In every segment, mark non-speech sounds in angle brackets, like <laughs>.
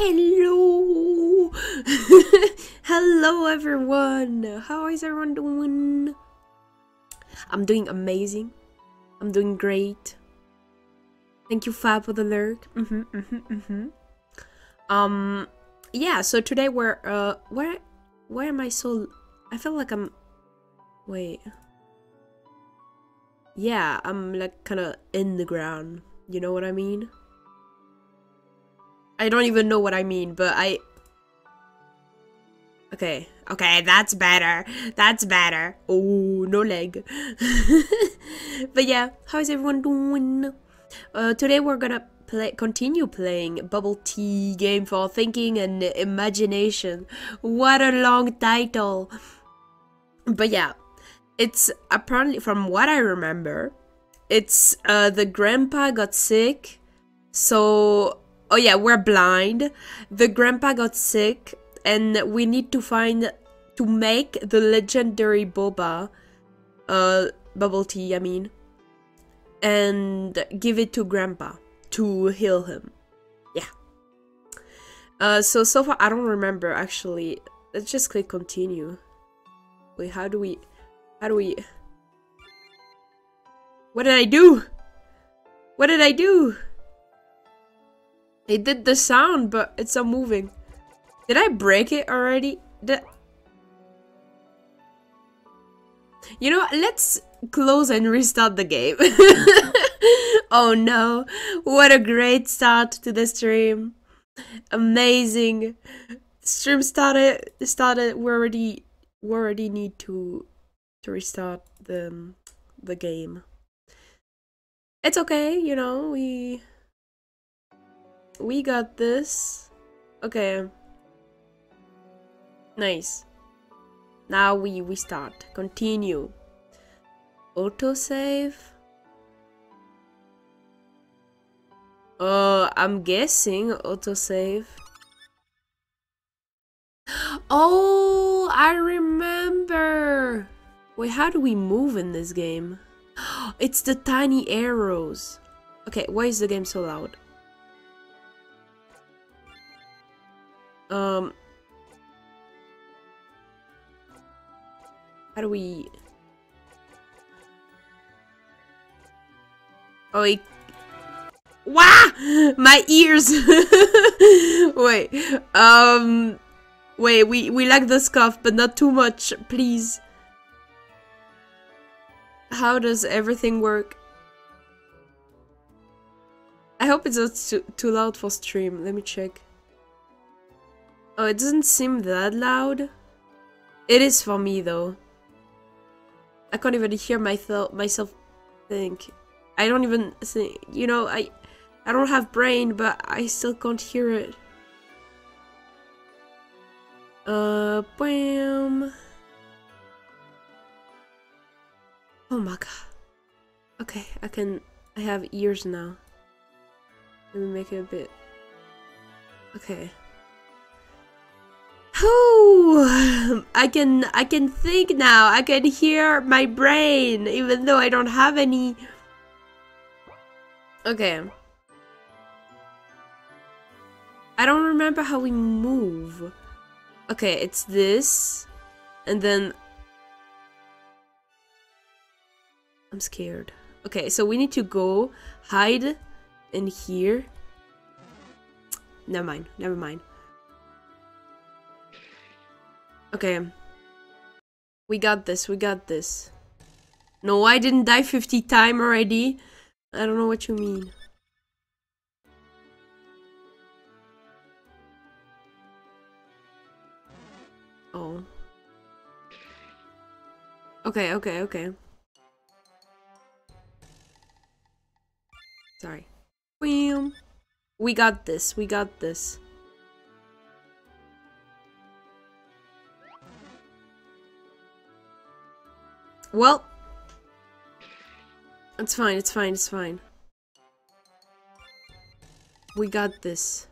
Hello! <laughs> Hello everyone! How is everyone doing? I'm doing amazing. I'm doing great. Thank you Fab for the lurk. Mm-hmm, mm-hmm, mm-hmm. Um yeah, so today we're uh where where am I so I feel like I'm wait. Yeah, I'm like kinda in the ground. You know what I mean? I don't even know what I mean, but I... Okay, okay, that's better. That's better. Oh, no leg. <laughs> but yeah, how is everyone doing? Uh, today we're gonna play, continue playing Bubble Tea Game for Thinking and Imagination. What a long title. But yeah, it's apparently, from what I remember, it's uh, the grandpa got sick, so oh yeah, we're blind. The grandpa got sick, and we need to find to make the legendary boba, uh, bubble tea. I mean, and give it to grandpa to heal him. Yeah. Uh, so so far I don't remember actually. Let's just click continue. Wait, how do we? How do we? What did I do? What did I do? It did the sound, but it's not moving. Did I break it already? Did you know, let's close and restart the game. <laughs> oh no, what a great start to the stream. Amazing. Stream started, started, we already, we already need to, to restart the, the game. It's okay, you know, we, we got this. Okay. Nice. Now we, we start. Continue. Autosave. Uh, I'm guessing autosave. <gasps> Oh, I remember. Wait, how do we move in this game? <gasps> It's the tiny arrows. Okay, why is the game so loud? Um, how do we? Oh, he... Wah! My ears! <laughs> wait, um... Wait, we, we like the scuff, but not too much, please. How does everything work? I hope it's not too, too loud for stream. Let me check. Oh, it doesn't seem that loud. It is for me though. I can't even hear myself myself think. I don't even think. You know, I I don't have brain, but I still can't hear it. Uh, bam. Oh my god. Okay, I can. I have ears now. Let me make it a bit. Okay. Whew, I can I can think now. I can hear my brain even though I don't have any. Okay. I don't remember how we move. Okay, it's this and then I'm scared. Okay, so we need to go hide in here. Never mind, never mind. Okay. We got this, we got this. No, I didn't die 50 time already. I don't know what you mean. Oh. Okay, okay, okay. Sorry. We got this, we got this. Well. It's fine, it's fine, it's fine. We got this.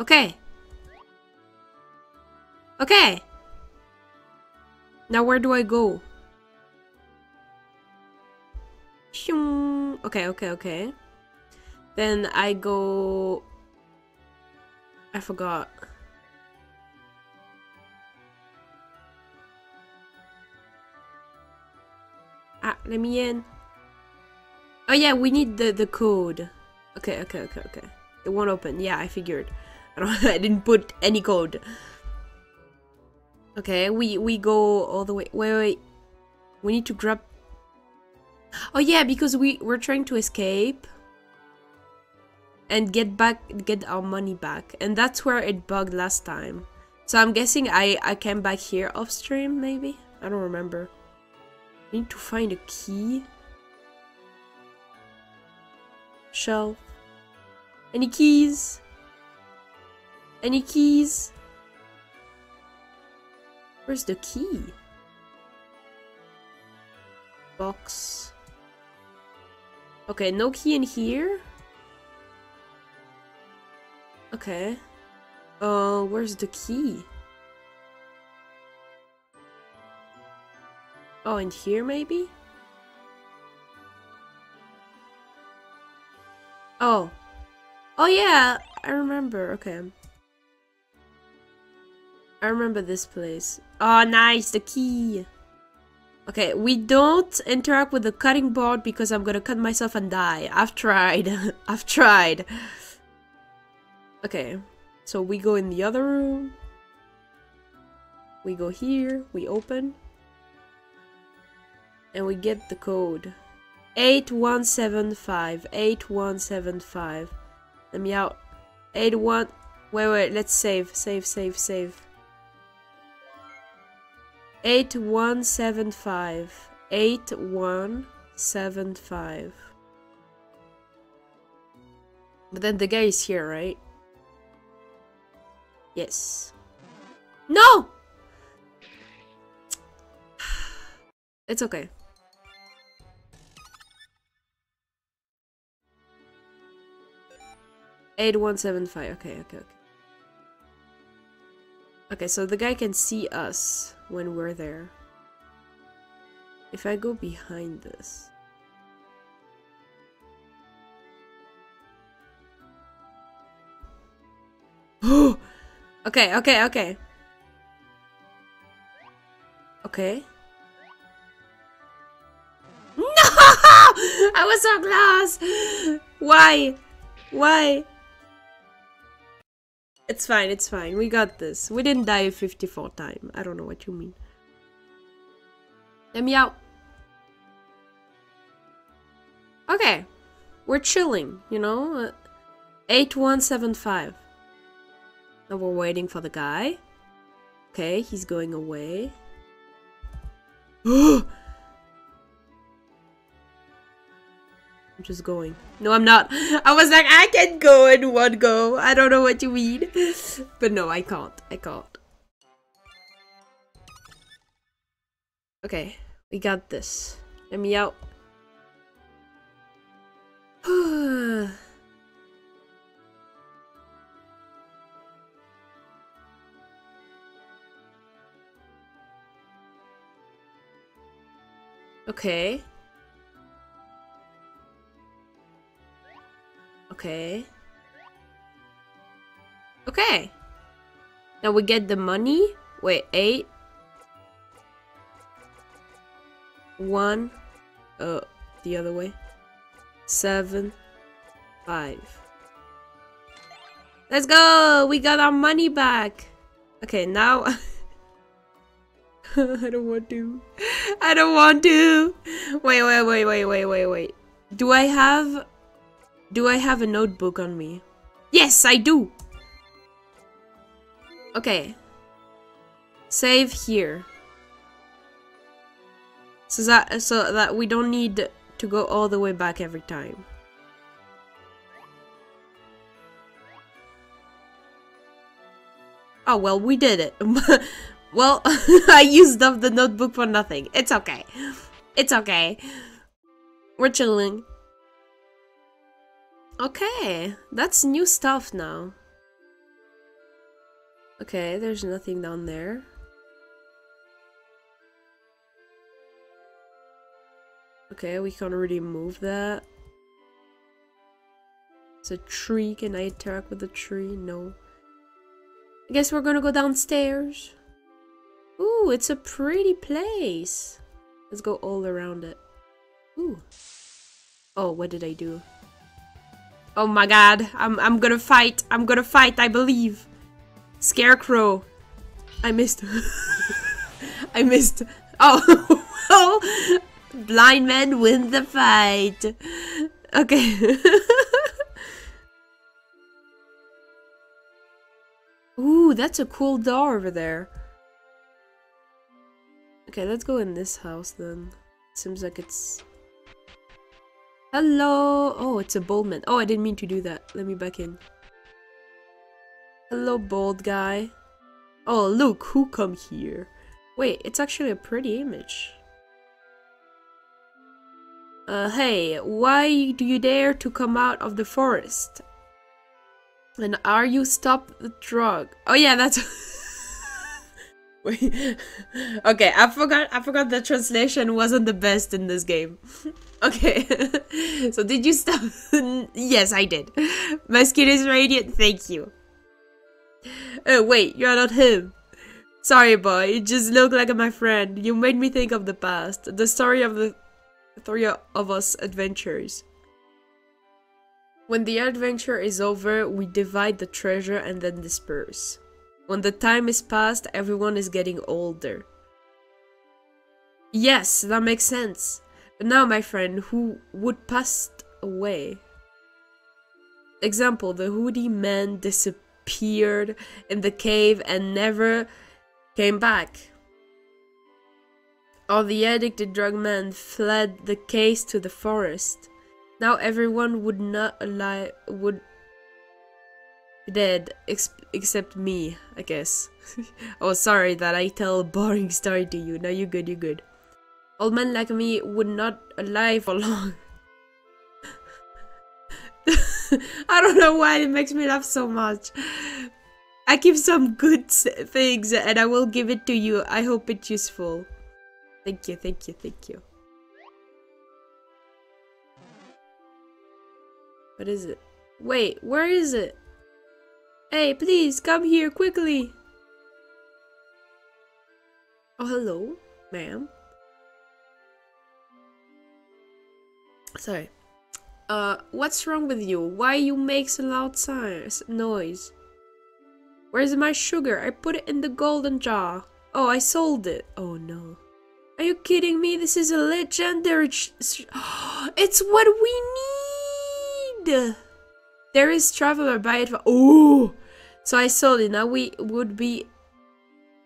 Okay. Okay. Now where do I go? Okay, Okay, okay. Then I go... I forgot. Let me in. Oh yeah, we need the, the code. Okay, okay, okay, okay. It won't open. Yeah, I figured. <laughs> I don't I didn't put any code. Okay, we we go all the way. Wait, wait. We need to grab Oh yeah, because we we're trying to escape and get back get our money back. And that's where it bugged last time. So I'm guessing I I came back here off stream maybe? I don't remember. Need to find a key. Shelf. Any keys? Any keys? Where's the key? Box. Okay, no key in here. Okay. Uh, where's the key? Oh, in here maybe? Oh. Oh yeah, I remember. Okay. I remember this place. Oh, nice, the key. Okay, we don't interact with the cutting board because I'm gonna cut myself and die. I've tried. <laughs> I've tried. Okay, so we go in the other room. We go here, we open. And we get the code. 8175, 8175. Let me out. 81, wait, wait, let's save, save, save, save. 8175. 8175. But then the guy is here, right? Yes. No! <sighs> It's okay. Eight one seven five. Okay, okay, okay. Okay, so the guy can see us when we're there. If I go behind this... <gasps> okay, okay, okay. Okay. <laughs> No! I was so close! Why? Why? It's fine, it's fine. We got this. We didn't die 54 time. I don't know what you mean. Let me out. Okay. We're chilling, you know? Uh, 8175. Now we're waiting for the guy. Okay, he's going away. <gasps> <gasps> I'm just going. No, I'm not. I was like, I can go in one go. I don't know what you mean. But no, I can't. I can't. Okay, we got this. Let me out. <sighs> okay. Okay. Okay. Now we get the money. Wait, eight. One. Uh, the other way. Seven. Five. Let's go! We got our money back! Okay, now... <laughs> I don't want to. I don't want to! Wait, wait, wait, wait, wait, wait, wait. Do I have do I have a notebook on me? Yes, I do! Okay. Save here. So that, so that we don't need to go all the way back every time. Oh, well, we did it. <laughs> well, <laughs> I used up the notebook for nothing. It's okay. It's okay. We're chilling. Okay, that's new stuff now. Okay, there's nothing down there. Okay, we can't really move that. It's a tree. Can I interact with the tree? No. I guess we're gonna go downstairs. Ooh, it's a pretty place. Let's go all around it. Ooh. Oh, what did I do? Oh my god, I'm, I'm gonna fight. I'm gonna fight, I believe. Scarecrow. I missed. <laughs> I missed. Oh, <laughs> blind man win the fight. Okay. <laughs> Ooh, that's a cool door over there. Okay, let's go in this house then. Seems like it's... Hello! Oh, it's a Bowlman. Oh, I didn't mean to do that. Let me back in. Hello, bold guy. Oh, look, who come here? Wait, it's actually a pretty image. Uh, hey, why do you dare to come out of the forest? And are you stop the drug? Oh yeah, that's... <laughs> Wait. <laughs> okay, I forgot I forgot the translation wasn't the best in this game. <laughs> okay. <laughs> so did you stop? <laughs> yes, I did. My skin is radiant, thank you. Oh wait, you're not him. Sorry boy, you just look like my friend. You made me think of the past. The story of the three of us adventures. When the adventure is over, we divide the treasure and then disperse. When the time is past, everyone is getting older. Yes, that makes sense. Now, my friend, who would passed away? Example, the hoodie man disappeared in the cave and never came back. Or the addicted drug man fled the case to the forest. Now everyone would not alive would be dead ex except me, I guess. <laughs> oh, sorry that I tell a boring <laughs> story to you. Now you good, you good. Old men like me would not alive for long. <laughs> I don't know why it makes me laugh so much. I give some good things and I will give it to you. I hope it's useful. Thank you, thank you, thank you. What is it? Wait, where is it? Hey, please, come here quickly. Oh, hello, ma'am. Sorry. Uh, what's wrong with you? Why you make so loud size, noise? Where's my sugar? I put it in the golden jar. Oh, I sold it. Oh no. Are you kidding me? This is a legendary... <gasps> it's what we need! There is traveler by it. Oh, so I sold it. Now we would be.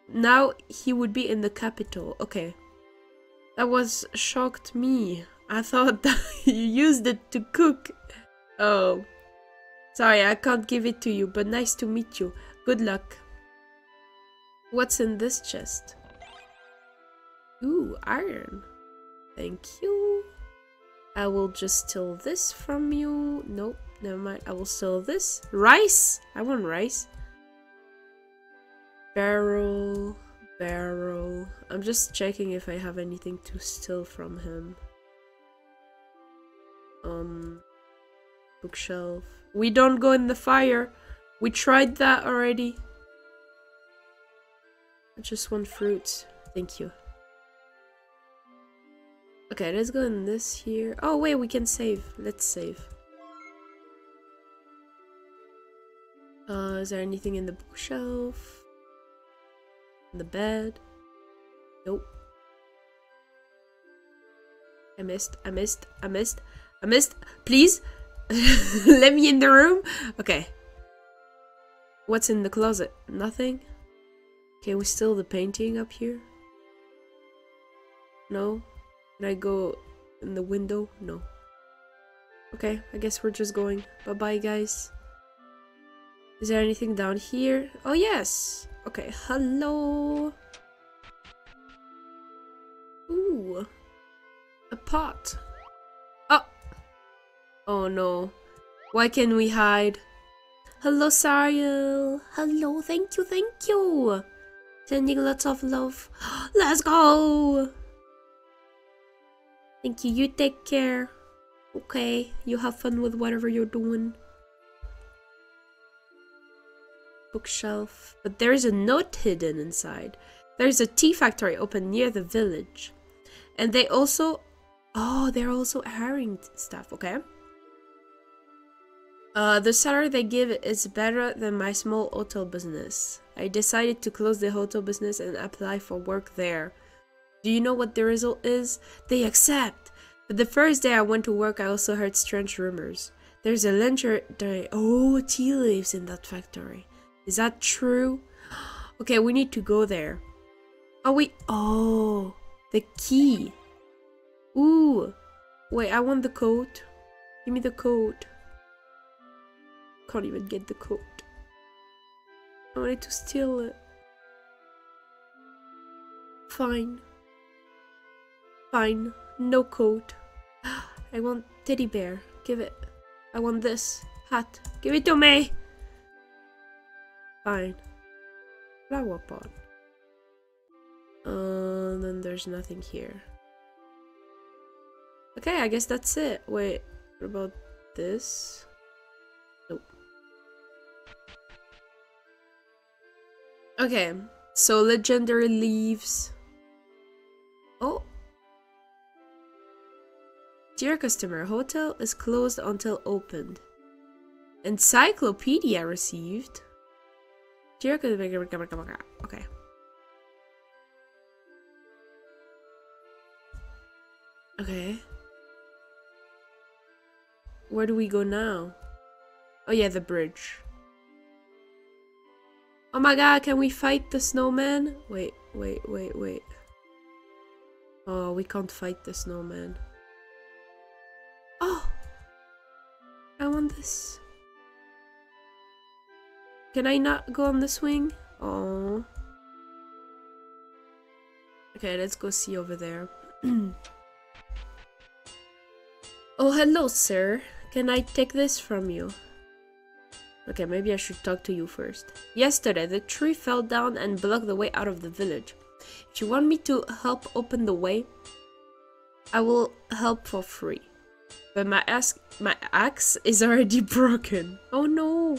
Now he would be in the capital. Okay, that was shocked me. I thought that <laughs> you used it to cook. Oh, sorry, I can't give it to you. But nice to meet you. Good luck. What's in this chest? Ooh, iron. Thank you. I will just steal this from you. Nope, never mind. I will steal this. Rice! I want rice. Barrel. Barrel. I'm just checking if I have anything to steal from him. Um. Bookshelf. We don't go in the fire. We tried that already. I just want fruits. Thank you. Okay, let's go in this here. Oh, wait, we can save. Let's save. Uh, is there anything in the bookshelf? In the bed? Nope. I missed, I missed, I missed, I missed. Please, <laughs> let me in the room. Okay. What's in the closet? Nothing? Can we steal the painting up here? No? Can I go in the window? No. Okay, I guess we're just going. Bye-bye, guys. Is there anything down here? Oh, yes! Okay, hello! Ooh. A pot. Oh! No. Why can't we hide? Hello, Sariel! Hello, thank you, thank you! Sending lots of love. <gasps> Let's go! Thank you. You take care. Okay. You have fun with whatever you're doing. bookshelf. But there is a note hidden inside. There is a tea factory open near the village. And they also... Oh, they're also hiring stuff, okay? Uh, the salary they give is better than my small hotel business. I decided to close the hotel business and apply for work there. Do you know what the result is? They accept! But the first day I went to work, I also heard strange rumors. There's a legendary... Oh, tea leaves in that factory. Is that true? <gasps> Okay, we need to go there. Oh, wait. Oh, the key. Ooh. Wait, I want the coat. Give me the coat. Can't even get the coat. I wanted to steal it. Fine. Fine. No coat. <gasps> I want teddy bear. Give it. I want this. Hat. Give it to me! Fine. Flower pot. Uh, then there's nothing here. Okay, I guess that's it. Wait, what about this? Okay, so legendary leaves. Oh. Dear customer, hotel is closed until opened. Encyclopedia received. Dear customer, okay. Okay. Where do we go now? Oh yeah, the bridge. Oh my god, can we fight the snowman? Wait, wait, wait, wait. Oh, we can't fight the snowman. Oh! I want this. Can I not go on the swing? Oh. Okay, let's go see over there. <clears throat> oh, hello, sir. Can I take this from you? Okay, maybe I should talk to you first. Yesterday, the tree fell down and blocked the way out of the village. If you want me to help open the way, I will help for free. But my axe, my axe is already <laughs> broken. Oh no!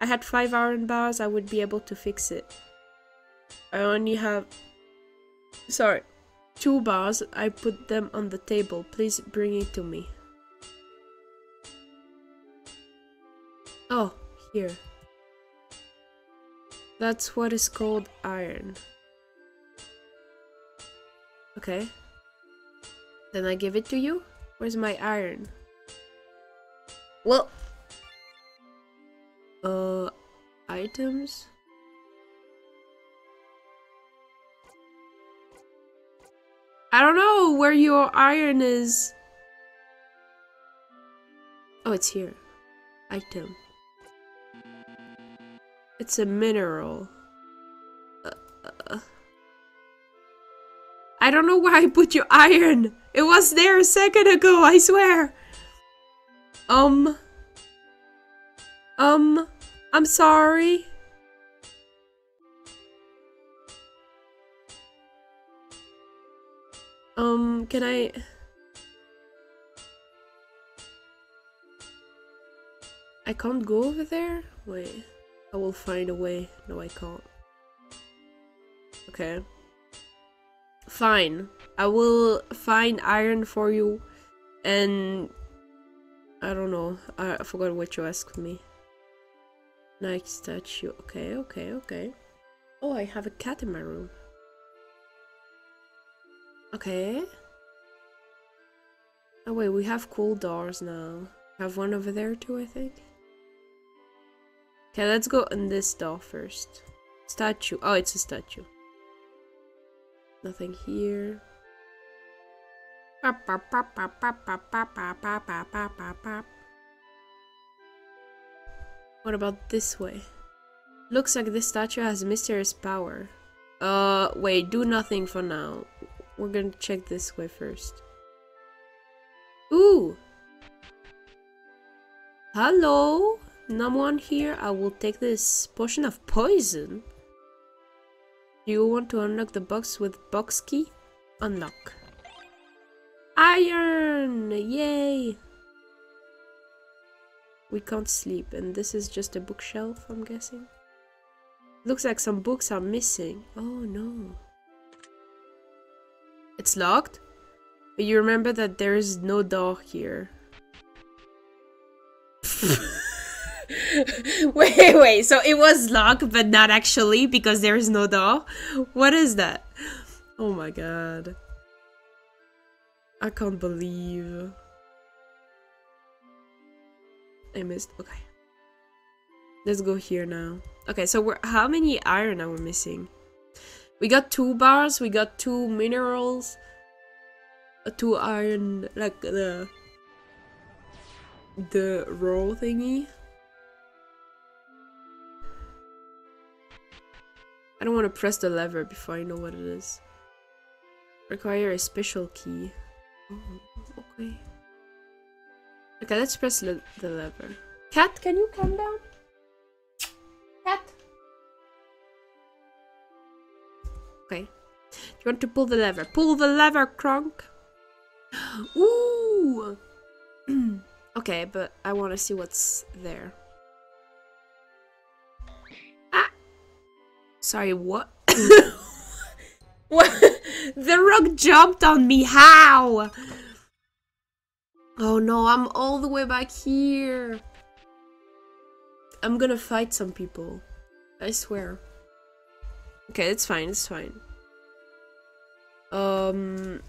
I had five iron bars, I would be able to fix it. I only have... Sorry. Two bars, I put them on the table. Please bring it to me. Oh, here. That's what is called iron. Okay. Then I give it to you? Where's my iron? Well... Uh... Items? I don't know where your iron is. Oh, it's here. Item. It's a mineral. Uh, uh. I don't know where I put your iron. It was there a second ago, I swear. Um. Um. I'm sorry. Um, can I... I can't go over there? Wait. I will find a way. No, I can't. Okay. Fine. I will find iron for you and I don't know. I forgot what you asked me. Nike statue. Okay, okay, okay. Oh, I have a cat in my room. Okay. Oh wait, we have cool doors now. Have one over there too, I think. Okay, let's go in this door first. Statue. Oh, it's a statue. Nothing here. What about this way? Looks like this statue has mysterious power. Uh, wait, do nothing for now. We're gonna check this way first. Ooh! Hello? No one here? I will take this potion of poison. You want to unlock the box with box key? Unlock. Iron! Yay! We can't sleep, and this is just a bookshelf, I'm guessing. Looks like some books are missing. Oh no. It's locked? But you remember that there is no door here. <laughs> <laughs> wait, wait, so it was locked, but not actually because there is no door? What is that? Oh my god. I can't believe. I missed. Okay. Let's go here now. Okay, so we're how many iron are we missing? We got two bars, we got two minerals, uh, two iron, like the the roll thingy. I don't want to press the lever before I know what it is. Require a special key. Oh, okay. Okay, let's press the, the lever. Cat, can you calm down? Cat. Okay. You want to pull the lever? Pull the lever, Kronk. <gasps> Ooh. <clears throat> okay, but I want to see what's there. Sorry, what? <coughs> what? the rock jumped on me. How? Oh no, I'm all the way back here. I'm gonna fight some people. I swear. Okay, it's fine, it's fine. Um,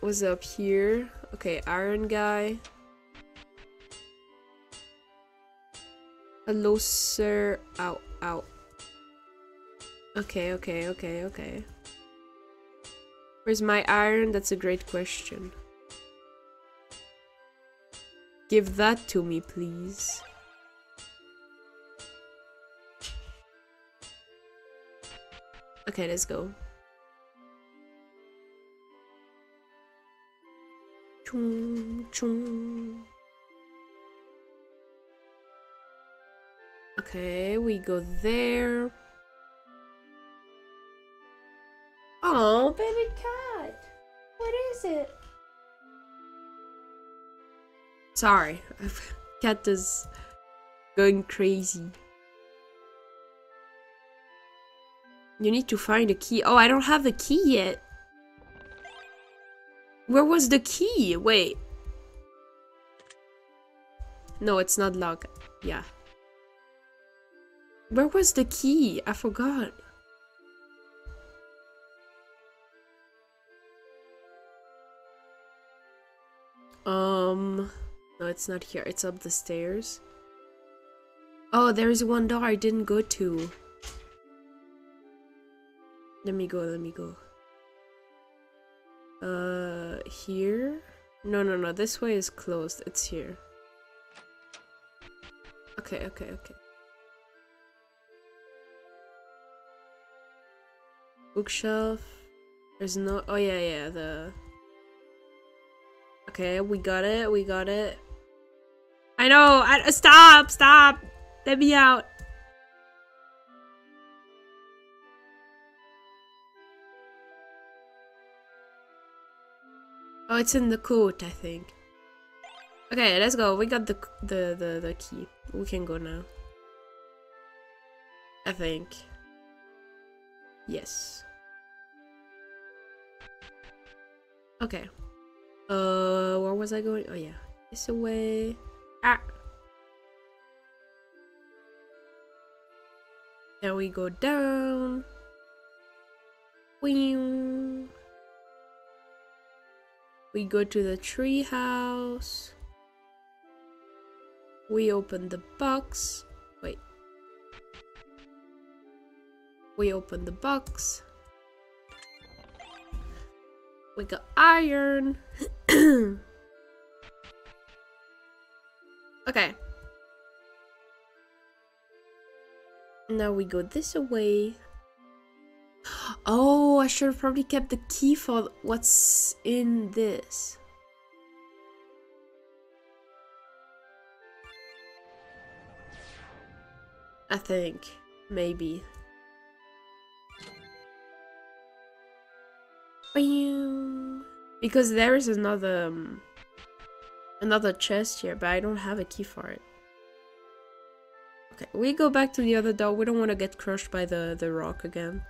what's up here? Okay, iron guy. Hello, sir. Ow, ow. Okay, okay, okay, okay. Where's my iron? That's a great question. Give that to me, please. Okay, let's go. Okay, we go there. Oh, baby cat. What is it? Sorry, cat is going crazy. You need to find a key. Oh, I don't have the key yet. Where was the key? Wait. No, it's not locked. Yeah. Where was the key? I forgot. Um... No, it's not here. It's up the stairs. Oh, there's one door I didn't go to. Let me go, let me go. Uh, here? No, no, no. This way is closed. It's here. Okay, okay, okay. Bookshelf. There's no... Oh, yeah, yeah, the... Okay, we got it, we got it. I know. I, uh, stop. Stop. Let me out. Oh, it's in the coat, I think. Okay, let's go. We got the the the the key. We can go now. I think. Yes. Okay. Uh, where was I going? Oh yeah, this away. Ah. Then we go down. We go to the tree house. We open the box. Wait. We open the box. We got iron. <laughs> <clears throat> Okay. Now we go this away. Oh, I should have probably kept the key for what's in this. I think. Maybe. Because there is another... Um, another chest here, but I don't have a key for it. Okay, we go back to the other door. We don't want to get crushed by the, the rock again.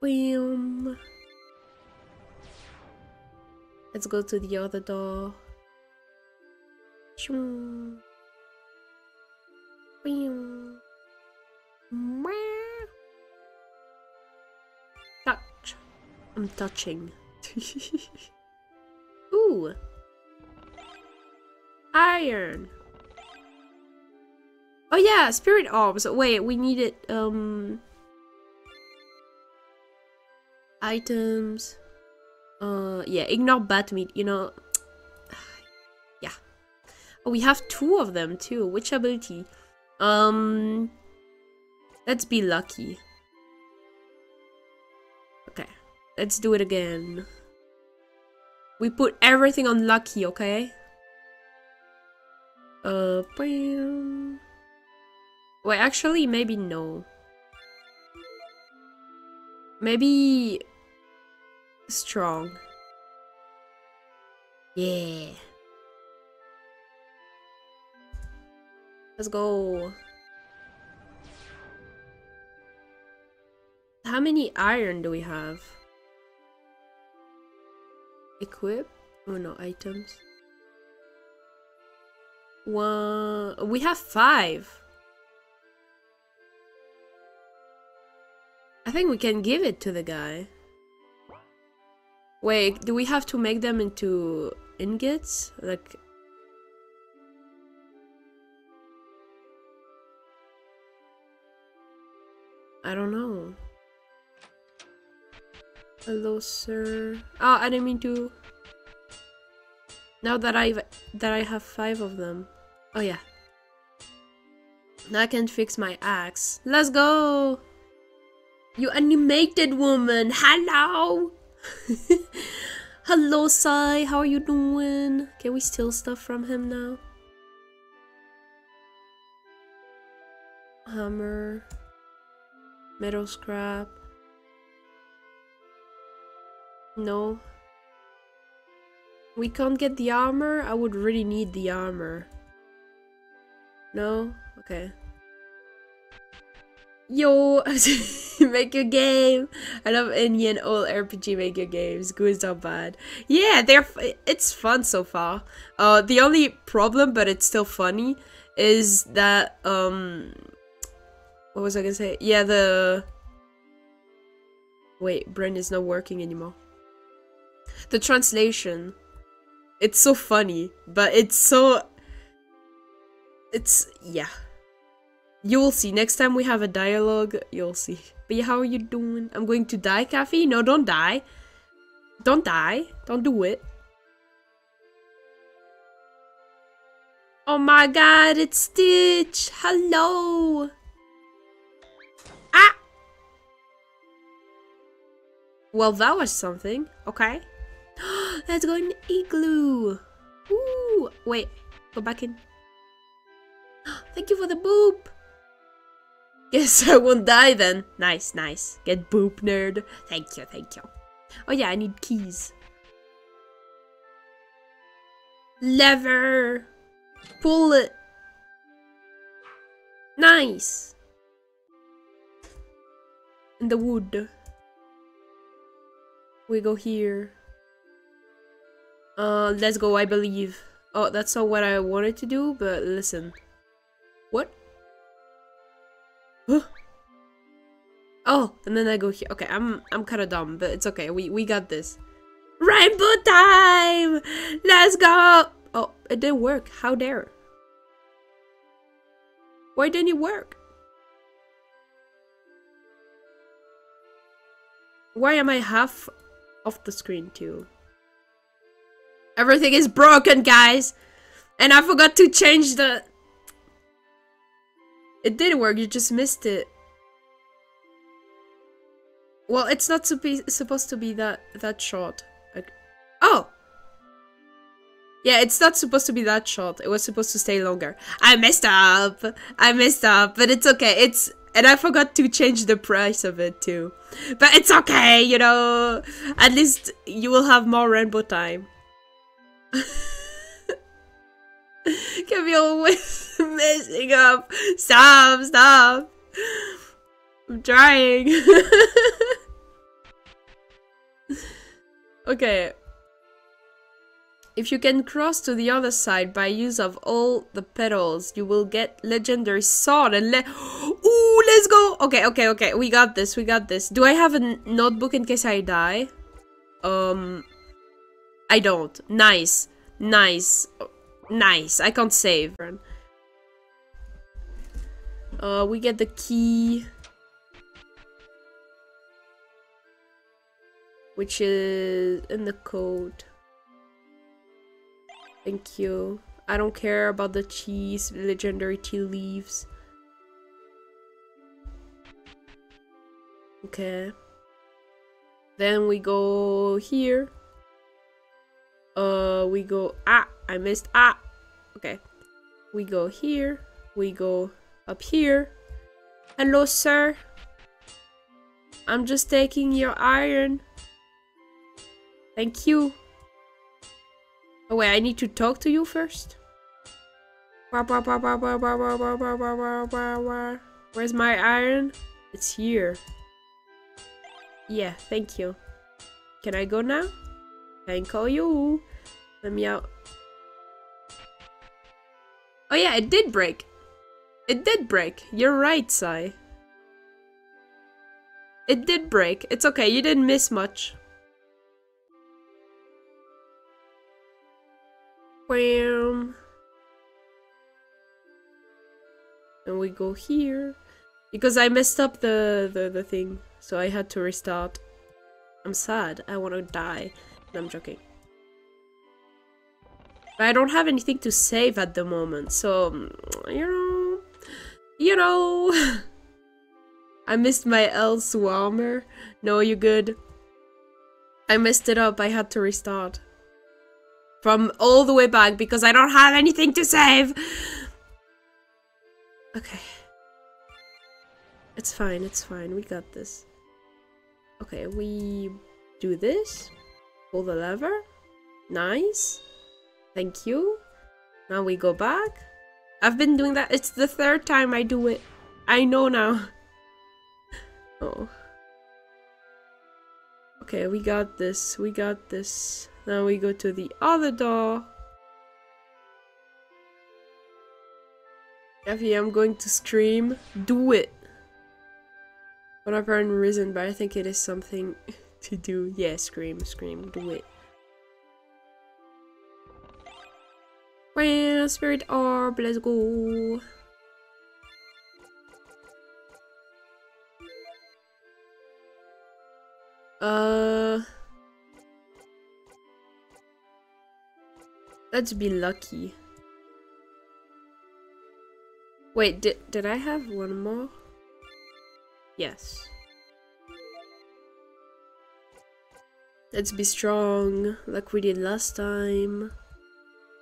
Boom. Let's go to the other door. Boom. Touch. I'm touching. <laughs> Ooh. Iron. Oh yeah, spirit orbs. Wait, we needed um items. Uh yeah, ignore bat meat, you know. <sighs> yeah. Oh, we have two of them too. Which ability? Um Let's be lucky. Let's do it again. We put everything on lucky, okay? Uh, bam. Wait, actually, maybe no. Maybe strong. Yeah. Let's go. How many iron do we have? Equip? Oh no, items. One. We have five. I think we can give it to the guy. Wait, do we have to make them into ingots? Like... I don't know. Hello, sir. Oh, I didn't mean to... Now that I've that I have five of them. Oh yeah. Now I can fix my axe. Let's go! You animated woman! Hello! <laughs> Hello, Sai. How are you doing? Can we steal stuff from him now? Hammer. Metal scrap. No. We can't get the armor? I would really need the armor. No? Okay. Yo, <laughs> make a game. I love Indian old RPG maker games. Good is not bad. Yeah, they're it's fun so far. Uh, the only problem, but it's still funny, is that um, what was I gonna say? Yeah, the wait, brain is not working anymore. The translation it's so funny, but it's so... It's... yeah. You will see. Next time we have a dialogue, you'll see. But yeah, how are you doing? I'm going to die, Kaffy? No, don't die. Don't die. Don't do it. Oh my god, it's Stitch! Hello! Ah! Well, that was something. Okay. <gasps> Let's go in igloo. Ooh, wait, go back in. <gasps> Thank you for the boop. Guess <laughs> I won't die then. Nice, nice. Get boop, nerd. Thank you, thank you. Oh yeah, I need keys. Lever. Pull it. Nice. In the wood. We go here. Uh, let's go, I believe. Oh, that's not what I wanted to do, but listen. What? Huh? Oh, and then I go here. Okay, I'm I'm kind of dumb, but it's okay. We we got this. Rainbow time! Let's go! Oh, it didn't work. How dare? Why didn't it work? Why am I half off the screen too? Everything is broken, guys. And I forgot to change the... It didn't work, you just missed it. Well, it's not supposed to be that that short. Like, oh! Yeah, it's not supposed to be that short. It was supposed to stay longer. I messed up! I messed up, but it's okay. It's... And I forgot to change the price of it too. But it's okay, you know. At least you will have more rainbow time. <laughs> Be always <laughs> messing up. Stop, stop. I'm trying. <laughs> okay. If you can cross to the other side by use of all the petals, you will get legendary sword and le- <gasps> Ooh, let's go! Okay, okay, okay, we got this, we got this. Do I have a notebook in case I die? Um, I don't. Nice, nice, nice. I can't save. Uh, we get the key. Which is in the code. Thank you. I don't care about the cheese, legendary tea leaves. Okay. Then we go here. Uh, we go, ah, I missed, ah. Okay. We go here. We go up here. Hello, sir. I'm just taking your iron. Thank you. Oh wait, I need to talk to you first? Where's my iron? It's here. Yeah, thank you. Can I go now? Thank you. Let me out. Oh yeah, it did break. It did break. You're right, Sai. It did break. It's okay, you didn't miss much. Bam. And we go here. Because I messed up the, the, the thing. So I had to restart. I'm sad. I want to die. No, I'm joking. But I don't have anything to save at the moment. So, mm, you know... You know... <laughs> I missed my L Swarmer. No, you good. I messed it up. I had to restart from all the way back because I don't have anything to save. Okay. It's fine, it's fine. We got this. Okay, we do this. Pull the lever. Nice. Thank you. Now we go back. I've been doing that. It's the third time I do it. I know now. <laughs> oh. Okay, we got this. We got this. Now we go to the other door. Effie, I'm going to scream. Do it! For no apparent reason, but I think it is something to do. Yeah, scream, scream, do it. Well, spirit orb, let's go. Uh... Let's be lucky. Wait, did, did I have one more? Yes. Let's be strong, like we did last time.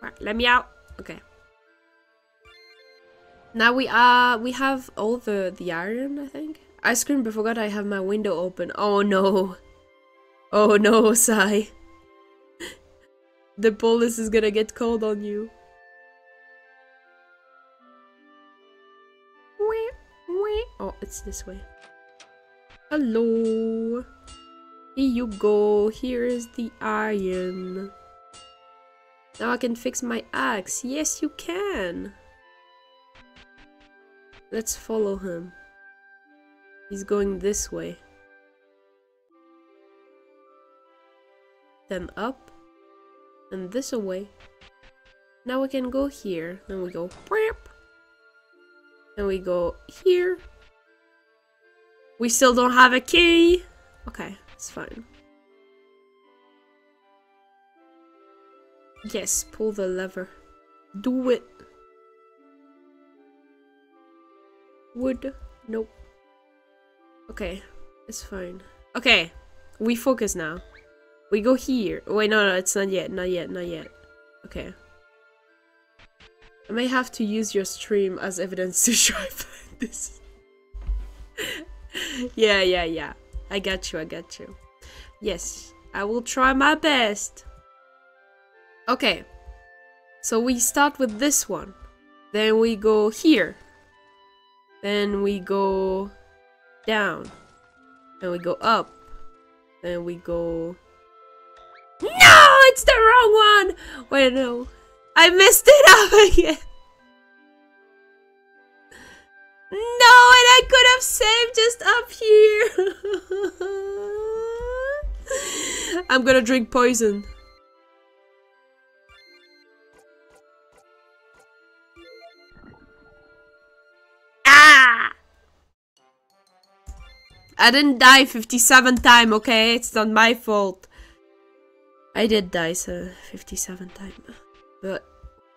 Right, let me out. Okay. Now we are, we have all the, the iron, I think. I screamed but forgot I have my window open. Oh no. Oh no, <laughs> Sai. The police is gonna get called on you. Oh, it's this way. Hello. Here you go. Here is the iron. Now I can fix my axe. Yes, you can. Let's follow him. He's going this way. Then up and this away. Now we can go here. Then we go and we go here. We still don't have a key. Okay, it's fine. Yes, pull the lever. Do it. Wood. Nope. Okay, it's fine. Okay, we focus now. We go here. Wait, no, no, it's not yet, not yet, not yet. Okay. I may have to use your stream as evidence to <laughs> show this. <laughs> yeah, yeah, yeah. I got you, I got you. Yes, I will try my best. Okay. So we start with this one. Then we go here. Then we go down. Then we go up. Then we go... No! It's the wrong one! Wait, no. I messed it up <laughs> again. No, I could have saved just up here. <laughs> I'm gonna drink poison. Ah! I didn't die 57 time, okay? It's not my fault. I did die so 57 time. But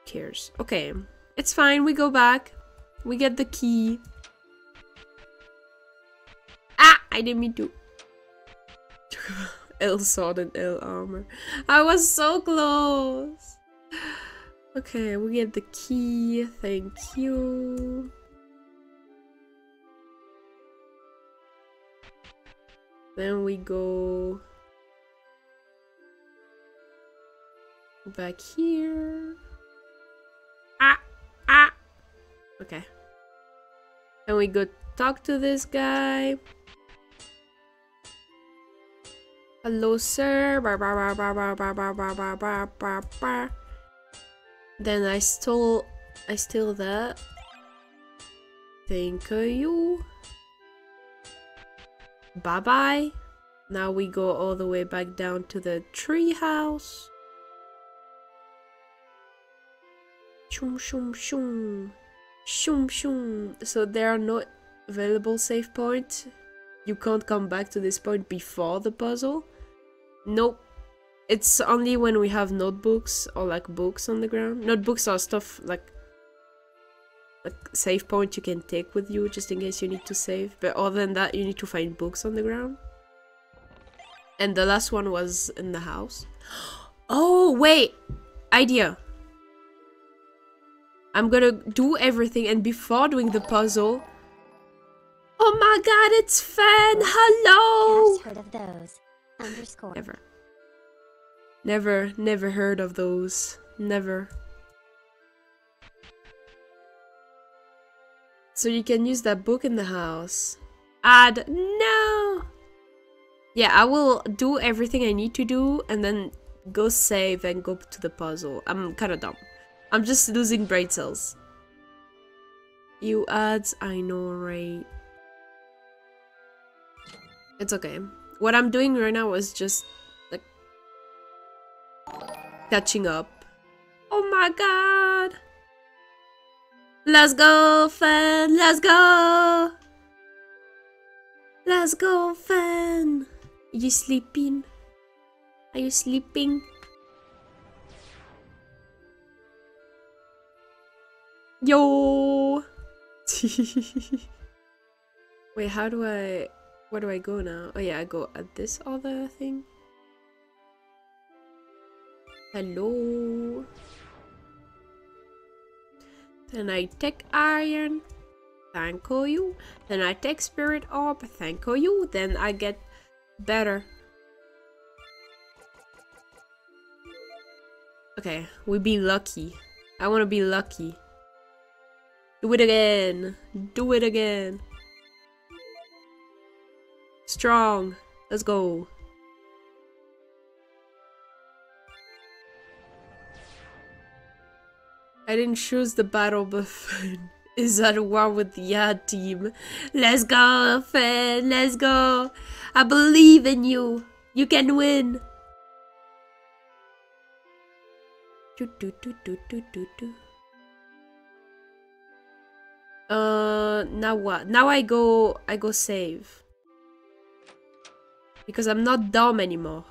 cares. Okay. It's fine, we go back. We get the key. Ah! I didn't mean to. L sword and L armor. I was so close. Okay, we get the key. Thank you. Then we go back here. Ah, ah. Okay. And we go talk to this guy. Bah, bah. Then I stole, I steal that. Thank you. Bye bye. Now we go all the way back down to the tree house. Shum shum shum. Shum shum. So there are no available save points. You can't come back to this point before the puzzle. Nope. It's only when we have notebooks or like books on the ground. Notebooks are stuff like like save point you can take with you just in case you need to save. But other than that, you need to find books on the ground. And the last one was in the house. <gasps> Oh, wait! Idea. I'm gonna do everything and before doing the puzzle... Oh my god, it's Fan! Hello! Underscore. Never. Never, never heard of those. Never. So you can use that book in the house. Add no. Yeah, I will do everything I need to do and then go save and go to the puzzle. I'm kind of dumb. I'm just losing brain cells. You ads, I know, right? It's okay. What I'm doing right now is just like catching up. Oh my god! Let's go, fan! Let's go! Let's go, fan! Are you sleeping? Are you sleeping? Yo! <laughs> Wait, how do I... Where do I go now? Oh yeah, I go at this other thing. Hello? Then I take iron. Thank you. Then I take spirit orb. Thank you. Then I get better. Okay, we be lucky. I want to be lucky. Do it again. Do it again. Strong. Let's go. I didn't choose the battle, but Finn <laughs> is at war with the Yad team. Let's go, Finn. Let's go. I believe in you. You can win. Do, do, do, do, do, do, do. Uh, now what? Now I go, I go save. Because I'm not dumb anymore.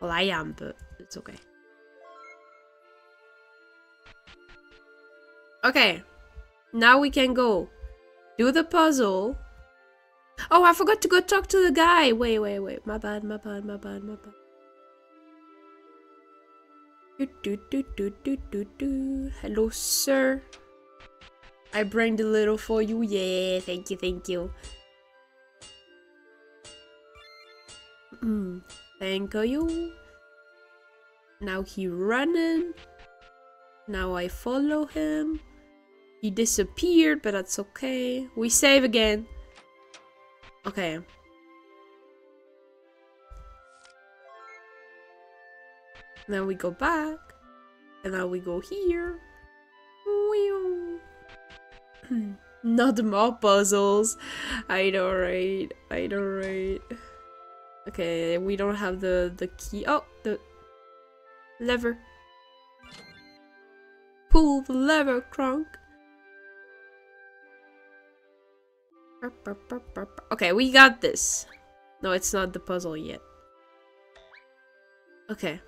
Well, I am, but it's okay. Okay. Now we can go. Do the puzzle. Oh, I forgot to go talk to the guy. Wait, wait, wait. My bad, my bad, my bad, my bad. Do, do, do, do, do, do, do. Hello, sir. I bring the little for you. Yeah, thank you, thank you. Mm-hmm. thank you. Now he running. Now I follow him. He disappeared, but that's okay. We save again. Okay. Now we go back. And now we go here. <clears throat> Not more puzzles. I know, right? I know, right? Okay, we don't have the, the key. Oh, the lever. Pull the lever, Kronk. Okay, we got this. No, it's not the puzzle yet. Okay.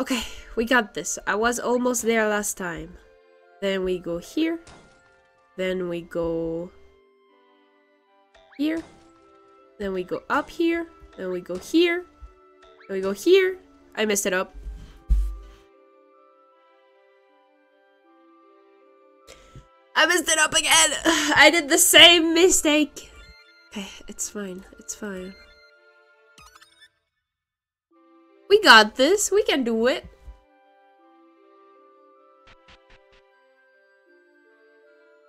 Okay, we got this. I was almost there last time. Then we go here. Then we go here. Then we go up here. Then we go here. Then we go here. I messed it up. I messed it up again. <sighs> I did the same mistake. Okay, it's fine. It's fine. We got this. We can do it.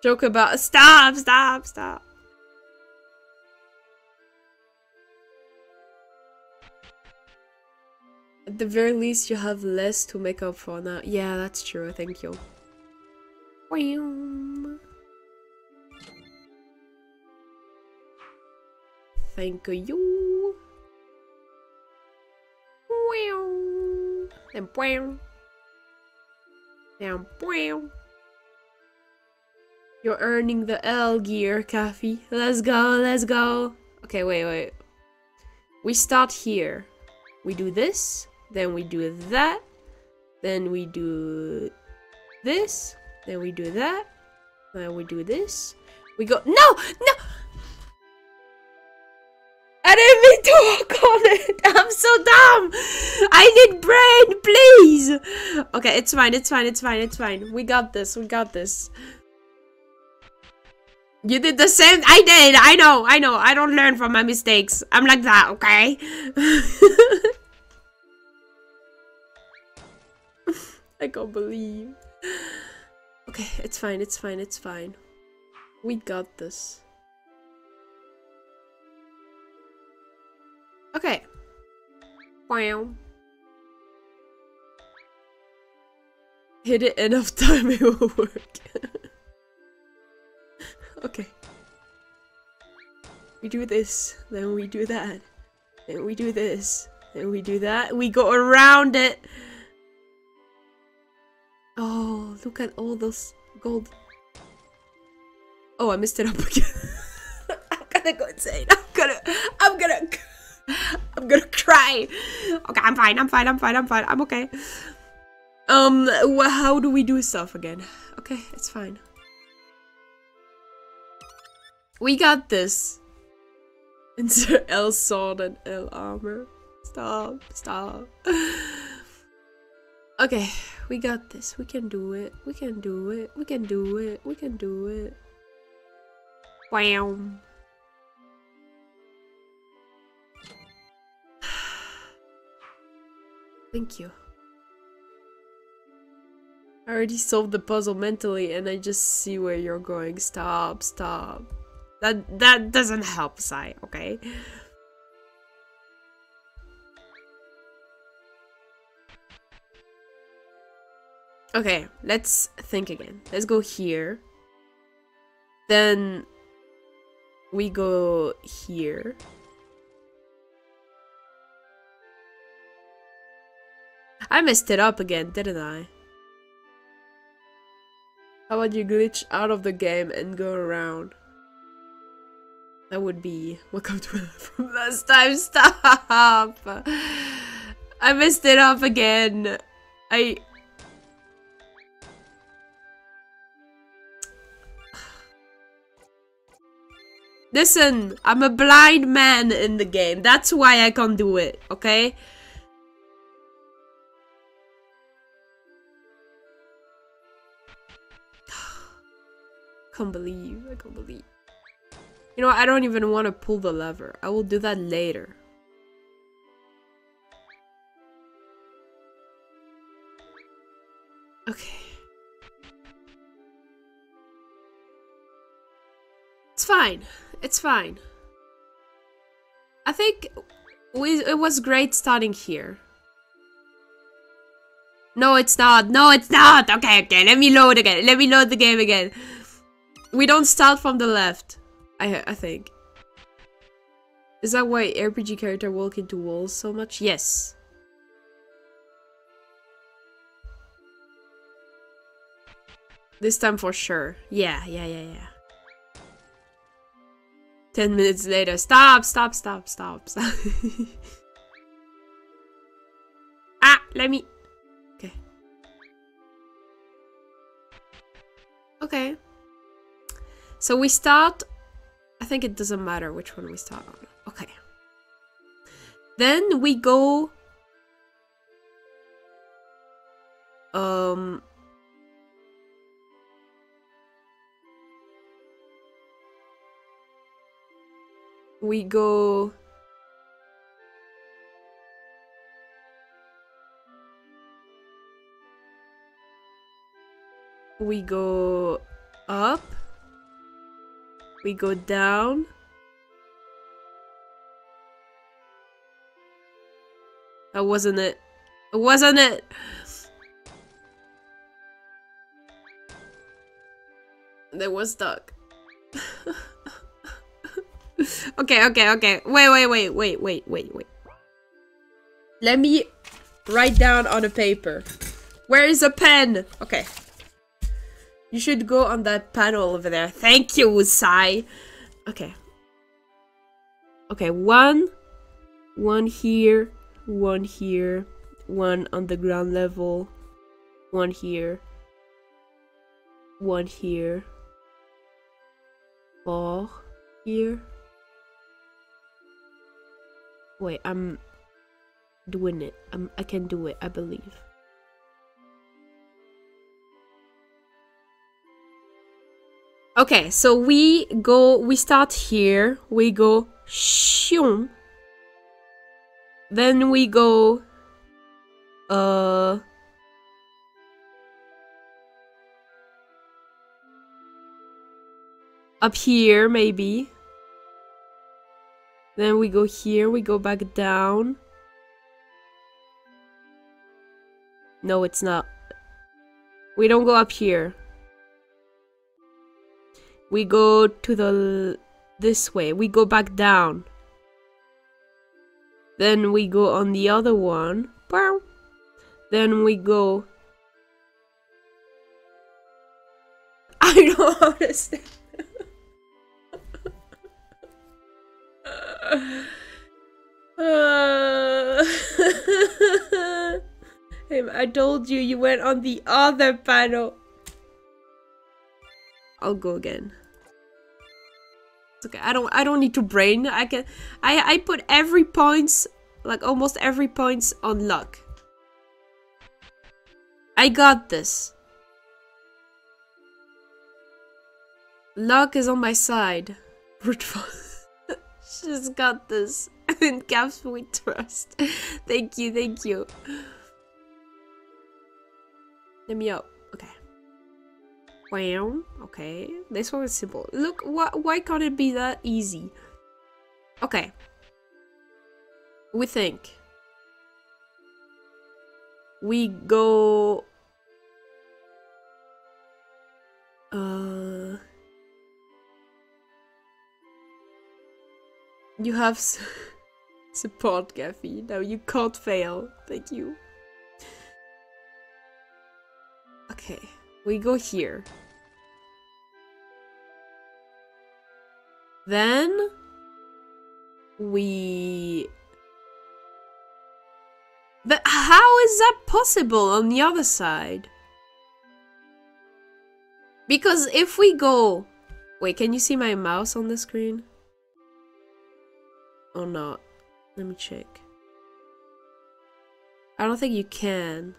Joke about- Stop! Stop! Stop! At the very least, you have less to make up for now. Yeah, that's true. Thank you. Thank you. And. And bam. You're earning the L gear, Kaffy. Let's go, let's go. Okay, wait, wait. We start here. We do this, then we do that, then we do this, then we do that, then we do this. We go- No! No! I didn't mean to walk on it! <laughs> I'm so dumb! I need brain, please! Okay, it's fine, it's fine, it's fine, it's fine. We got this, we got this. You did the same- I did! I know, I know, I don't learn from my mistakes. I'm like that, okay? <laughs> I can't believe. Okay, it's fine, it's fine, it's fine. We got this. Okay. Wow. Hit it enough <laughs> time, it will work. <laughs> okay. We do this, then we do that. Then we do this, then we do that. We go around it. Oh, look at all those gold. Oh, I messed it up <laughs> again. I'm gonna go insane. I'm gonna, I'm gonna, I'm gonna cry. Okay, I'm fine. I'm fine. I'm fine. I'm fine. I'm okay. Um, how do we do stuff again? Okay, it's fine. We got this. Insert L sword and L armor. Stop. Stop. <laughs> Okay, we got this. We can do it. We can do it. We can do it. We can do it. Wow. <sighs> Thank you. I already solved the puzzle mentally and I just see where you're going. Stop, stop. That that doesn't help, Sai, okay? Okay, let's think again. Let's go here. Then we go here. I messed it up again, didn't I? How about you glitch out of the game and go around? That would be welcome to <laughs> from last time. Stop! I messed it up again. I Listen, I'm a blind man in the game. That's why I can't do it, okay? <sighs> can't believe, I can't believe. You know, I don't even want to pull the lever. I will do that later. Okay. It's fine. It's fine. I think we, it was great starting here. No, it's not. No, it's not. Okay, okay. Let me load again. Let me load the game again. We don't start from the left. I I think. Is that why RPG character walk into walls so much? Yes. This time for sure. Yeah, yeah, yeah, yeah. Ten minutes later. Stop, stop, stop, stop, stop. <laughs> ah, let me... Okay. Okay. So we start... I think it doesn't matter which one we start on. Okay. Then we go... Um... we go we go up we go down that wasn't it it wasn't it. They was stuck <laughs> okay, okay, okay. Wait, wait, wait, wait, wait, wait, wait. Let me write down on a paper. Where is a pen? Okay. You should go on that panel over there. Thank you, Sai. Okay. Okay, one. One here. One here. One on the ground level. One here. One here. Four here. Wait, I'm doing it. I'm, I can do it, I believe. Okay, so we go, we start here. We go xiong. Then we go, uh, up here maybe. Then we go here, we go back down. No, it's not. We don't go up here. We go to the this way. We go back down. Then we go on the other one. Then we go. <laughs> I don't <laughs> understand. Uh, <laughs> hey, I told you you went on the other panel. I'll go again. It's okay. I don't. I don't need to brain. I can. I. I put every points, like almost every points on luck. I got this. Luck is on my side. <laughs> Force. She's got this. <laughs> In caps we trust. <laughs> thank you, thank you. Let me out. Okay. Wow. Okay. This one is simple. Look, wh why can't it be that easy? Okay. We think. We go... Uh... You have <laughs> support, Kaffy. Now you can't fail. Thank you. Okay, we go here. Then we... But how is that possible on the other side? Because if we go... Wait, can you see my mouse on the screen? Or not. Let me check. I don't think you can.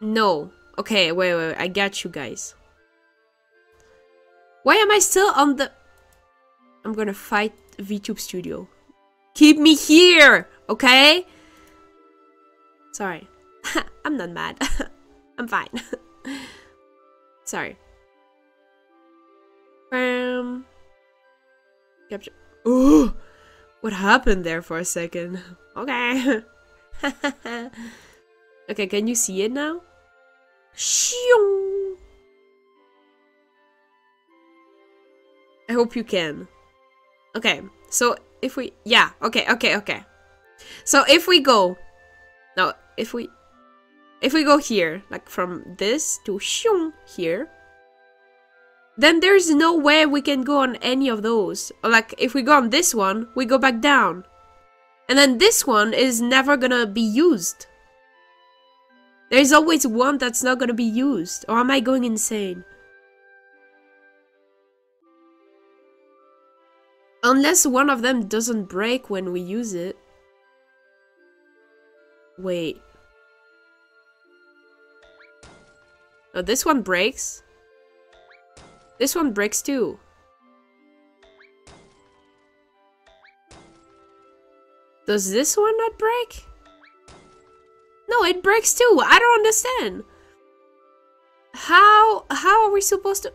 No. Okay, wait, wait, wait. I got you guys. Why am I still on the... I'm gonna fight VTube Studio. Keep me here, okay? Sorry. <laughs> I'm not mad. <laughs> I'm fine. <laughs> Sorry. Um. Capture. Oh, what happened there for a second? Okay. <laughs> okay, can you see it now? Shoo. I hope you can. Okay, so if we, yeah, okay, okay, okay. So if we go, no, if we, if we go here, like from this to shoo here, then there's no way we can go on any of those. Like if we go on this one, we go back down. And then this one is never gonna be used. There's always one that's not gonna be used. Or am I going insane? Unless one of them doesn't break when we use it. Wait. Oh, this one breaks. This one breaks too. Does this one not break? No, it breaks too. I don't understand. How how are we supposed to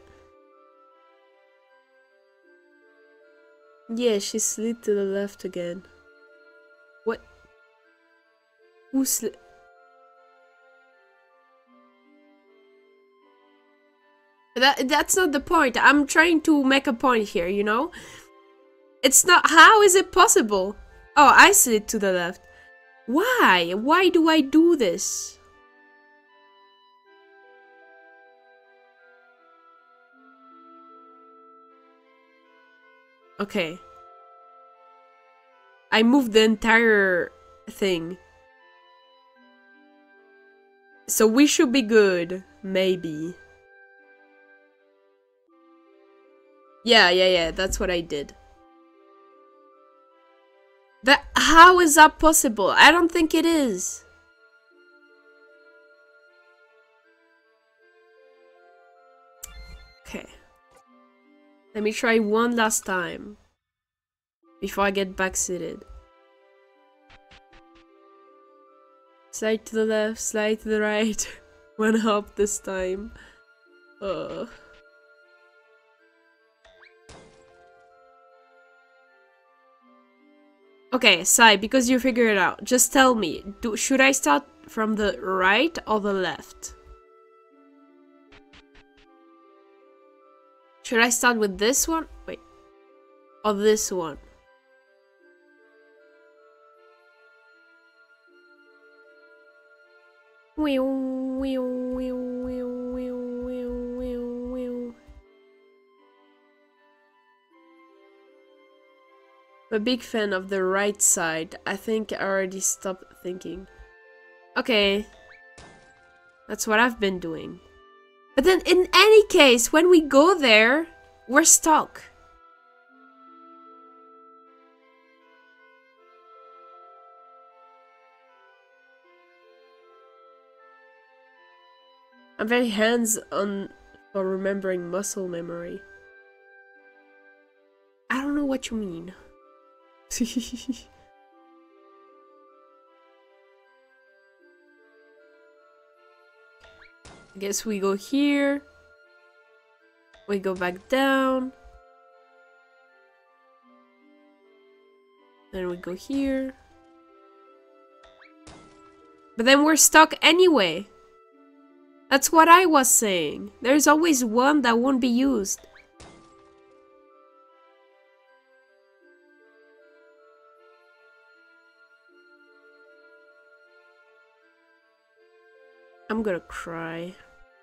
Yeah, she slid to the left again. What? Who slid? That that's not the point. I'm trying to make a point here, you know? It's not how is it possible? Oh, I slid to the left. Why? Why do I do this? Okay. I moved the entire thing. So we should be good, maybe. Yeah, yeah, yeah, that's what I did. That how is that possible? I don't think it is. Okay. Let me try one last time before I get back seated. Slide to the left, slide to the right. <laughs> one hop this time. Ugh. Okay, Sai, because you figured it out, just tell me, do, should I start from the right or the left? Should I start with this one? Wait. Or this one? I'm a big fan of the right side. I think I already stopped thinking. Okay. That's what I've been doing. But then in any case, when we go there, we're stuck. I'm very hands-on for remembering muscle memory. I don't know what you mean. I guess we go here. We go back down. Then we go here. But then we're stuck anyway. That's what I was saying. There's always one that won't be used. I'm gonna cry.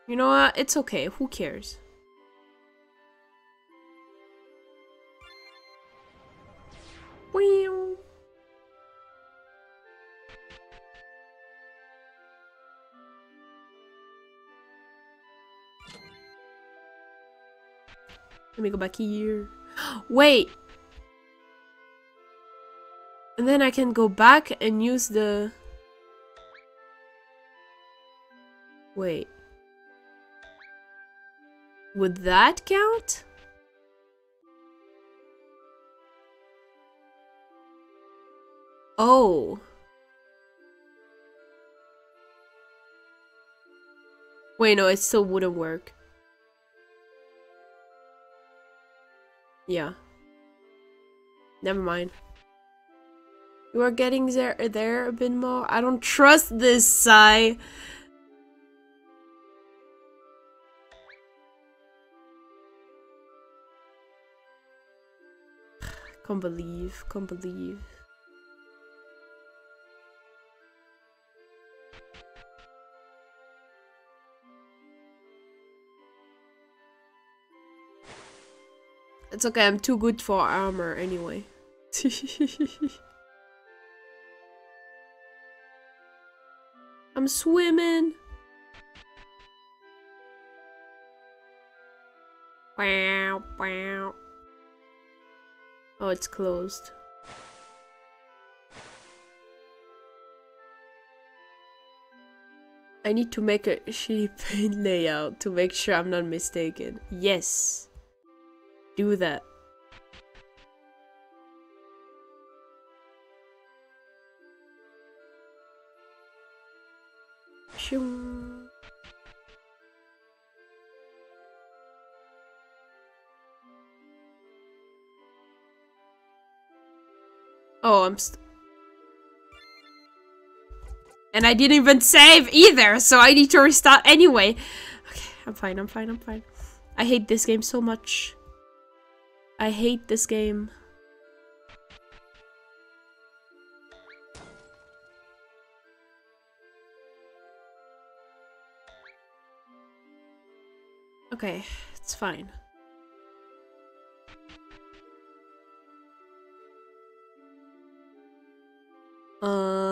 You know what? It's okay. Who cares? Wow. Let me go back here. <gasps> Wait! And then I can go back and use the... Wait. Would that count? Oh. Wait, no, it still wouldn't work. Yeah. Never mind. You are getting there, there more. I don't trust this sigh. Can't believe, can't believe. It's okay, I'm too good for armor anyway. <laughs> I'm swimming. Wow, wow. Oh, it's closed. I need to make a <laughs> shitty paint layout to make sure I'm not mistaken. Yes. Do that. I'm And I didn't even save either, so I need to restart anyway. Okay, I'm fine, I'm fine, I'm fine. I hate this game so much. I hate this game. Okay, it's fine. Uh...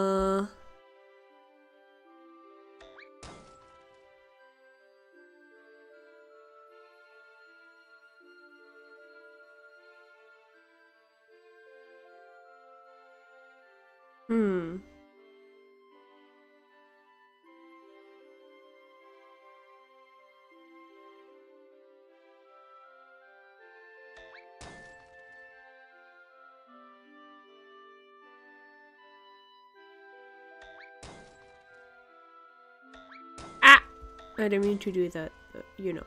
I didn't mean to do that, you know.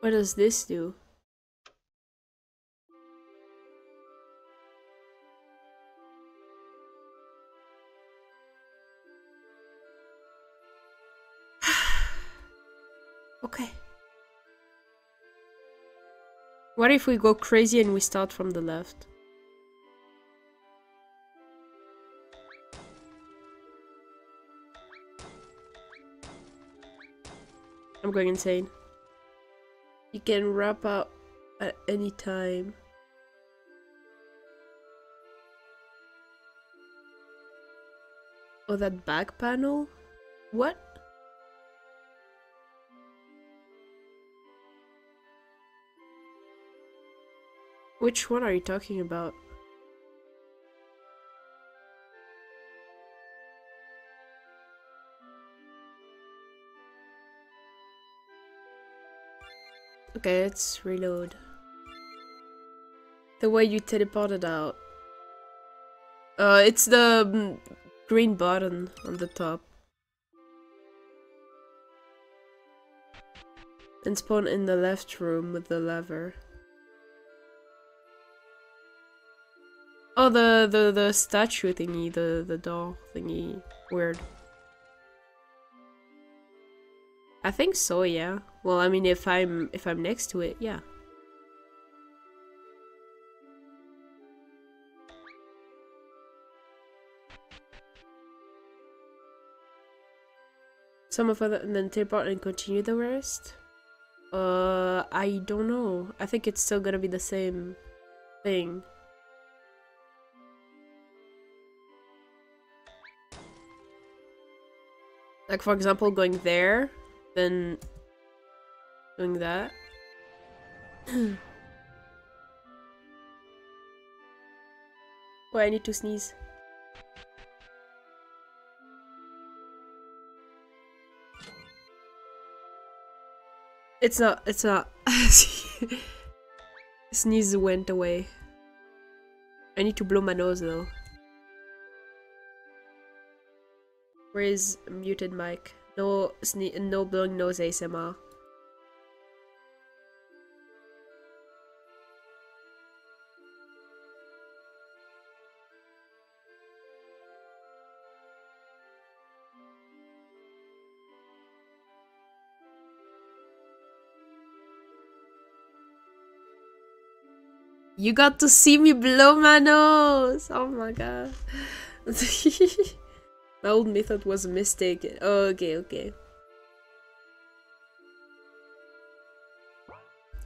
What does this do? What if we go crazy and we start from the left? I'm going insane. You can wrap up at any time. Oh, that back panel? What? Which one are you talking about? Okay, let's reload. The way you teleported out. Uh, it's the mm, green button on the top. And spawn in the left room with the lever. Oh, the, the, the statue thingy, the, the doll thingy. Weird. I think so, yeah. Well, I mean, if I'm if I'm next to it, yeah. Some of other and then teleport and continue the rest. Uh, I don't know. I think it's still gonna be the same thing. Like for example, going there, then doing that. <clears throat> oh, I need to sneeze. It's not, it's not. <laughs> Sneeze went away. I need to blow my nose though. Where is muted mic? No sne no blowing nose ASMR. You got to see me blow my nose! Oh my god. <laughs> my old method was a mistake. Okay, okay.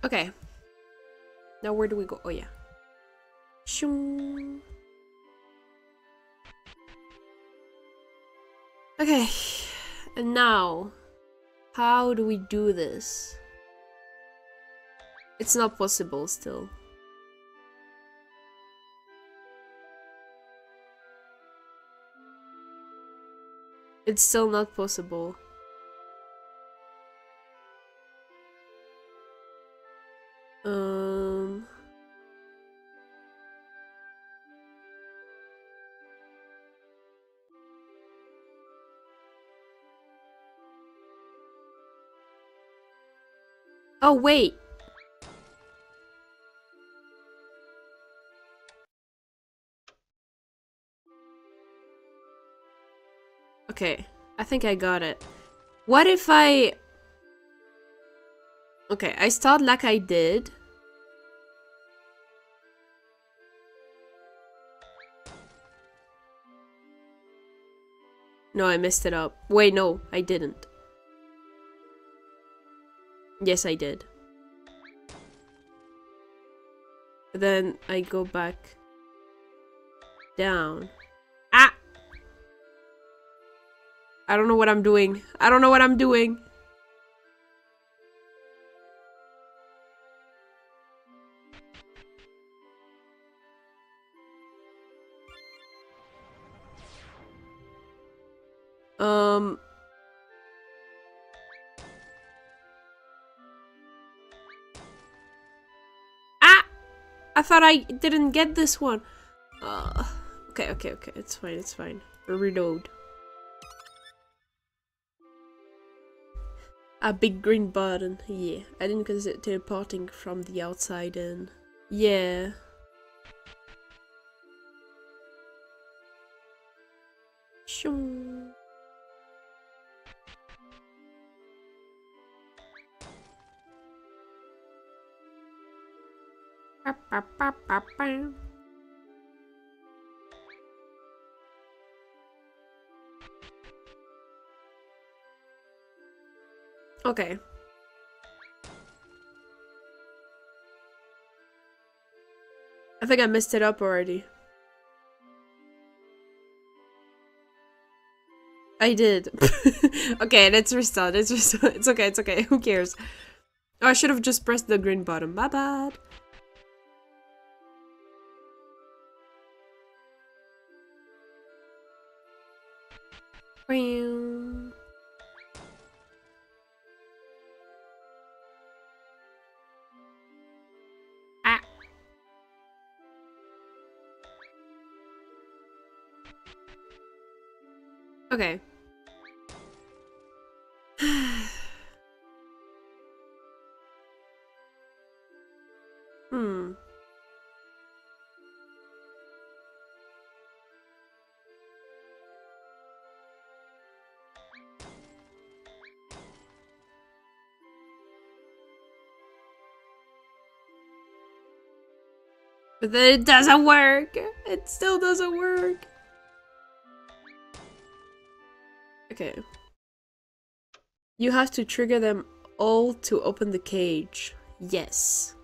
Okay. Now where do we go? Oh yeah. Shoo. Okay. And now, how do we do this? It's not possible still. It's still not possible. Um... Oh, wait. Okay, I think I got it. What if I... Okay, I start like I did. No, I messed it up. Wait, no, I didn't. Yes, I did. Then I go back down. I don't know what I'm doing. I don't know what I'm doing. Um... Ah! I thought I didn't get this one. Uh, okay, okay, okay. It's fine, it's fine. Reload. A big green button. Yeah, I didn't consider teleporting from the outside in. Yeah. Shoo. Ba, ba, ba, Okay. I think I messed it up already. I did. <laughs> okay, let's restart. Restart. It's okay, it's okay. <laughs> Who cares? Oh, I should have just pressed the green button. My bad. Meow. Okay. <sighs> hmm. But then it doesn't work. It still doesn't work. Okay. You have to trigger them all to open the cage. Yes.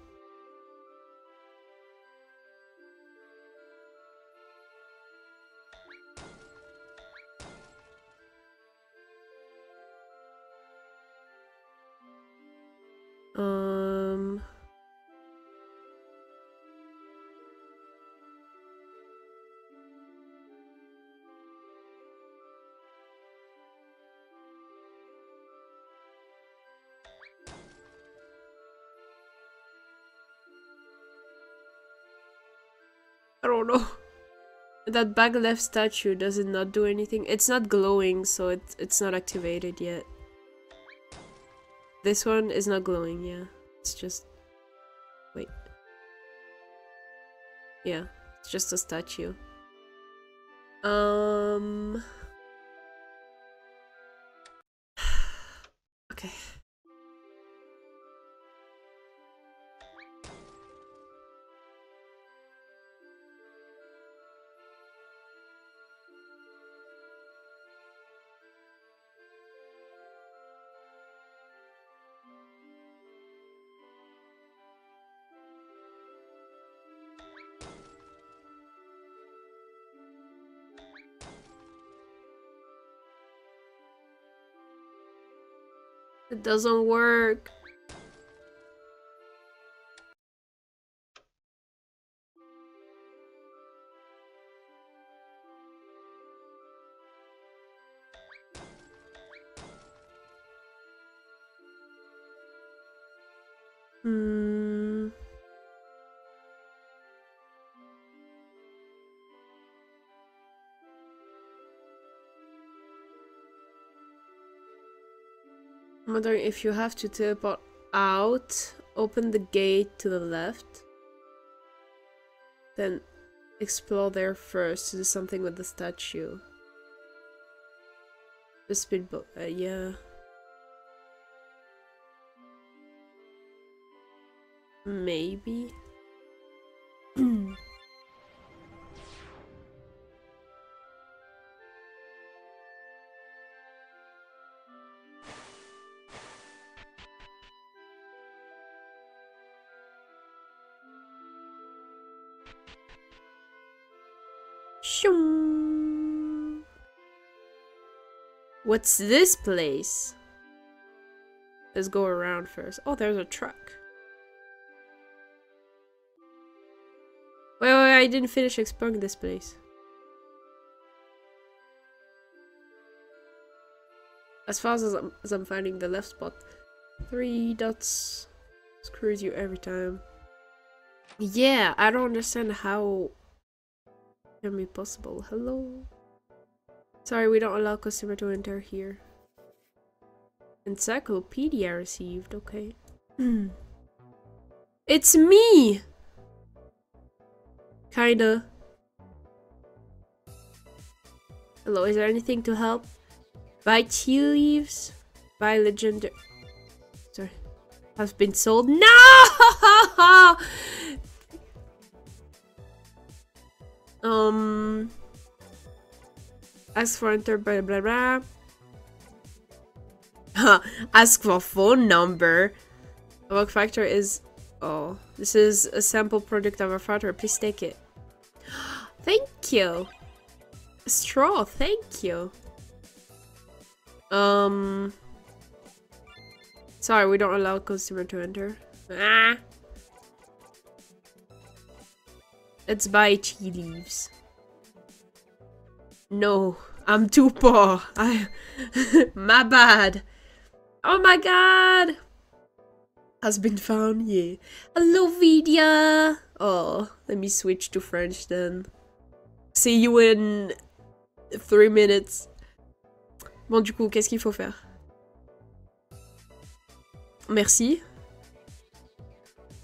That back left statue, does it not do anything? It's not glowing, so it, it's not activated yet. This one is not glowing, yeah. It's just... Wait. Yeah, it's just a statue. Um... <sighs> okay. It doesn't work. Wondering if you have to teleport out, open the gate to the left, then explore there first to do something with the statue. The speedboat, uh, yeah. Maybe. <clears throat> What's this place? Let's go around first. Oh, there's a truck. Wait, wait, wait, I didn't finish exploring this place. As fast as I'm, as I'm finding the left spot. Three dots screws you every time. Yeah, I don't understand how can be possible. Hello? Sorry, we don't allow customer to enter here. Encyclopedia received, okay. <clears throat> it's me! Kinda. Hello, is there anything to help? Buy tea leaves? Buy legendary... Sorry. Has been sold? No! <laughs> um... Ask for enter blah blah blah. Ask for phone number. Work factor is... Oh, this is a sample product of our factory. Please take it. <gasps> Thank you. Straw, thank you. Um. Sorry, we don't allow customer to enter. Ah. Let's buy tea leaves. No, I'm too poor. I, <laughs> my bad. Oh my god. Has been found, yeah. Hello, Vidya. Oh, let me switch to French then. See you in three minutes. Bon, du coup, qu'est-ce qu'il faut faire? Merci.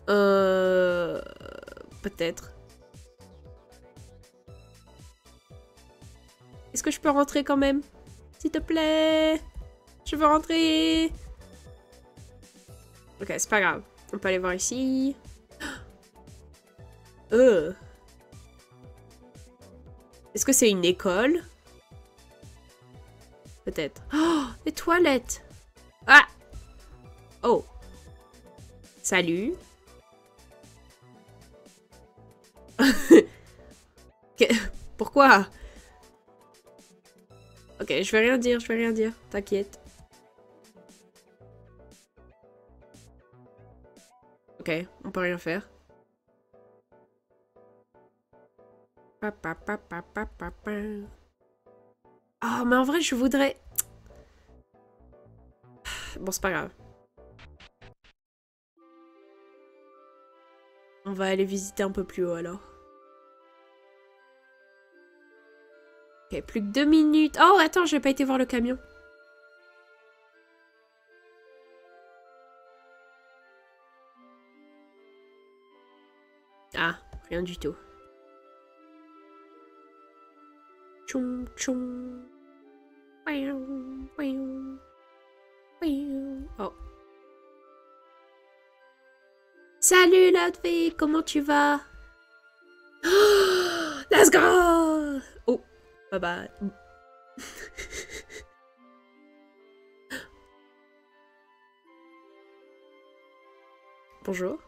Euh... Peut-être. Est-ce que je peux rentrer quand même? S'il te plaît. Je veux rentrer. Ok, c'est pas grave. On peut aller voir ici. <gasps> Euh. Est-ce que c'est une école? Peut-être. <gasps> Oh, des toilettes. Ah! Oh. Salut. <laughs> Pourquoi? Ok, je vais rien dire, je vais rien dire. T'inquiète. Ok, on peut rien faire. Ah, mais en vrai, je voudrais... Bon, c'est pas grave. On va aller visiter un peu plus haut, alors. Ok, plus que deux minutes. Oh, attends, j'ai pas été voir le camion. Ah, rien du tout. Tchoum, tchoum. Oh. Salut Ludwig, comment tu vas? <gasps> Let's go bye bye. <laughs> Bonjour.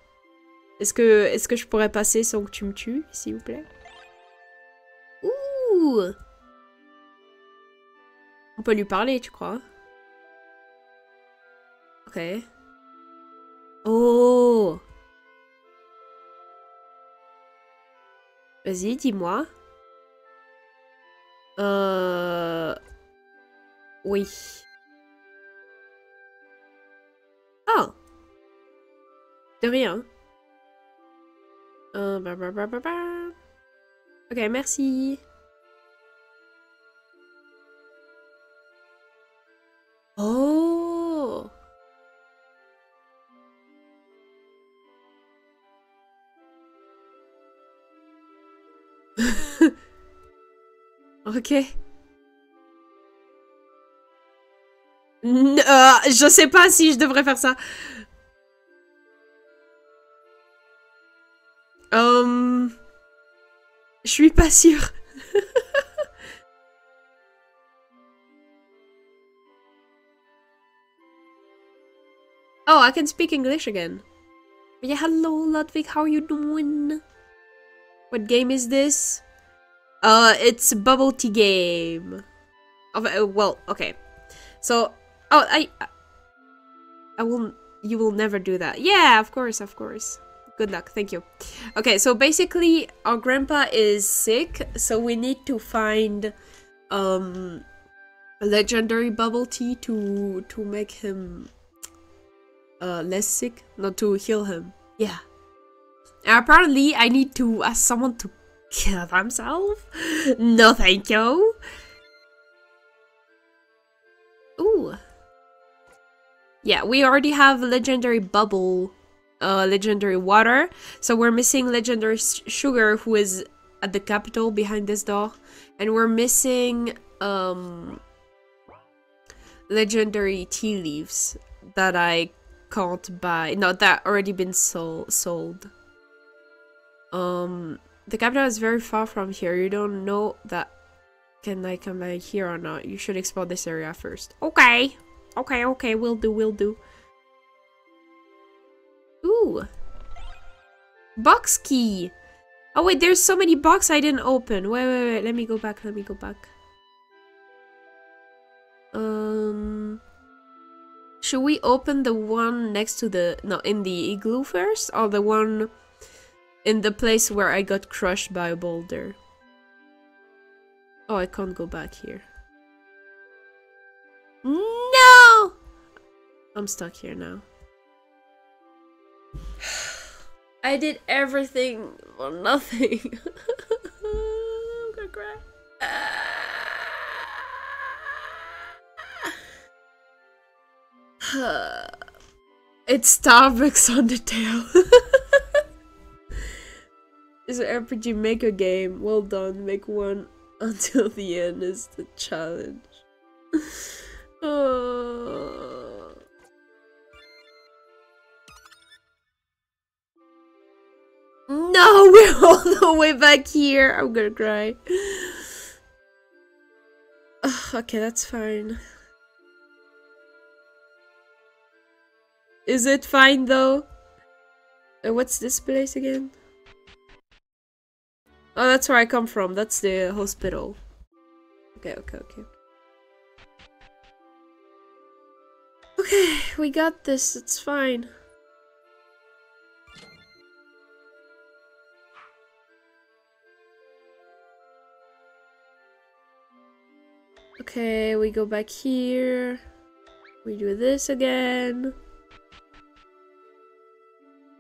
Est-ce que, est que je pourrais passer sans que tu me tues, s'il vous plaît? Ouh On peut lui parler, tu crois? Ok. Oh Vas-y, dis-moi. Euh... Oui. Oh De rien. Euh, bah, bah, bah, bah, bah. Ok, merci. Oh Ok. Euh, je sais pas si je devrais faire ça. Euh... Je suis pas sûre. <laughs> oh, I can speak English again. Yeah, hello Ludwig, how are you doing? What game is this? Uh, it's bubble tea game. Of, uh, well, okay. So, oh, I, I will, you will never do that. Yeah, of course, of course. Good luck, thank you. Okay, so basically, our grandpa is sick, so we need to find, um, legendary bubble tea to to make him, uh, less sick, not to heal him. Yeah. And apparently, I need to ask someone to kill himself. No, thank you. Ooh. Yeah, we already have legendary bubble, uh, legendary water. So we're missing legendary sugar, who is at the capital behind this door, and we're missing um legendary tea leaves that I can't buy. No, that already been sold. Sold. Um, the capital is very far from here. You don't know that. Can I come back here or not? You should explore this area first. Okay. Okay, okay, We'll do, We'll do. Ooh. Box key. Oh wait, there's so many boxes I didn't open. Wait, wait, wait. Let me go back. Let me go back. Um. Should we open the one next to the no in the igloo first, or the one in the place where I got crushed by a boulder? Oh, I can't go back here. No! I'm stuck here now. <sighs> I did everything for nothing. <laughs> I'm gonna cry. <sighs> it's Starbucks on the tail. <laughs> Is an RPG Maker game. Well done. Make one <laughs> until the end is the challenge. <laughs> oh. No, <laughs> we're all the way back here. I'm gonna cry. <sighs> Ugh, okay, that's fine. Is it fine though? Uh, what's this place again? Oh, that's where I come from. That's the hospital. Okay, okay, okay. Okay, we got this. It's fine. Okay, we go back here. We do this again.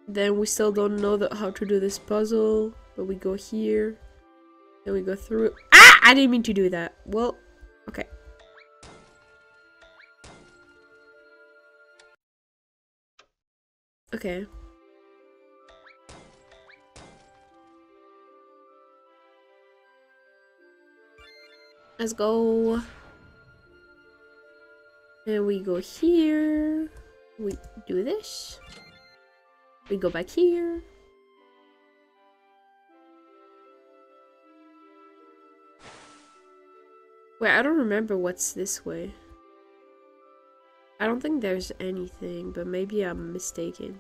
Then we still don't know how to do this puzzle, but we go here. Then we go through. Ah! I didn't mean to do that. Well, okay. Okay. Let's go. And we go here. We do this. We go back here. Wait, I don't remember what's this way. I don't think there's anything, but maybe I'm mistaken.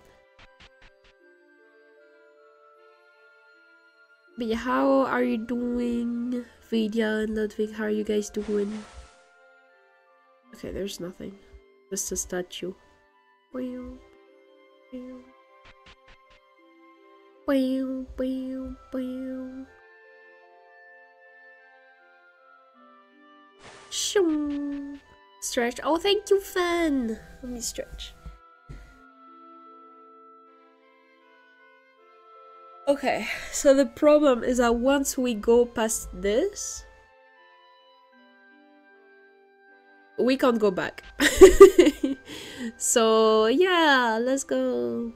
But yeah, how are you doing? Vidya and Ludwig, how are you guys doing? Okay, there's nothing. Just a statue. Stretch. Oh, thank you, Fan. Let me stretch. Okay, so the problem is that once we go past this, we can't go back. <laughs> so yeah, let's go.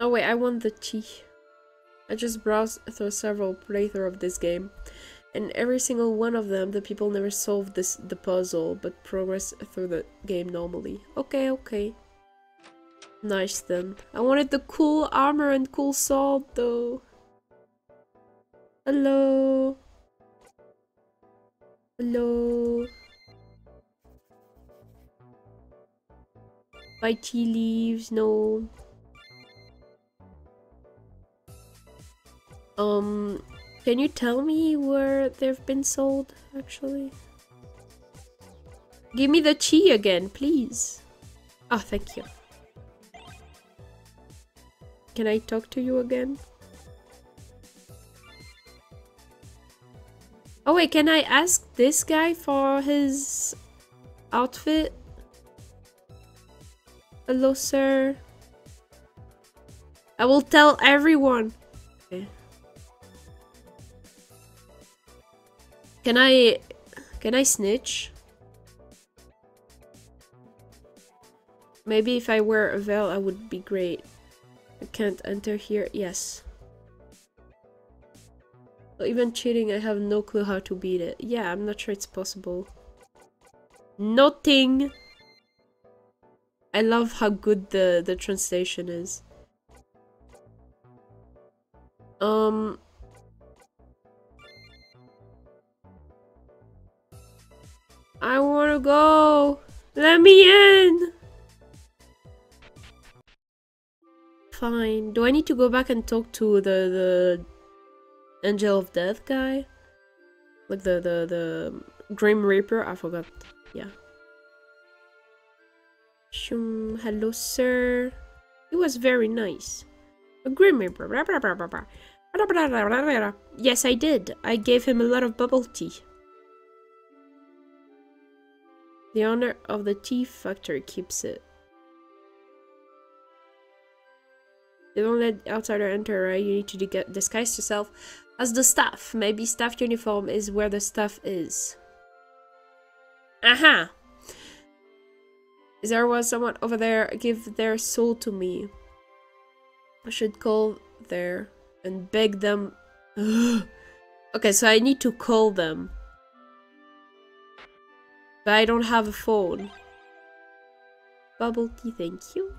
Oh wait, I want the tea. I just browsed through several playthroughs of this game, and every single one of them, the people never solved this the puzzle, but progress through the game normally. Okay, okay. Nice then. I wanted the cool armor and cool sword though. Hello. Hello. My tea leaves, no. Um, can you tell me where they've been sold, actually? Give me the chi again, please. Oh, thank you. Can I talk to you again? Oh wait, can I ask this guy for his outfit? Hello, sir. I will tell everyone. Can I... Can I snitch? Maybe if I wear a veil, I would be great. I can't enter here. Yes. So even cheating, I have no clue how to beat it. Yeah, I'm not sure it's possible. Nothing! I love how good the, the translation is. Um... I wanna go! Let me in! Fine. Do I need to go back and talk to the the Angel of Death guy? Like the the the Grim Reaper? I forgot. Yeah. Shum, hello, sir. He was very nice. A Grim Reaper. Yes, I did. I gave him a lot of bubble tea. The owner of the tea factory keeps it. They don't let outsider enter, right? You need to disguise yourself as the staff. Maybe staff uniform is where the staff is. Aha! Is there was someone over there give their soul to me? I should call there and beg them. <gasps> okay, so I need to call them. But I don't have a phone. Bubble tea, thank you.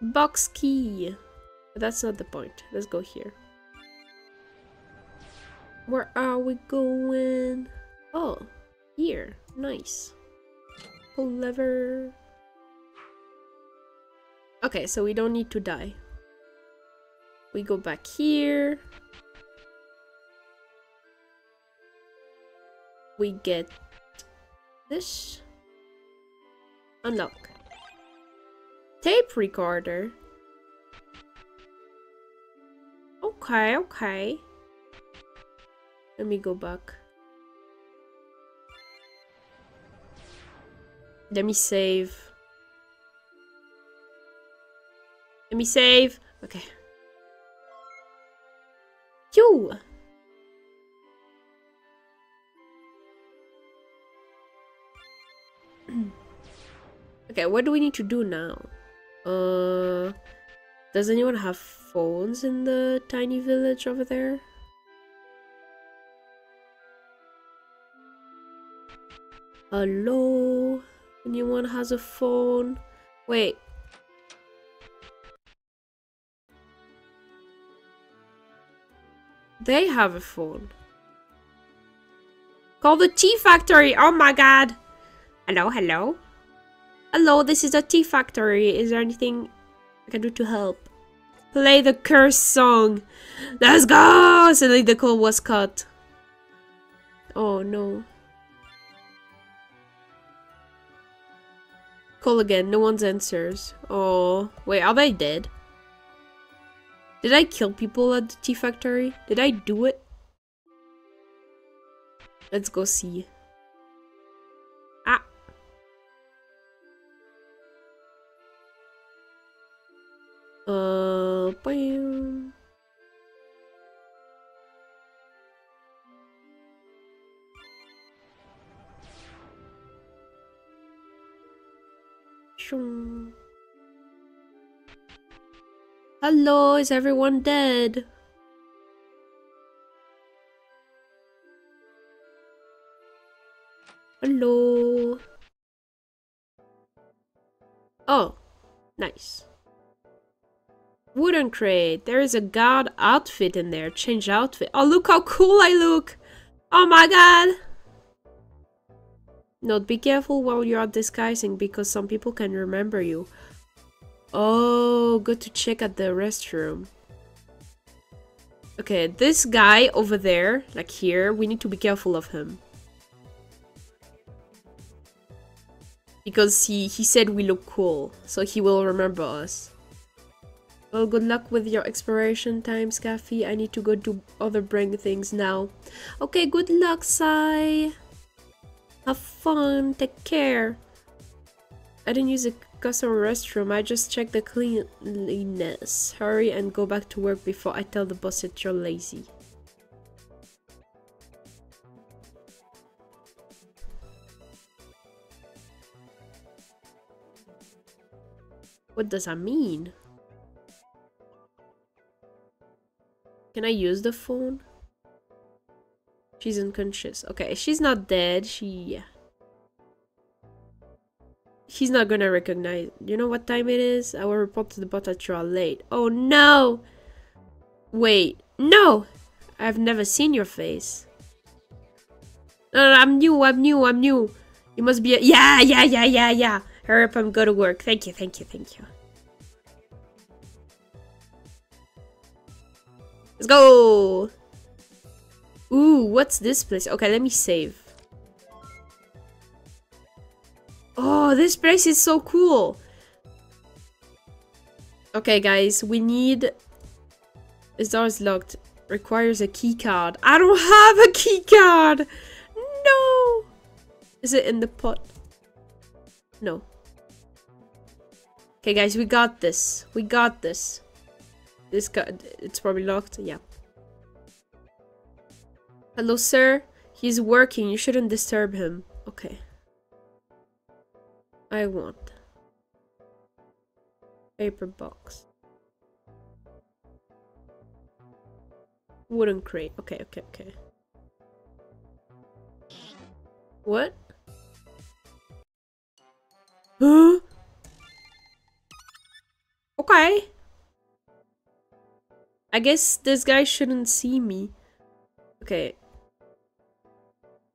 Box key. That's not the point. Let's go here. Where are we going? Oh, here. Nice. Pull lever. Okay, so we don't need to die. We go back here. We get this. Unlock. Tape recorder. Okay, okay. Let me go back. Let me save. Let me save. Okay. Phew. <clears throat> okay, what do we need to do now? Uh, does anyone have phones in the tiny village over there? Hello? Anyone has a phone? Wait. They have a phone. Call the tea factory. Oh my god. Hello, hello. Hello, this is a tea factory. Is there anything I can do to help? Play the curse song. Let's go! Suddenly the call was cut. Oh no. Call again. No one's answers. Oh. Wait, are they dead? Did I kill people at the tea factory? Did I do it? Let's go see. Uh, bam. Shoo. Hello, is everyone dead? Hello. Oh, nice. Wooden crate. There is a god outfit in there. Change outfit. Oh, look how cool I look. Oh my god. Note, be careful while you are disguising because some people can remember you. Oh, good to check at the restroom. Okay, this guy over there, like here, we need to be careful of him. Because he, he said we look cool, so he will remember us. Well, good luck with your exploration time, Kaffy. I need to go do other brain things now. Okay, good luck, Sai. Have fun. Take care. I didn't use a customer restroom. I just checked the cleanliness. Hurry and go back to work before I tell the boss that you're lazy. What does that mean? Can I use the phone? She's unconscious. Okay, she's not dead. She... He's not gonna recognize... You know what time it is? I will report to the bot that you are late. Oh no! Wait. No! I've never seen your face. No, no, I'm new, I'm new, I'm new. You must be a- Yeah, yeah, yeah, yeah, yeah. Hurry up and go to work. Thank you, thank you, thank you. Let's go! Ooh, what's this place? Okay, let me save. Oh, this place is so cool! Okay, guys, we need... This door is locked. Requires a key card. I don't <laughs> have a key card! No! Is it in the pot? No. Okay, guys, we got this. We got this. This got... It's probably locked. Yeah. Hello, sir. He's working. You shouldn't disturb him. Okay. I want. Paper box. Wooden crate. Okay, okay, okay. What? Huh? <gasps> Okay. I guess this guy shouldn't see me. Okay.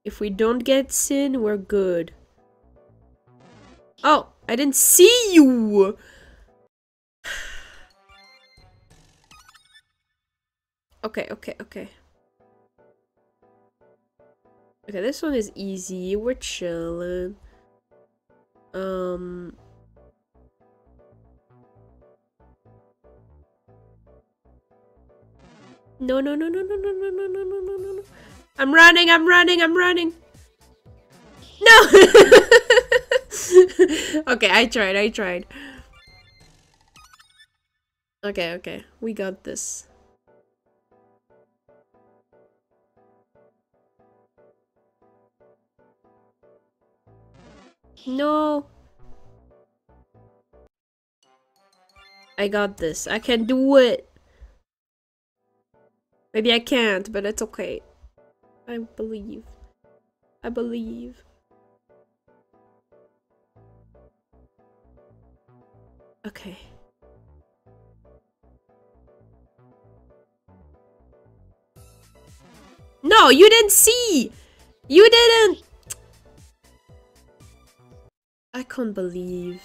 If we don't get sin, we're good. Oh, I didn't see you! <sighs> okay, okay, okay. Okay, this one is easy. We're chilling. Um... No, no, no, no, no, no, no, no, no, no, no, no, no. I'm running, I'm running, I'm running. No! okay, I tried, I tried. Okay, okay. We got this. No. I got this. I can do it. Maybe I can't, but it's okay. I believe. I believe. Okay. No, you didn't see! You didn't! I can't believe.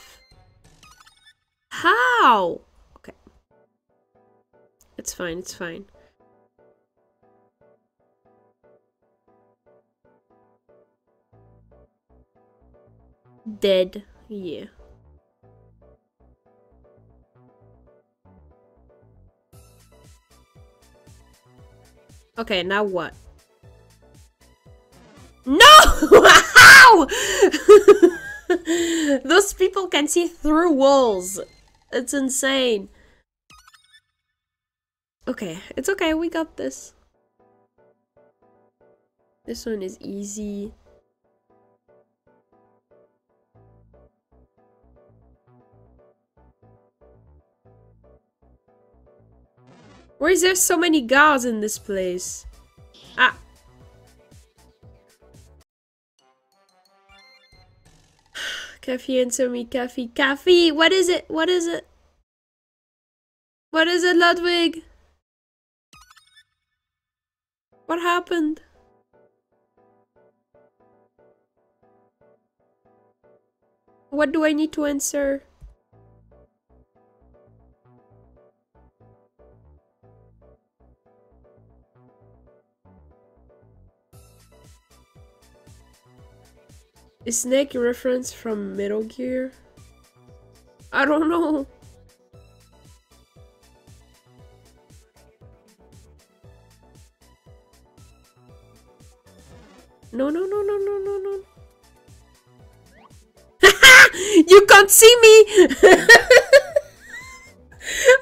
How? Okay. It's fine, it's fine. Dead. Yeah. Okay, now what? No! <laughs> How? <laughs> Those people can see through walls. It's insane. Okay, it's okay, we got this. This one is easy. Why is there so many guards in this place? Ah. <sighs> Kaffy, answer me, Kaffy. Kaffy, what is it? What is it? What is it, Ludwig? What happened? What do I need to answer? Is Snake a reference from Metal Gear? I don't know. No, no, no, no, no, no, no. <laughs> you can't see me! <laughs>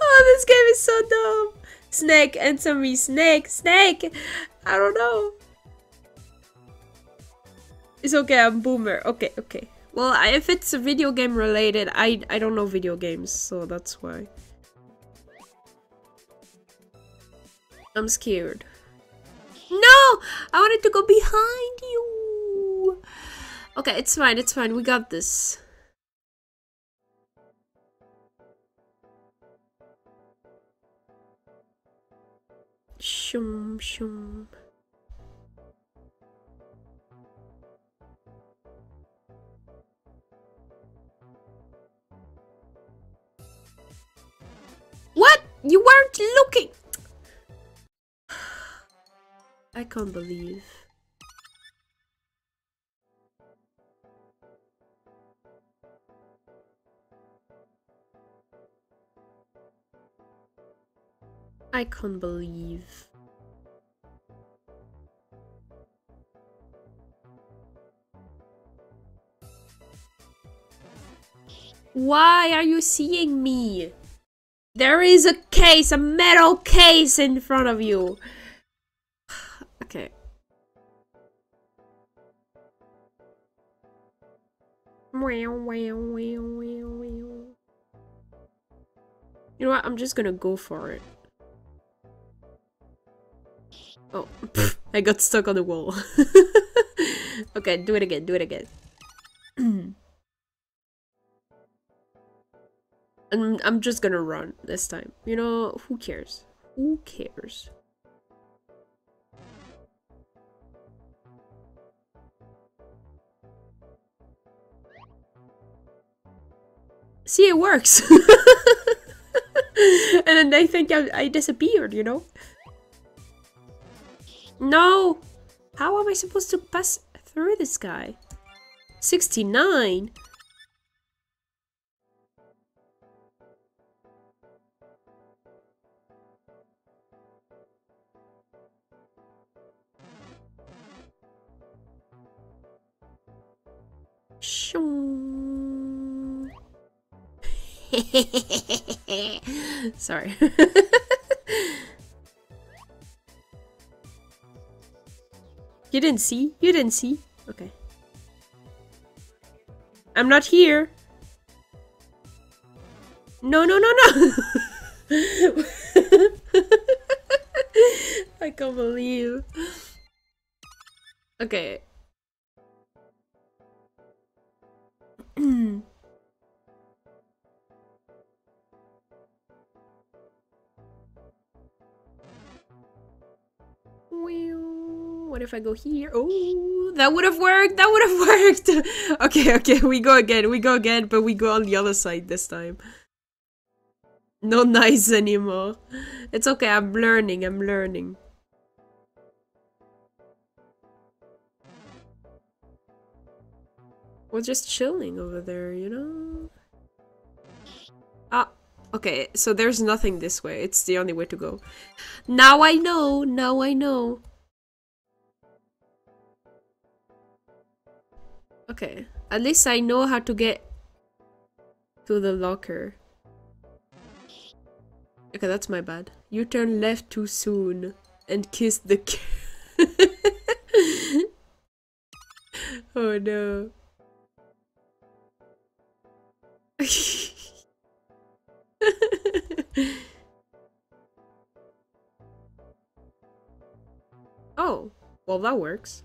oh, this game is so dumb. Snake, answer me. Snake, Snake. I don't know. It's okay, I'm boomer. Okay, okay. Well, I, if it's a video game related, I, I don't know video games, so that's why. I'm scared. No! I wanted to go behind you! Okay, it's fine, it's fine. We got this. Shum, shum. You weren't looking! <sighs> I can't believe. I can't believe. Why are you seeing me? There is a case, a metal case in front of you. <sighs> okay. You know what? I'm just gonna go for it. Oh, <laughs> I got stuck on the wall. <laughs> okay, do it again, do it again. <clears throat> I'm, I'm just gonna run this time. You know, who cares? Who cares? See, it works! <laughs> and then they think I, I disappeared, you know? No! How am I supposed to pass through this guy? 69? <laughs> Sorry. you didn't see? You didn't see? Okay. I'm not here. No, no, no, no. <laughs> I can't believe. Okay. Hmm. What if I go here? Oh, that would have worked. That would have <laughs> worked. okay, okay, we go again. We go again, but we go on the other side this time. Not nice anymore. It's okay. I'm learning. I'm learning. We're just chilling over there, you know? Ah, okay, so there's nothing this way. It's the only way to go. Now I know, now I know. Okay, at least I know how to get to the locker. Okay, that's my bad. You turn left too soon and kiss the <laughs> Oh no. <laughs> oh, well that works.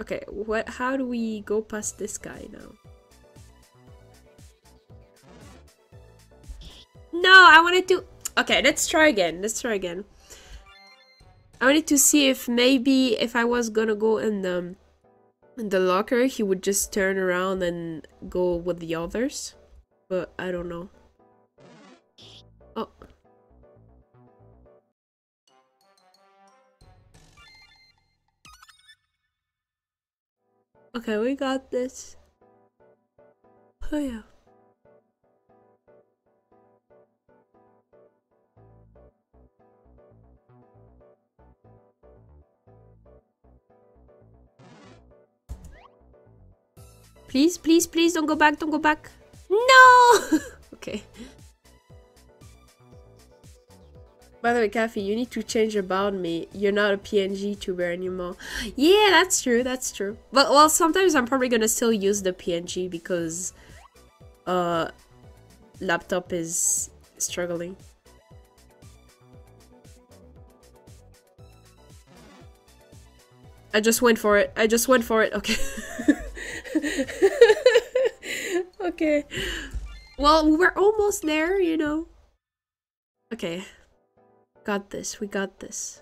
Okay, what how do we go past this guy now? No, I wanted to Okay, let's try again. Let's try again. I wanted to see if maybe if I was gonna go in the um, in the locker, he would just turn around and go with the others. But I don't know. Oh. Okay, we got this. Oh yeah. Please, please, please don't go back, don't go back. No! <laughs> okay. By the way, Kaffy, you need to change about me. You're not a PNG tuber anymore. Yeah, that's true, that's true. But, well, sometimes I'm probably gonna still use the PNG because... Uh... Laptop is struggling. I just went for it. I just went for it. Okay. <laughs> <laughs> okay. Well, we're almost there, you know. Okay. Got this. We got this.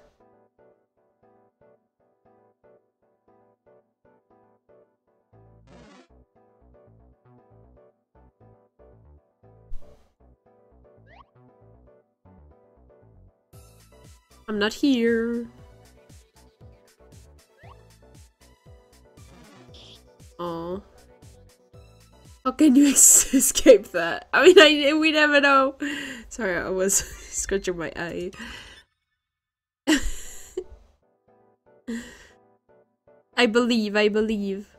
I'm not here. Oh. How can you <laughs> escape that? I mean, I we never know. Sorry, I was <laughs> scratching my eye. <laughs> I believe, I believe.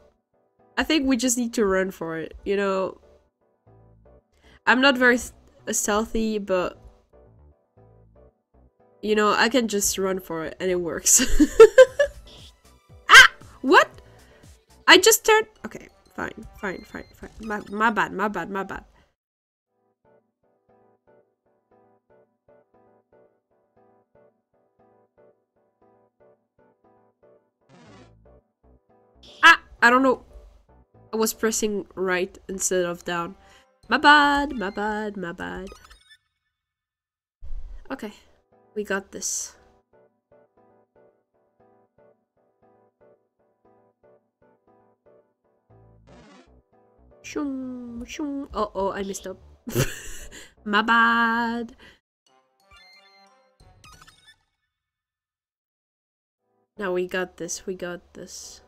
I think we just need to run for it, you know. I'm not very stealthy, but you know, I can just run for it and it works. I just turned... Okay, fine, fine, fine, fine. My, my bad, my bad, my bad. Ah! I don't know. I was pressing right instead of down. My bad, my bad, my bad. Okay, we got this. Shung, shung. Oh, oh, I messed up. <laughs> My bad. Now we got this, we got this.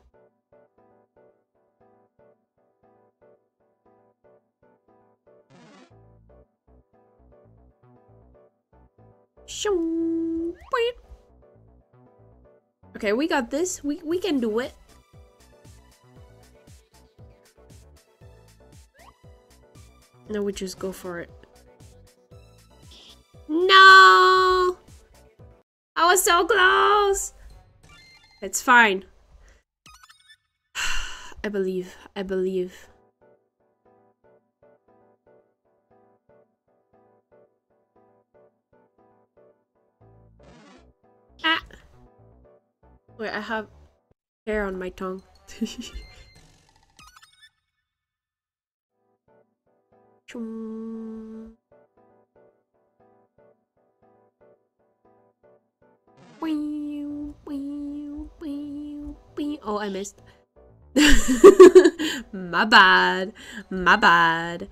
Shung. Okay, we got this. We we can do it. No, we just go for it. No! I was so close! It's fine. <sighs> I believe. I believe. Ah! Wait, I have hair on my tongue. <laughs> Wee. Oh, I missed. <laughs> my bad. My bad.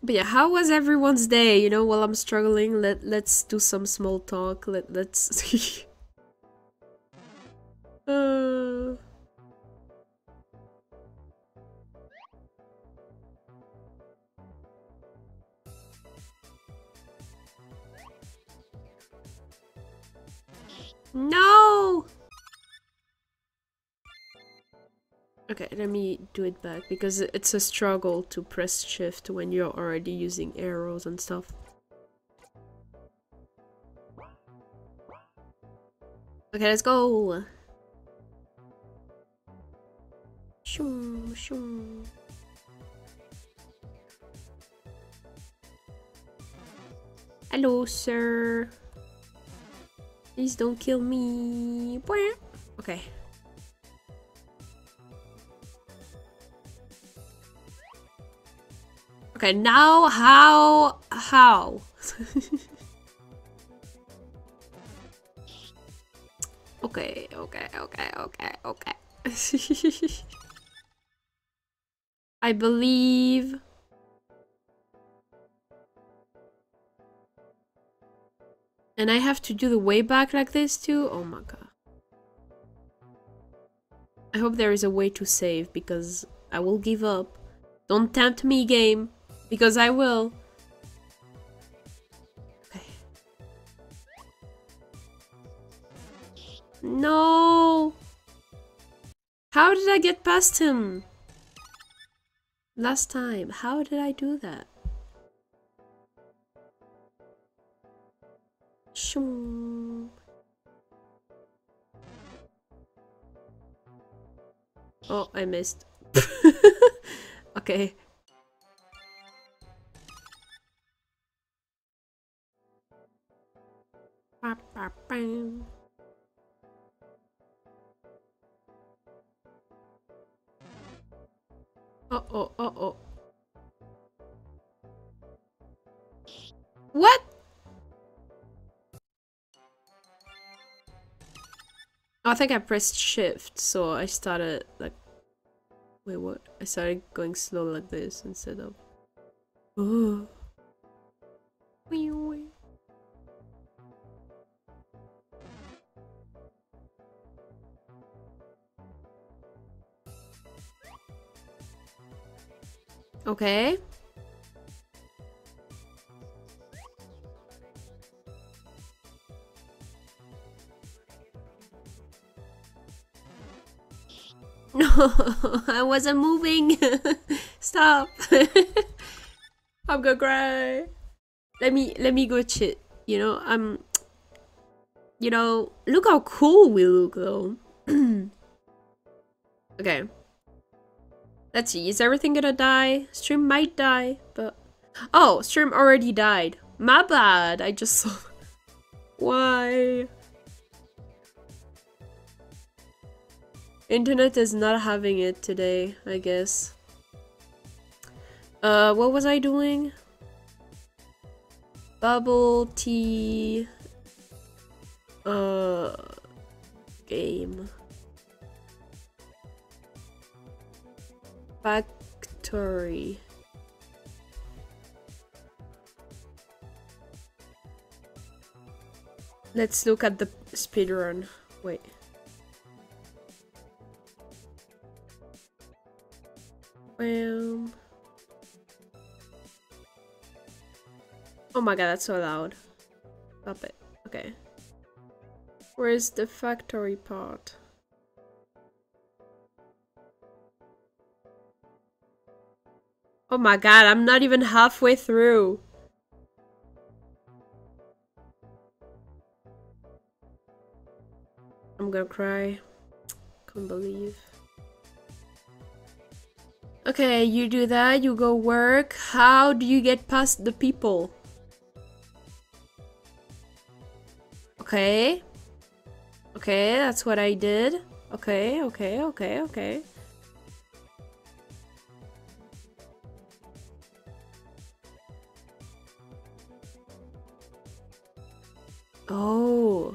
But yeah, how was everyone's day? You know, while I'm struggling, let let's do some small talk. Let let's. <laughs> uh... No! Okay, let me do it back because it's a struggle to press shift when you're already using arrows and stuff. Okay, let's go! Shoom, shoom. Hello, sir. Please don't kill me. Okay. Okay, now how how? <laughs> okay, okay, okay, okay, okay. <laughs> I believe And I have to do the way back like this too? Oh my god. I hope there is a way to save because I will give up. Don't tempt me, game. Because I will. Okay. No! How did I get past him? Last time. How did I do that? Shoom. Oh, I missed. <laughs> okay. Uh oh, uh oh. What? I think I pressed shift, so I started like... Wait, what? I started going slow like this instead of... <gasps> Oh. Okay. <laughs> I wasn't moving. <laughs> Stop. <laughs> I'm gonna cry. Let me let me go chit. You know, I'm you know, look how cool we look though. <clears throat> okay. Let's see, is everything gonna die? Stream might die, but Oh, stream already died. My bad. I just saw Why? Internet is not having it today, I guess. Uh, what was I doing? Bubble tea. Uh, game. Factory. Let's look at the speedrun. Wait. Um. Oh my god, that's so loud. Stop it. Okay. Where's the factory part? Oh my god, I'm not even halfway through. I'm gonna cry. Can't believe. Okay, you do that, you go work. How do you get past the people? Okay. Okay, that's what I did. Okay, okay, okay, okay. Oh.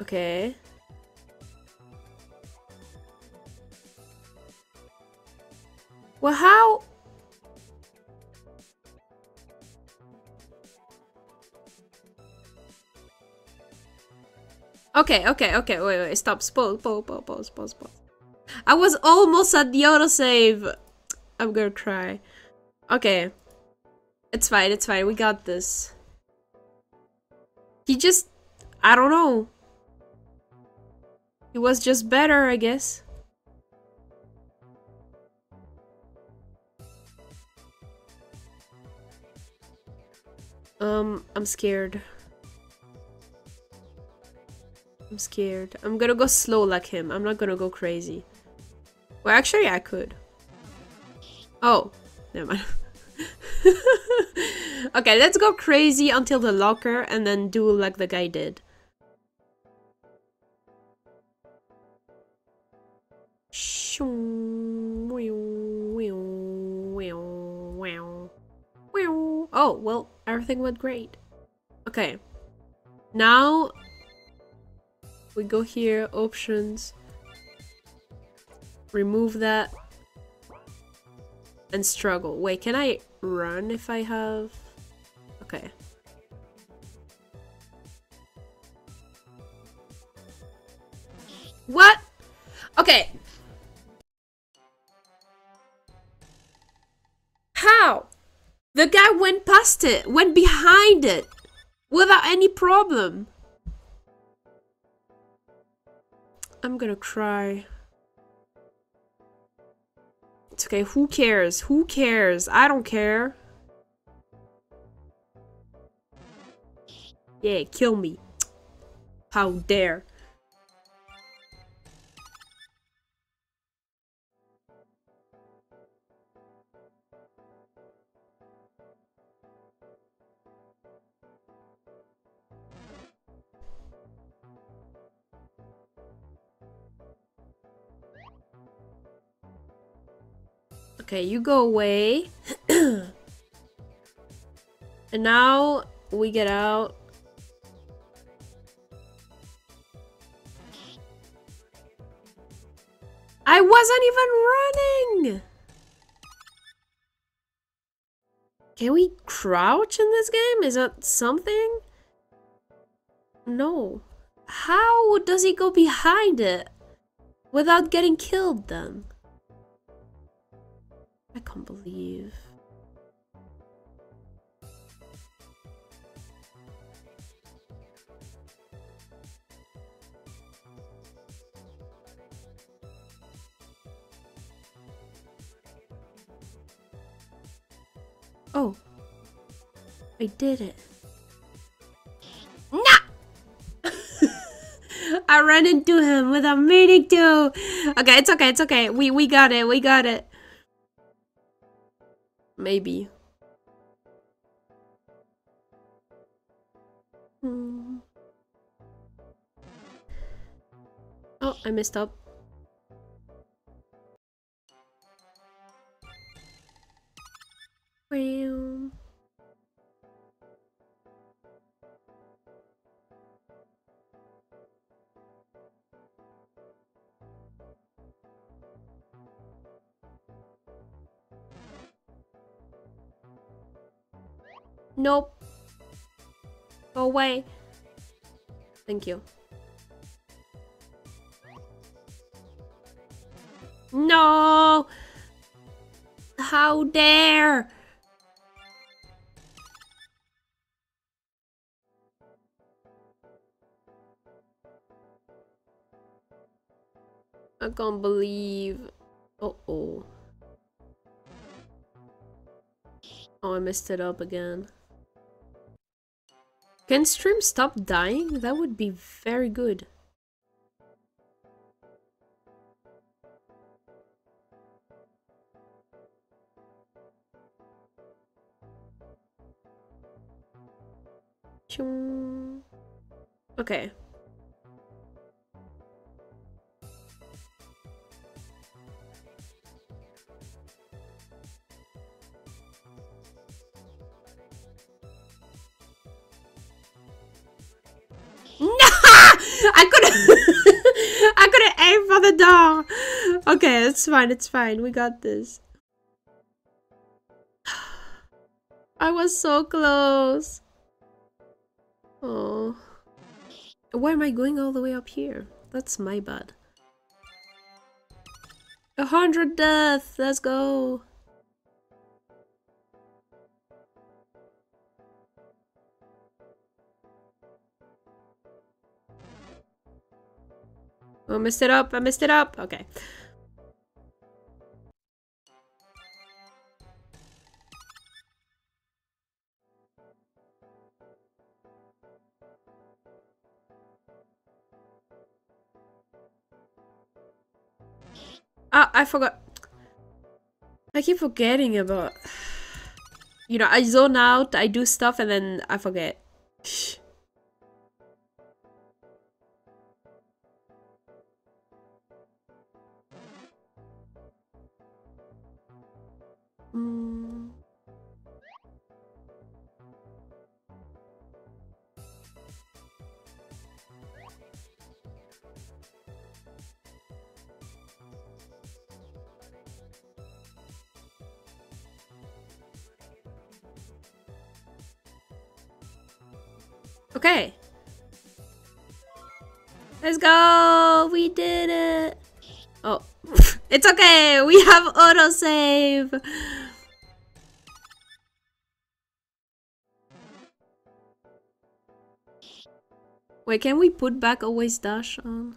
Okay. Well, how? Okay, okay, okay, wait, wait, stop, pause, pause, pause, pause, pause, pause. I was almost at the autosave. I'm gonna cry. Okay. It's fine, it's fine, we got this. He just... I don't know. He was just better, I guess. Um, I'm scared. I'm scared. I'm gonna go slow like him. I'm not gonna go crazy. Well, actually, I could. Oh, never mind. <laughs> okay, let's go crazy until the locker and then do like the guy did. Oh, well, everything went great. Okay. Now we go here, options, remove that, and struggle. Wait, can I run if I have... Okay. What? Okay. How? The guy went past it, went behind it, without any problem. I'm gonna cry. It's okay, who cares? Who cares? I don't care. Yeah, kill me. How dare. Okay, you go away. <clears throat> and now we get out. I wasn't even running! Can we crouch in this game? Is that something? No. How does he go behind it without getting killed then? I can't believe. Oh. I did it. Nah! <laughs> I ran into him without meaning to. Okay, it's okay, it's okay. We we got it, we got it. Maybe. Hmm. Oh, I messed up. Well. Nope. Go away. Thank you. No! How dare! I can't believe. Uh oh. I messed it up again. Can stream stop dying? That would be very good. Okay. I couldn't. <laughs> I couldn't aim for the door. Okay, it's fine. It's fine. We got this. <sighs> I was so close. Oh. Why am I going all the way up here? That's my bad. A hundred death! Let's go! I messed it up. I messed it up. Okay. Ah, I forgot. I keep forgetting about... <sighs> You know, I zone out, I do stuff, and then I forget. Mm. Okay. Let's go! We did it! Oh. <laughs> it's okay! We have autosave! Wait, can we put back always dash on?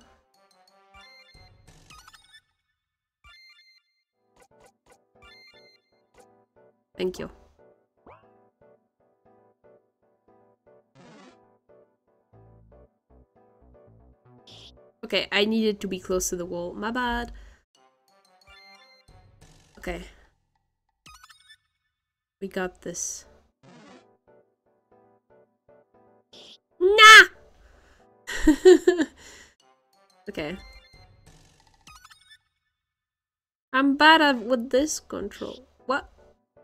Thank you. Okay, I needed to be close to the wall. My bad. Okay. We got this. Nah! <laughs> okay. I'm bad with this control. What?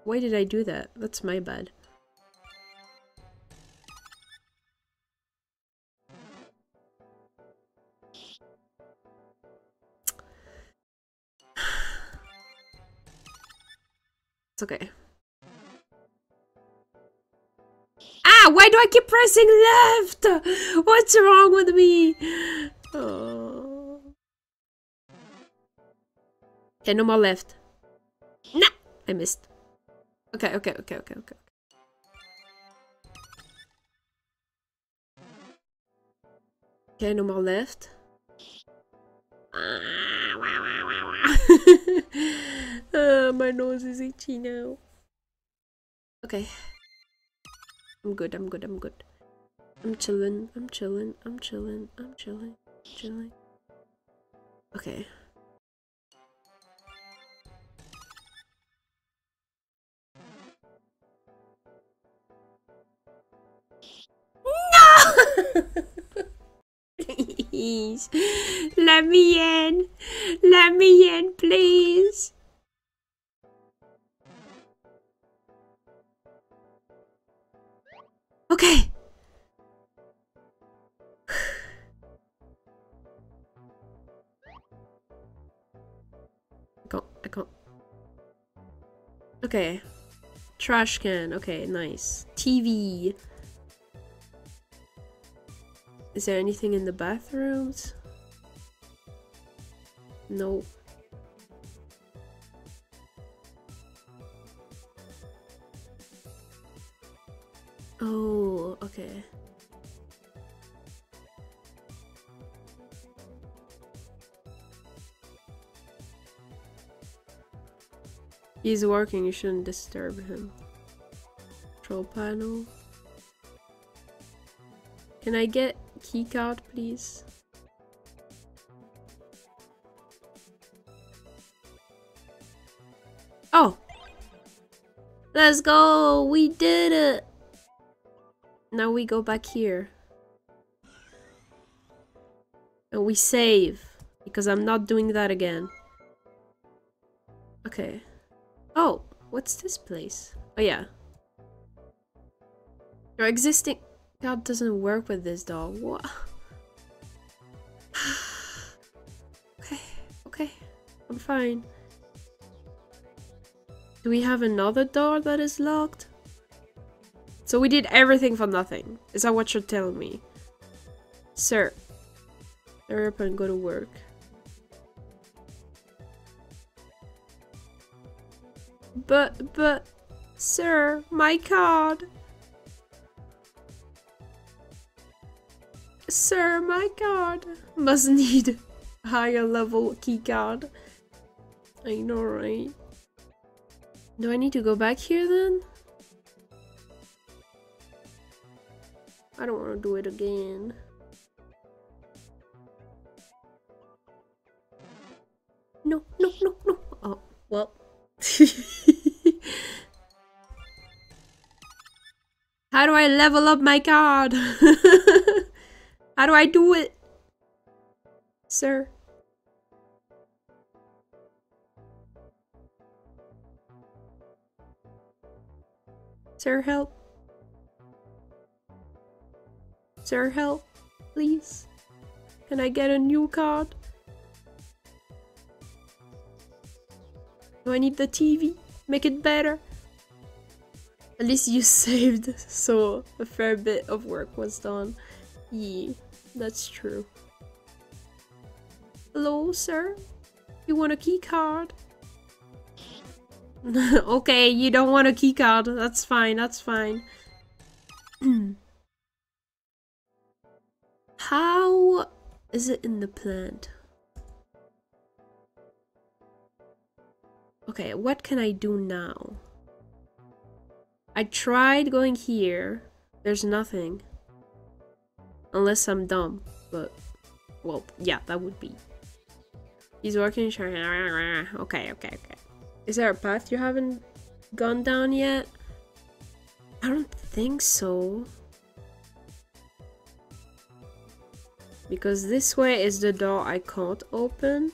Why did I do that? That's my bad. <sighs> It's okay. Why do I keep pressing left? What's wrong with me? Oh. Okay, no more left. Nah, I missed. Okay, okay, okay, okay, okay. Okay, no more left. Uh, <laughs> my nose is itchy now. Okay. I'm good, I'm good, I'm good. I'm chilling, I'm chilling, I'm chilling, I'm chilling, chilling. Okay. No! <laughs> please. Let me in. Let me in, please. Okay. <sighs> I can't. Okay. Trash can. Okay, nice. TV. Is there anything in the bathrooms? No. Oh, okay. He's working, you shouldn't disturb him. control panel. Can I get keycard, please? Oh! Let's go! We did it! Now we go back here. And we save. Because I'm not doing that again. Okay. Oh, what's this place? Oh yeah. Your existing God doesn't work with this dog. What? <sighs> okay, okay. I'm fine. Do we have another door that is locked? So we did everything for nothing. Is that what you're telling me? Sir. Hurry up and go to work. But, but, sir, my card. Sir, my card. Must need higher level keycard. I know, right? Do I need to go back here then? I don't want to do it again. No, no, no, no. Oh, well. <laughs> How do I level up my card? <laughs> How do I do it? Sir. Sir, help. Sir, help. Please. Can I get a new card? Do I need the TV? Make it better? At least you <laughs> saved, so a fair bit of work was done. Yeah, that's true. Hello, sir? You want a key card? <laughs> okay, you don't want a key card. That's fine, that's fine. <clears throat> How is it in the plant? Okay, what can I do now? I tried going here. There's nothing. Unless I'm dumb. But, well, yeah, that would be. He's working. Okay, okay, okay. Is there a path you haven't gone down yet? I don't think so. Because this way is the door I can't open.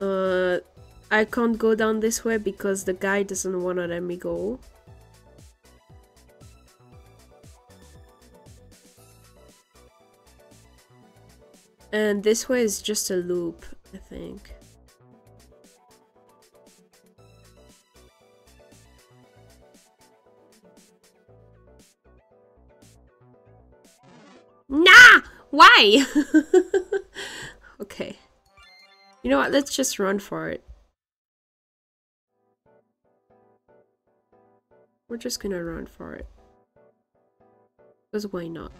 Uh, I can't go down this way because the guy doesn't want to let me go. And this way is just a loop, I think. Nah! Why? <laughs> okay. You know what? Let's just run for it. We're just gonna run for it. Because why not?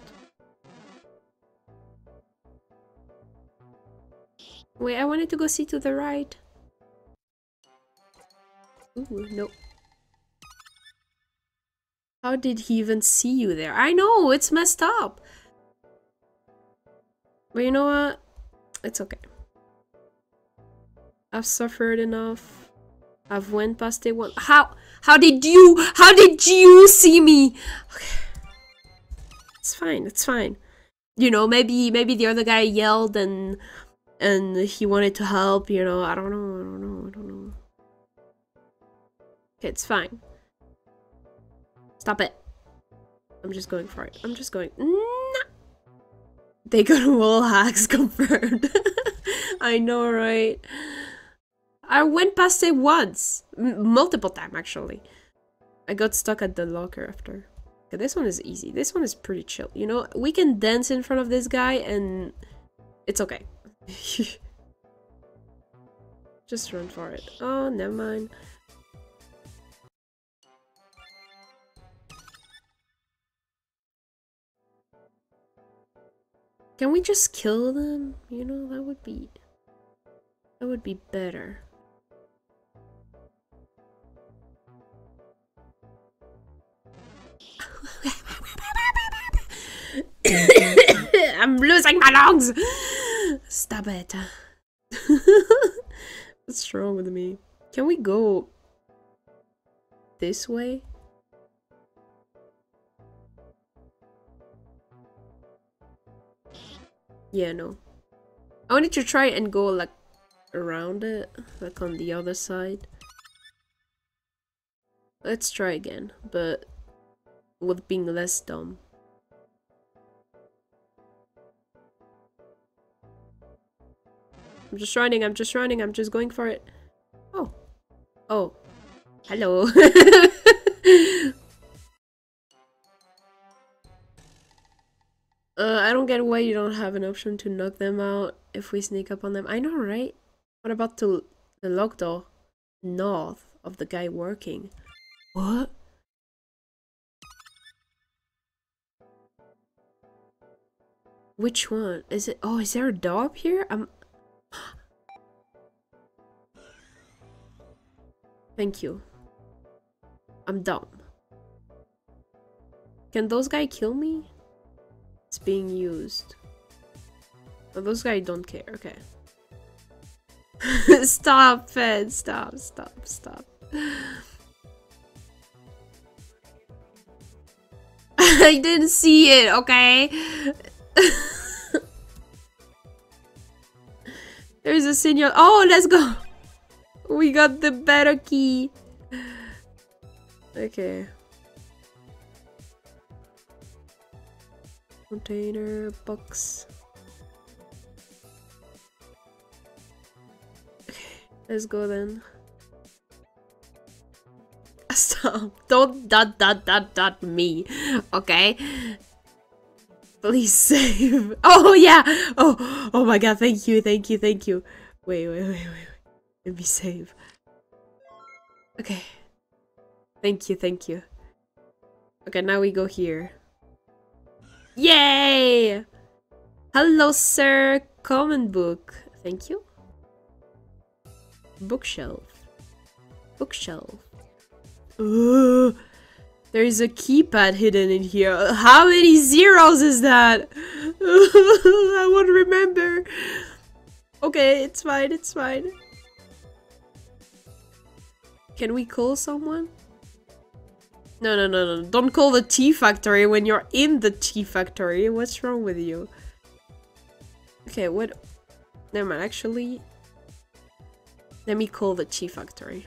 Wait, I wanted to go see to the right. Ooh, nope. How did he even see you there? I know, it's messed up. But you know what? It's okay. I've suffered enough. I've went past it one. How? How did you? How did you see me? Okay. It's fine. It's fine. You know, maybe maybe the other guy yelled and and he wanted to help, you know, I don't know, I don't know, I don't know. Okay, it's fine. Stop it. I'm just going for it. I'm just going. They got wall hacks <laughs> confirmed. I know, right? I went past it once. M multiple time, actually. I got stuck at the locker after. Okay, this one is easy. This one is pretty chill. You know, we can dance in front of this guy and it's okay. <laughs> Just run for it. Oh, never mind. Can we just kill them? You know, that would be... That would be better. <coughs> I'm losing my lungs! Stop it. <laughs> What's wrong with me? Can we go this way? Yeah, no. I wanted to try and go like around it, like on the other side. Let's try again, but with being less dumb. I'm just running, I'm just running, I'm just going for it. Oh. Oh. Hello. <laughs> uh, I don't get why you don't have an option to knock them out if we sneak up on them. I know, right? What about the, the lock door north of the guy working? What? Which one? Is it? Oh, is there a door up here? I'm... Thank you. I'm dumb. Can those guys kill me? It's being used. Oh, those guys don't care. Okay. <laughs> stop it. Stop, stop, stop. <laughs> I didn't see it, okay? <laughs> There's a signal. Oh, let's go. We got the better key. Okay. Container, box. Okay, let's go then. <laughs> Stop. Don't dot dot dot dot me. Okay? Please <laughs> save. Oh yeah. Oh oh my god, thank you, thank you, thank you. Wait, wait, wait, wait, wait. Let me save. Okay. Thank you, thank you. Okay, now we go here. Yay! Hello, sir. Common book. Thank you. Bookshelf. Bookshelf. Uh, there is a keypad hidden in here. How many zeros is that? <laughs> I won't remember. Okay, it's fine, it's fine. Can we call someone? No, no, no, no. Don't call the tea factory when you're in the tea factory. What's wrong with you? Okay, what? Never mind, actually. Let me call the tea factory.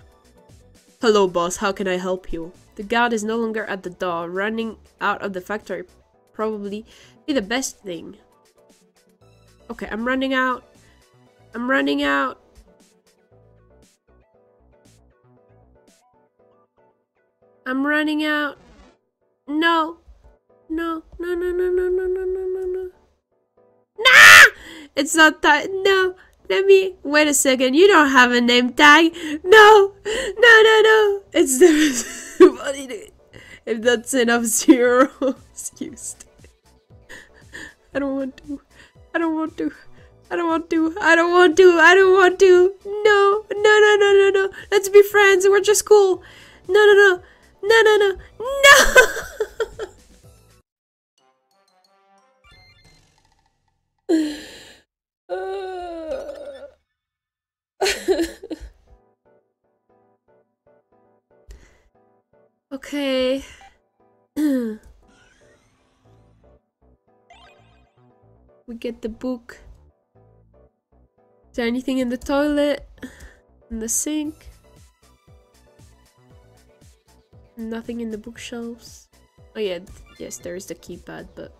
Hello, boss. How can I help you? The guard is no longer at the door. Running out of the factory probably be the best thing. Okay, I'm running out. I'm running out. I'm running out. No. No. No, no, no, no, no, no, no, no, no. Nah! It's not that. No. Let me. Wait a second. You don't have a name tag. No. No, no, no. It's the. if that's enough zeros <laughs> used. I don't want to. I don't want to. I don't want to. I don't want to. I don't want to. No. No, no, no, no, no. Let's be friends. We're just cool. No, no, no. No, no, no. No! okay. we get the book. Is there anything in the toilet? In the sink? Nothing in the bookshelves. Oh yeah, yes, there is the keypad, but...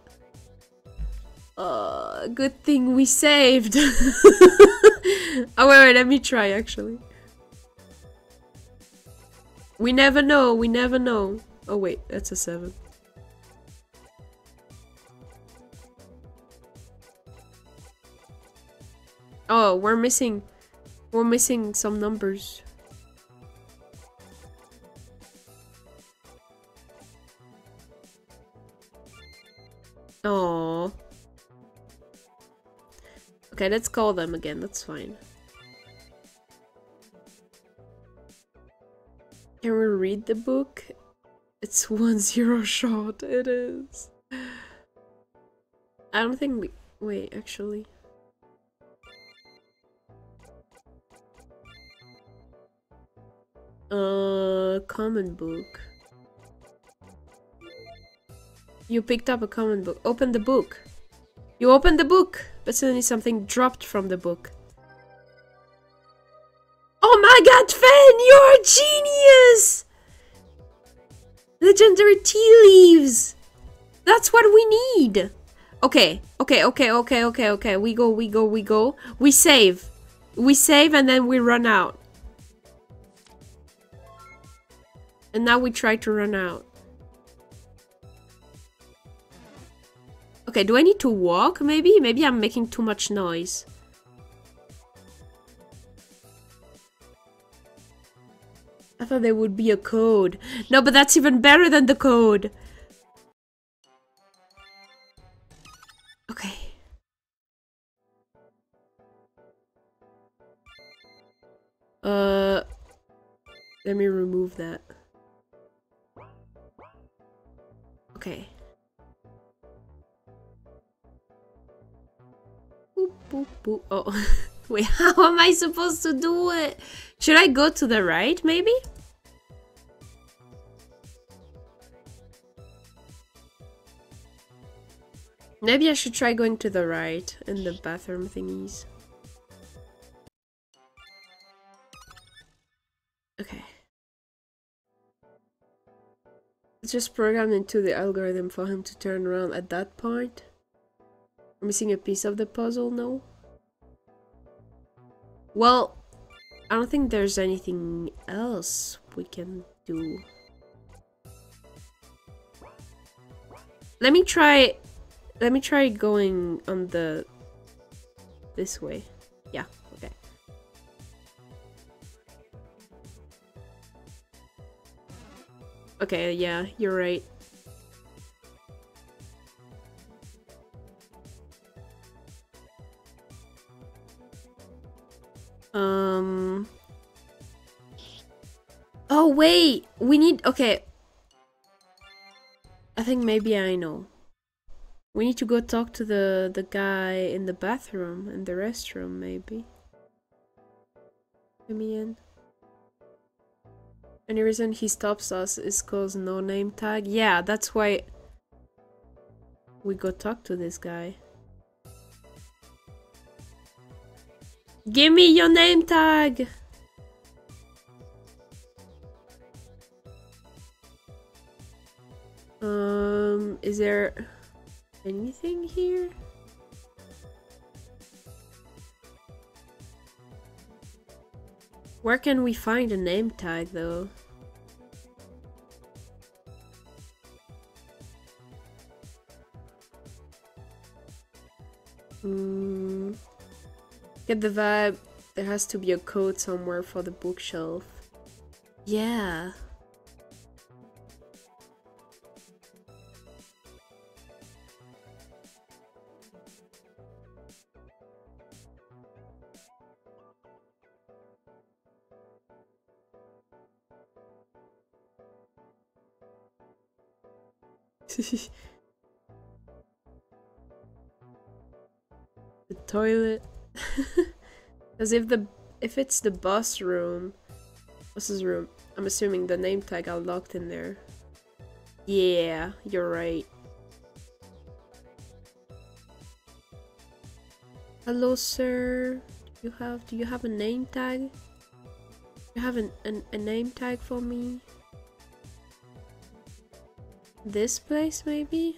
Uh, good thing we saved! <laughs> oh wait, wait, let me try actually. We never know, we never know. Oh wait, that's a 7. Oh, we're missing... We're missing some numbers. Oh. Okay, let's call them again. That's fine. Can we read the book? It's <laughs> one zero shot. It is. I don't think we... Wait, actually. Uh, common book. You picked up a common book. Open the book. You opened the book, but suddenly something dropped from the book. Oh my god, Fen, you're a genius! Legendary tea leaves! That's what we need! Okay, okay, okay, okay, okay, okay. We go, we go, we go. We save. We save and then we run out. And now we try to run out. Okay, do I need to walk maybe? Maybe I'm making too much noise. I thought there would be a code. No, but that's even better than the code. Okay. Uh, let me remove that. Okay. Boop, boop. Oh, <laughs> wait, <laughs> how am I supposed to do it? Should I go to the right, maybe? Maybe I should try going to the right in the bathroom thingies. Okay. Just programmed into the algorithm for him to turn around at that point. I'm missing a piece of the puzzle, no? Well, I don't think there's anything else we can do. Let me try let me try going on the this way. Yeah, okay. Okay, yeah, you're right. Um Oh wait, we need okay. I think maybe I know. We need to go talk to the the guy in the bathroom in the restroom maybe. Let me in. Any reason he stops us is cause no name tag? Yeah, that's why we go talk to this guy. Give me your name tag! Um, is there anything here? Where can we find a name tag though? Hmm. Get the vibe. There has to be a code somewhere for the bookshelf. Yeah. <laughs> the toilet. <laughs> As if the if it's the boss room. Boss's room. I'm assuming the name tag are locked in there. Yeah, you're right. Hello sir. Do you have do you have a name tag? You have an, an a name tag for me? This place, maybe?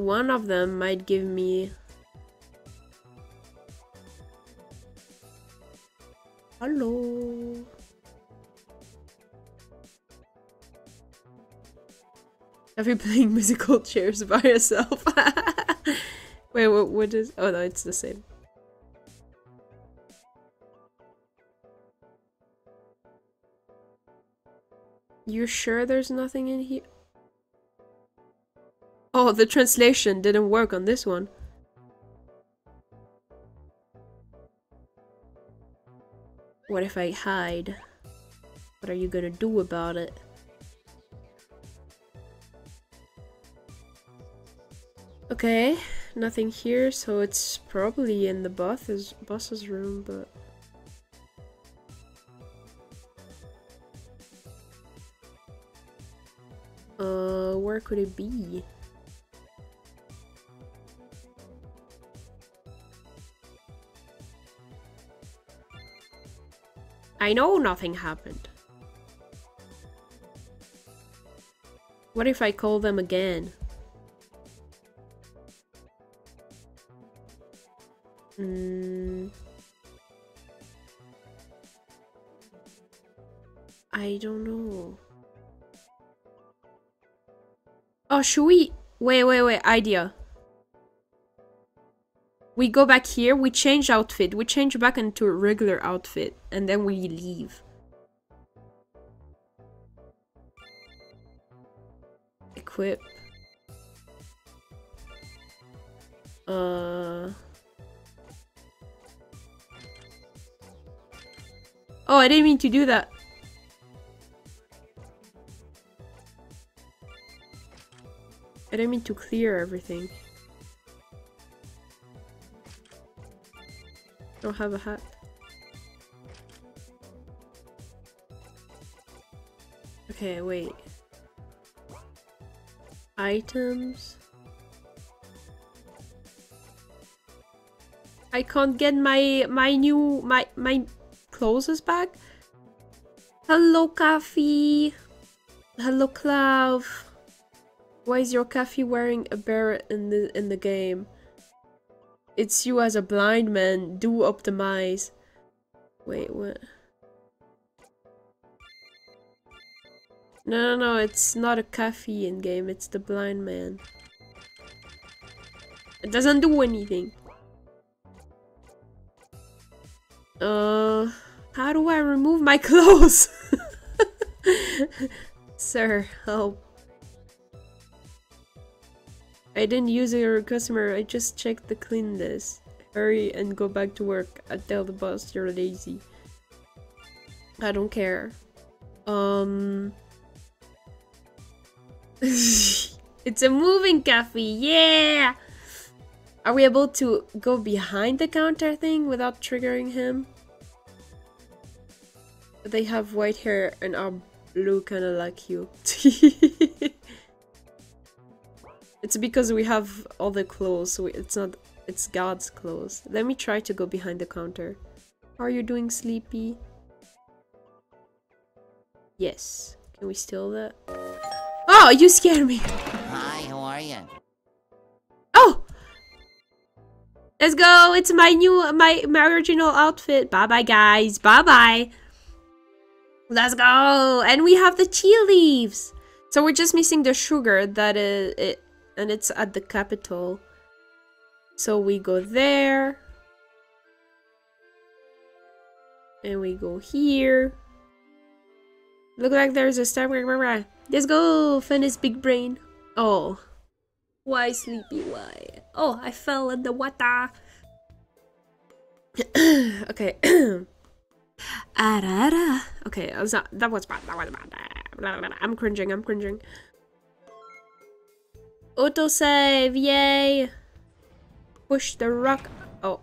One of them might give me... Hello? Have you playing <laughs> musical chairs by yourself? <laughs> Wait, what, what is... Oh no, it's the same. You sure there's nothing in here? Oh, the translation didn't work on this one. What if I hide? What are you gonna do about it? Okay, nothing here, so it's probably in the boss's, boss's room, but... Uh, where could it be? I know nothing happened. What if I call them again? Hmm. I don't know. Oh, should we? Wait, wait, wait. Idea. We go back here, we change outfit, we change back into a regular outfit, and then we leave. Equip. Uh... Oh, I didn't mean to do that. I didn't mean to clear everything. Don't have a hat. Okay, wait. Items. I can't get my my new my my clothes back. Hello, Coffee. Hello, Cloud. Why is your Coffee wearing a bear in the in the game? It's you as a blind man. Do optimize. Wait, what? No, no, no, it's not a coffee in game, it's the blind man. It doesn't do anything. Uh, how do I remove my <laughs> clothes? <laughs> Sir, help. I didn't use your customer, I just checked the clean this. Hurry and go back to work. I tell the boss you're lazy. I don't care. Um... <laughs> it's a moving cafe, yeah! Are we able to go behind the counter thing without triggering him? They have white hair and are blue kinda like you. <laughs> it's because we have all the clothes, so it's not- it's God's clothes. Let me try to go behind the counter. Are you doing sleepy? Yes. Can we steal that? Oh, you scared me! Hi, how are you? Oh! Let's go! It's my new, my, my original outfit. Bye-bye, guys. Bye-bye. Let's go! And we have the tea leaves! So we're just missing the sugar that is, it, and it's at the capital. So we go there. And we go here. Look like there's a star. Let's go! Finish big brain. Oh. Why, Sleepy? Why? Oh, I fell in the water. <coughs> okay. <coughs> Ah, Arara. Okay, was, not, that was bad. That was bad. I'm cringing. I'm cringing. Autosave. Yay. Push the rock. Oh.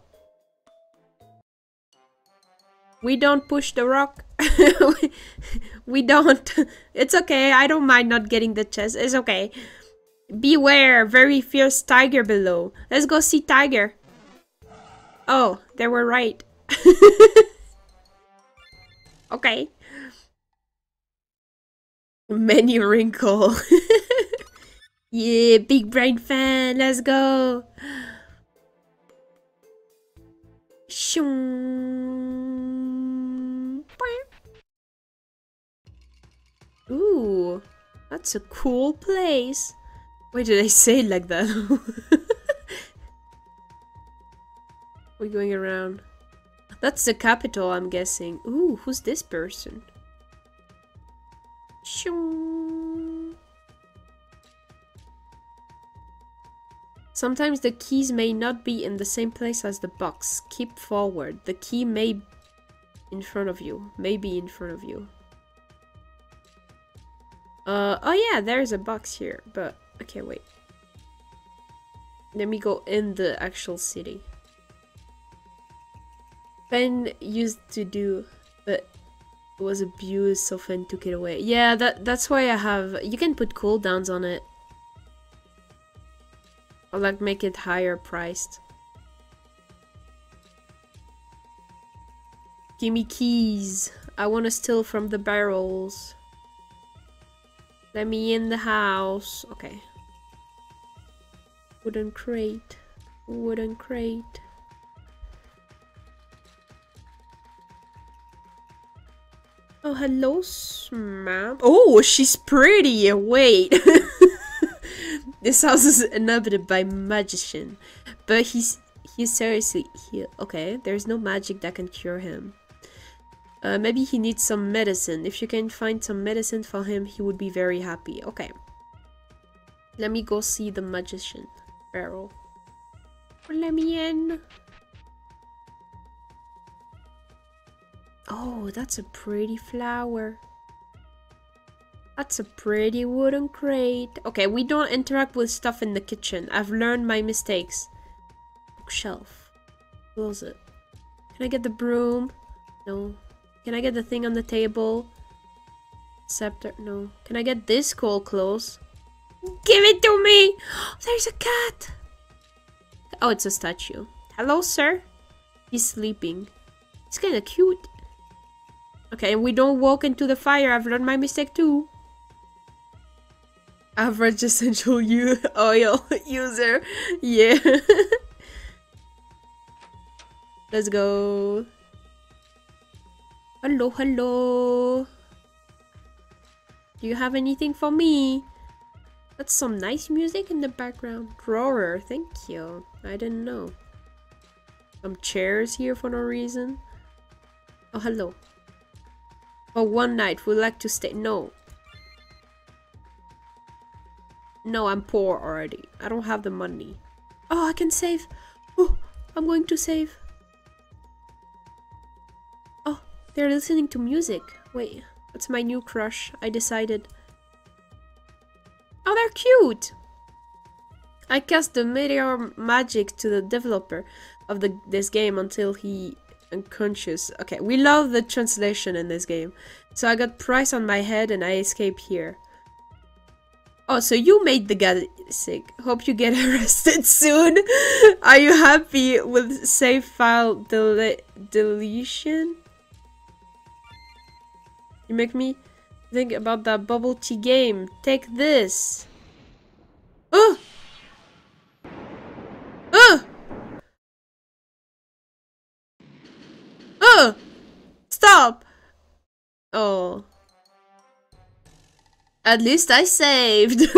We don't push the rock. <laughs> we don't. It's okay. I don't mind not getting the chest. It's okay. Beware, very fierce tiger below. Let's go see tiger. Oh, they were right. <laughs> okay. Menu wrinkle. <laughs> yeah, big brain fan. Let's go. Ooh, that's a cool place. Why did I say it like that? <laughs> We're going around. That's the capital, I'm guessing. Ooh, who's this person? Shoo. Sometimes the keys may not be in the same place as the box. Keep forward. The key may in front of you. May be in front of you. Uh, oh yeah, there's a box here, but Okay, wait. Let me go in the actual city. Ben used to do, but it was abused, so Fen took it away. Yeah, that that's why I have... You can put cooldowns on it. Or like make it higher priced. Give me keys. I want to steal from the barrels. Let me in the house. Okay. Wooden crate. Wooden crate. Oh, hello, ma'am. Oh, she's pretty. Wait. <laughs> this house is inhabited by magician. But he's he's seriously healed. Okay, there's no magic that can cure him. Uh, maybe he needs some medicine. If you can find some medicine for him, he would be very happy. Okay. Let me go see the magician. Barrel. Let me in. Oh, that's a pretty flower. That's a pretty wooden crate. Okay, we don't interact with stuff in the kitchen. I've learned my mistakes. Bookshelf. Close it. Can I get the broom? No. Can I get the thing on the table? Scepter? No. Can I get this coal close? Give it to me! <gasps> There's a cat! Oh, it's a statue. Hello, sir? He's sleeping. He's kinda cute. Okay, we don't walk into the fire. I've learned my mistake too. Average essential <laughs> oil <laughs> user. Yeah. <laughs> Let's go. Hello, hello. Do you have anything for me? That's some nice music in the background. Drawer, thank you. I didn't know. Some chairs here for no reason. Oh, hello. For one night, would like to stay. No. No, I'm poor already. I don't have the money. Oh, I can save. Oh, I'm going to save. Oh, they're listening to music. Wait, that's my new crush. I decided. Oh, they're cute! I cast the meteor magic to the developer of the this game until he unconscious. Okay, we love the translation in this game. So I got price on my head and I escape here. Oh, so you made the guy sick. Hope you get <laughs> arrested soon. <laughs> Are you happy with save file del deletion? You make me think about that bubble tea game. Take this. Oh! Oh! Oh! Stop! Oh. At least I saved. <laughs>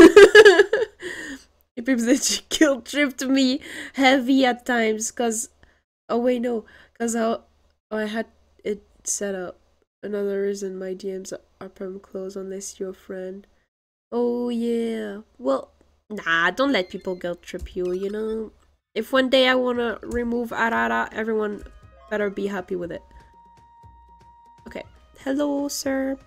People that guilt tripped me heavy at times cause oh wait no cause I, oh, I had it set up. Another reason my DMs are perm closed unless you're a friend. Oh yeah. Well nah don't let people guilt trip you, you know. If one day I wanna remove Arara, everyone better be happy with it. Okay. Hello, sir.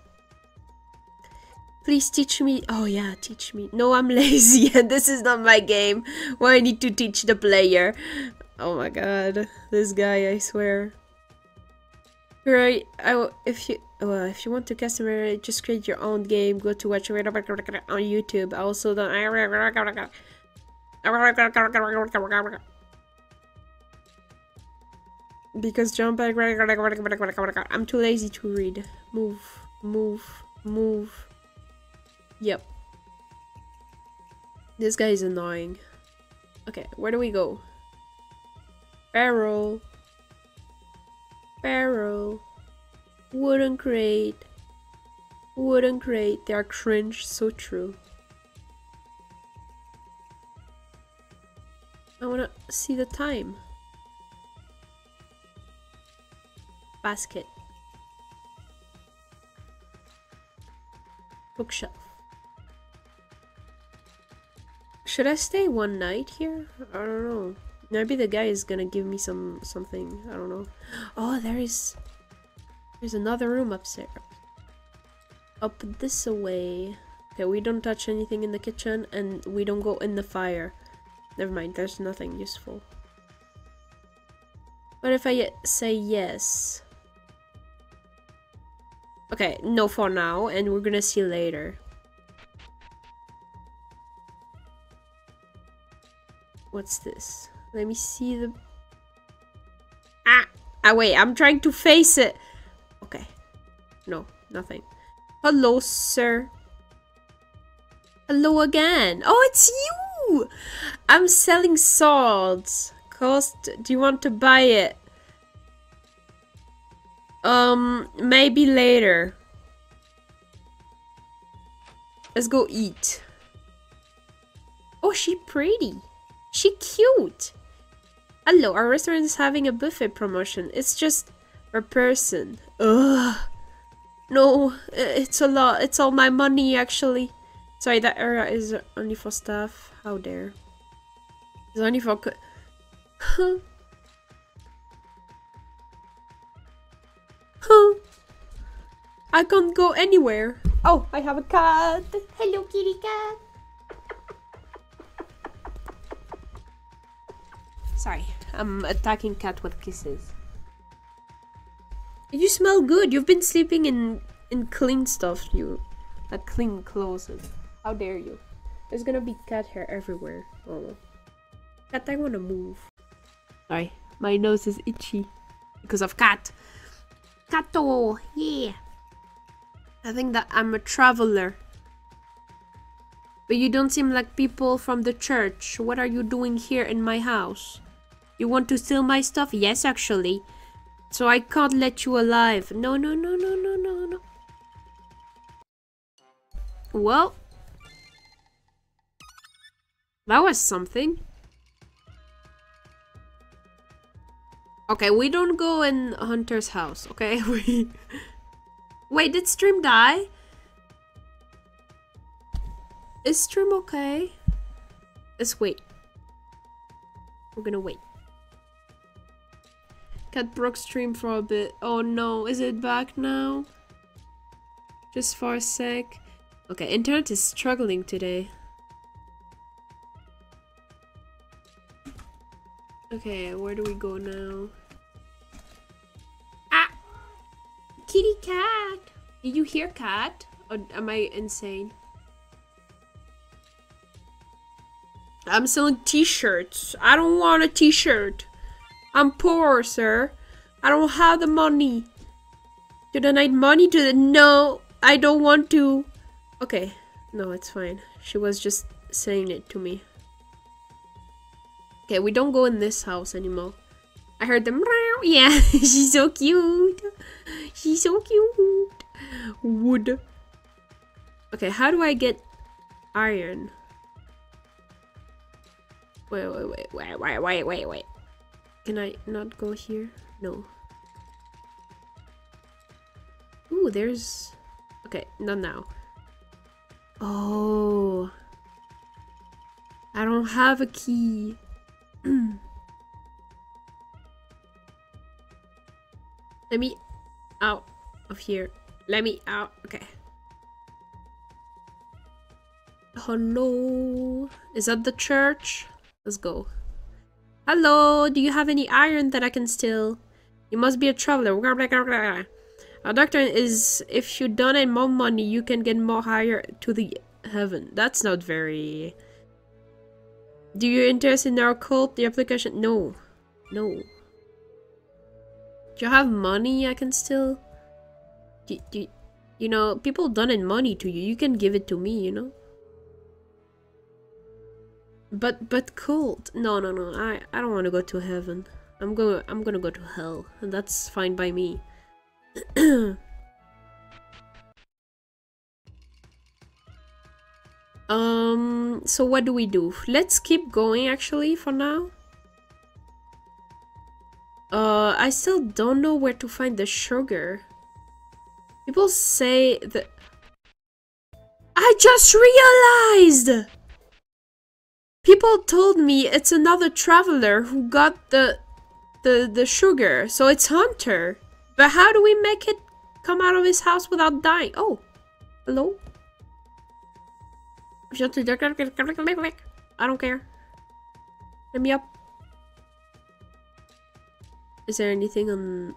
Please teach me. Oh yeah, teach me. No, I'm lazy and this is not my game. Why I need to teach the player. Oh my god. This guy, I swear. Right, I, if you well, if you want to customize, just create your own game. Go to watch on YouTube. Also don't. Because jump. I'm too lazy to read. Move, move, move. Yep. This guy is annoying. Okay, where do we go? Barrel. Barrel. Wooden crate. Wooden crate. They are cringe, so true. I wanna see the time. Basket. Bookshelf. Should I stay one night here? I don't know. Maybe the guy is gonna give me some something. I don't know. Oh, there is. There's another room upstairs. I'll this away. Okay, we don't touch anything in the kitchen and we don't go in the fire. Never mind, there's nothing useful. What if I say yes? Okay, no for now, and we're gonna see later. What's this? Let me see the... Ah! Ah, wait, I'm trying to face it! Okay. No, nothing. Hello, sir. Hello again. Oh, it's you! I'm selling swords. Cost, do you want to buy it? Um, maybe later. Let's go eat. Oh, she pretty. She cute. Hello, our restaurant is having a buffet promotion. It's just per person. Ugh. No, it's a lot. It's all my money, actually. Sorry, that area is only for staff. How dare. It's only for... Huh. Huh. I can't go anywhere. Oh, I have a cat. Hello, kitty cat. Sorry, I'm attacking cat with kisses. You smell good. You've been sleeping in in clean stuff. You, like clean clothes. How dare you? There's gonna be cat hair everywhere. Oh, cat, I wanna move. Sorry, my nose is itchy because of cat. Cato, yeah. I think that I'm a traveler. But you don't seem like people from the church. What are you doing here in my house? You want to steal my stuff? Yes, actually. So I can't let you alive. No, no, no, no, no, no, no. Well. That was something. Okay, we don't go in Hunter's house, okay? <laughs> We Wait, did stream die? Is stream okay? Let's wait. We're gonna wait. Cat broke stream for a bit. Oh no, is it back now? Just for a sec. Okay, internet is struggling today. Okay, where do we go now? Ah! Kitty cat! Did you hear cat? Or am I insane? I'm selling t-shirts. I don't want a t-shirt. I'm poor, sir. I don't have the money. To donate money to the- No, I don't want to. Okay. No, it's fine. She was just saying it to me. Okay, we don't go in this house anymore. I heard them. <laughs> Yeah, she's so cute. She's so cute. Wood. Okay, how do I get iron? Wait, wait, wait, wait, wait, wait, wait, wait. Can I not go here? No. Ooh, there's... Okay, not now. Oh. I don't have a key. <clears throat> Let me out of here. Let me out. Okay. Hello. Is that the church? Let's go. Hello, do you have any iron that I can steal? You must be a traveler. Our doctrine is if you donate more money, you can get more higher to the heaven. That's not very... Do you interest in our cult? The application? No. No. Do you have money I can steal? Do, do, you know, people donate money to you. You can give it to me, you know? But but cold. No no no. I I don't want to go to heaven. I'm going I'm going to go to hell, and that's fine by me. <clears throat> um. So what do we do? Let's keep going. Actually, for now. Uh, I still don't know where to find the sugar. People say that. I just realized! People told me it's another traveler who got the the the sugar, so it's Hunter. But how do we make it come out of his house without dying? Oh, hello. I don't care. Let me up. Is there anything on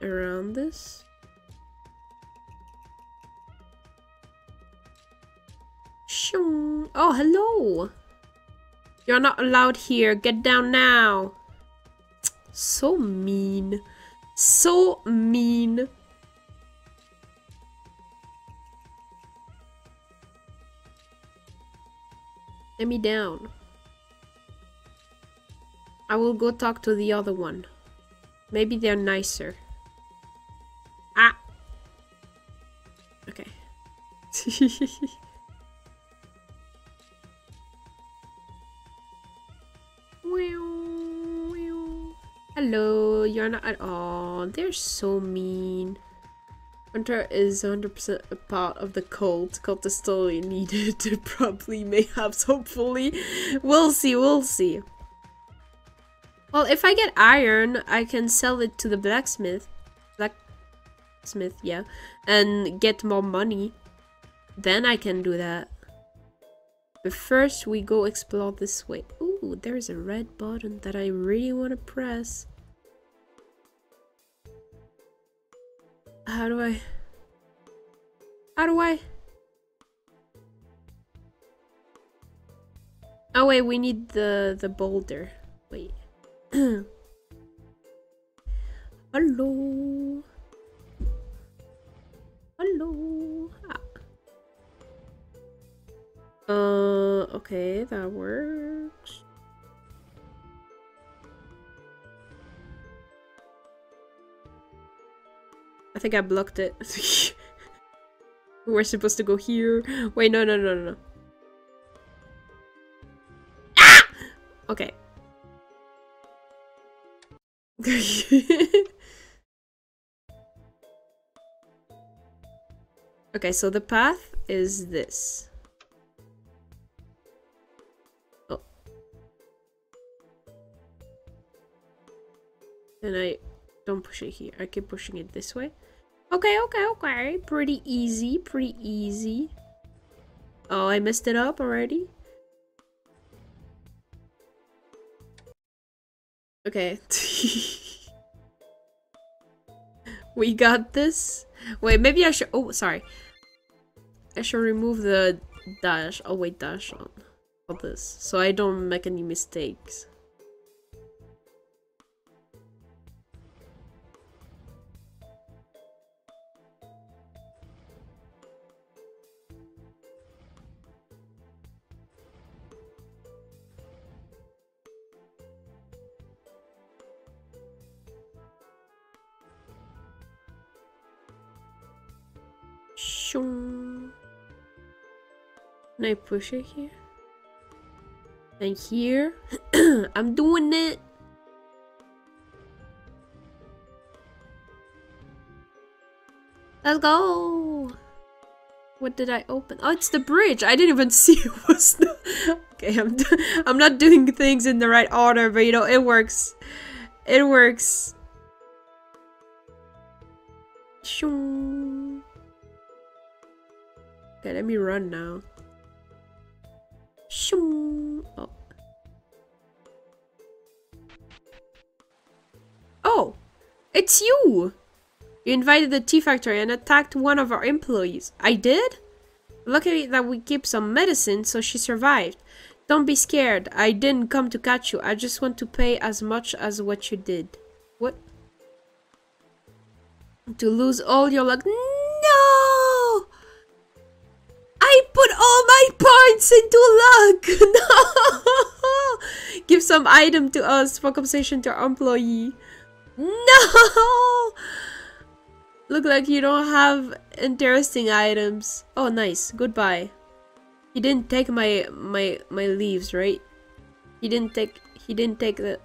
around this? Oh, hello. You're not allowed here. Get down now. So mean. So mean. Let me down. I will go talk to the other one. Maybe they're nicer. Ah! Okay. <laughs> Hello, you're not at all. They're so mean. Hunter is 100% a part of the cult. Cult is still <laughs> needed to probably mayhaps, hopefully. We'll see, we'll see. Well, if I get iron, I can sell it to the blacksmith. Blacksmith, yeah. And get more money. Then I can do that. But first, we go explore this way. Ooh, there's a red button that I really want to press. How do I... How do I... Oh wait, we need the, the boulder. Wait. <clears throat> Hello. Hello. Ah, Uh, okay, that works. I think I blocked it. <laughs> We're supposed to go here. Wait, no, no, no, no, no. Ah! Okay. <laughs> okay, so the path is this. And I don't push it here. I keep pushing it this way. Okay, okay, okay. Pretty easy, pretty easy. Oh, I messed it up already? Okay. <laughs> we got this. Wait, maybe I should... Oh, sorry. I should remove the dash. Oh, wait, dash on. This. So I don't make any mistakes. Can I push it here? And here? <clears throat> I'm doing it! Let's go! What did I open? Oh, it's the bridge! I didn't even <laughs> see it was the... Okay, I'm, I'm not doing things in the right order, but you know, it works. It works. Shoo. Okay, let me run now. Shoo. Oh. Oh, it's you! You invaded the tea factory and attacked one of our employees. I did? Luckily that we keep some medicine, so she survived. Don't be scared. I didn't come to catch you. I just want to pay as much as what you did. What? To lose all your luck. No! I put all my points into luck! No! <laughs> Give some item to us for compensation to our employee. No! Look like you don't have interesting items. Oh, nice. Goodbye. He didn't take my my my leaves, right? He didn't take he didn't take the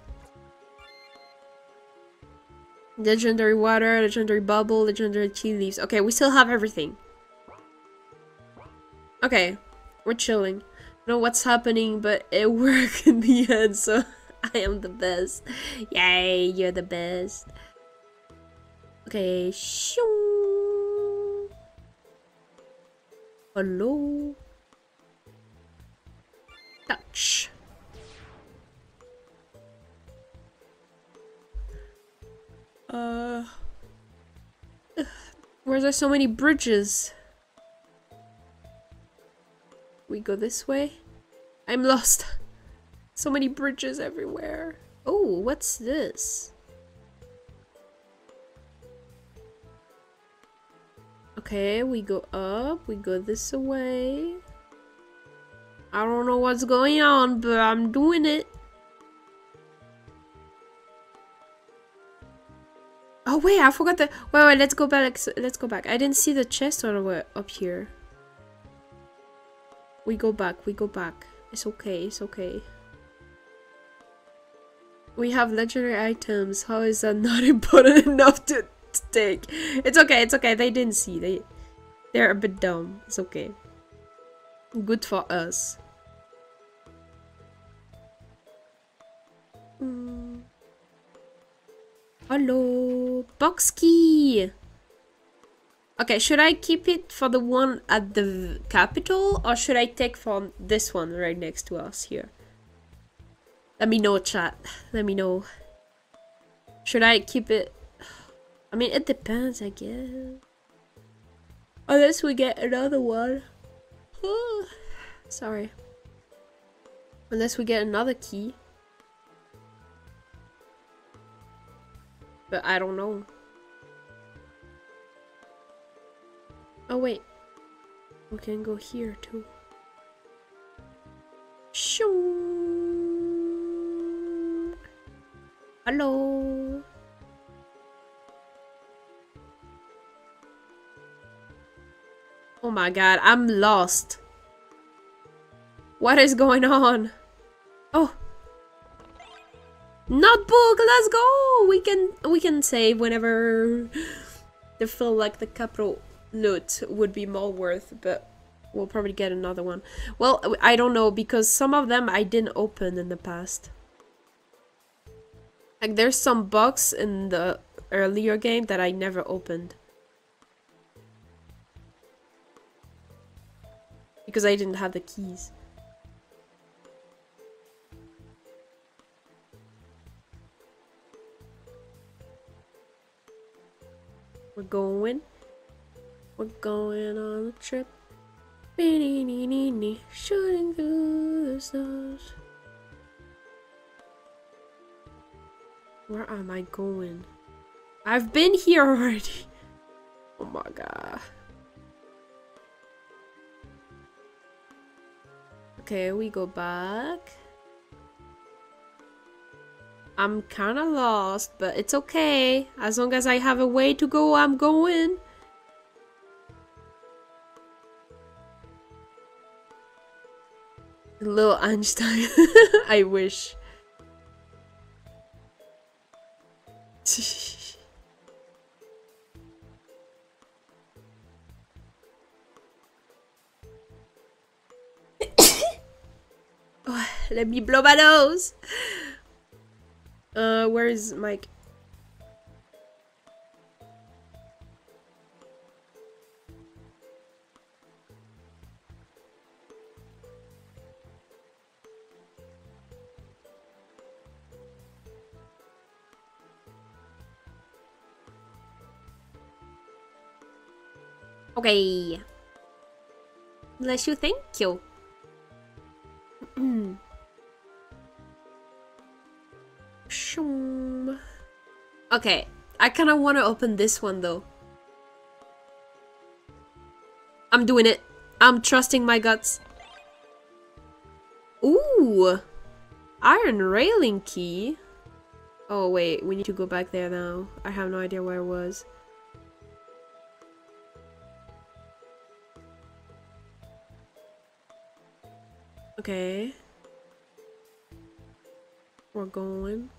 legendary water, legendary bubble, legendary tea leaves. Okay, we still have everything. Okay, we're chilling. I know what's happening, but it <laughs> worked in the end, so <laughs> I am the best. Yay, you're the best. Okay, shoo. Hello. Touch. Uh, <sighs> where's there so many bridges? We go this way? I'm lost. So many bridges everywhere. Oh, what's this? Okay, we go up, we go this way. I don't know what's going on, but I'm doing it. Oh wait, I forgot the. Wait, wait. Let's go back. Let's go back. I didn't see the chest all the way up here. We go back. We go back. It's okay. It's okay. We have legendary items. How is that <laughs> not important enough to, to take? It's okay. It's okay. They didn't see. They, they're a bit dumb. It's okay. Good for us. Mm. Hello, box key. Okay, should I keep it for the one at the capital or should I take from this one right next to us here? Let me know, chat. Let me know. Should I keep it? I mean, it depends, I guess. Unless we get another one. Sorry. Unless we get another key. But I don't know. Oh wait. We can go here too. Shoo. Hello. Oh my god, I'm lost. What is going on? Oh. Notebook, let's go! We can we can save whenever they feel like the capital loot would be more worth, but we'll probably get another one. Well, I don't know, because some of them I didn't open in the past. Like, there's some bugs in the earlier game that I never opened. Because I didn't have the keys. We're going. We're going on a trip. Shooting through the stars. Where am I going? I've been here already. <laughs> Oh my god. Okay, we go back. I'm kinda lost, but it's okay. As long as I have a way to go, I'm going. Little Einstein. <laughs> I wish. <coughs> oh, let me blow my nose. Uh, where is Mike? Okay. Bless you, thank you. Hmm. okay, I kind of want to open this one though. I'm doing it. I'm trusting my guts. Ooh! Iron railing key. Oh wait, we need to go back there now. I have no idea where it was. Okay. We're going.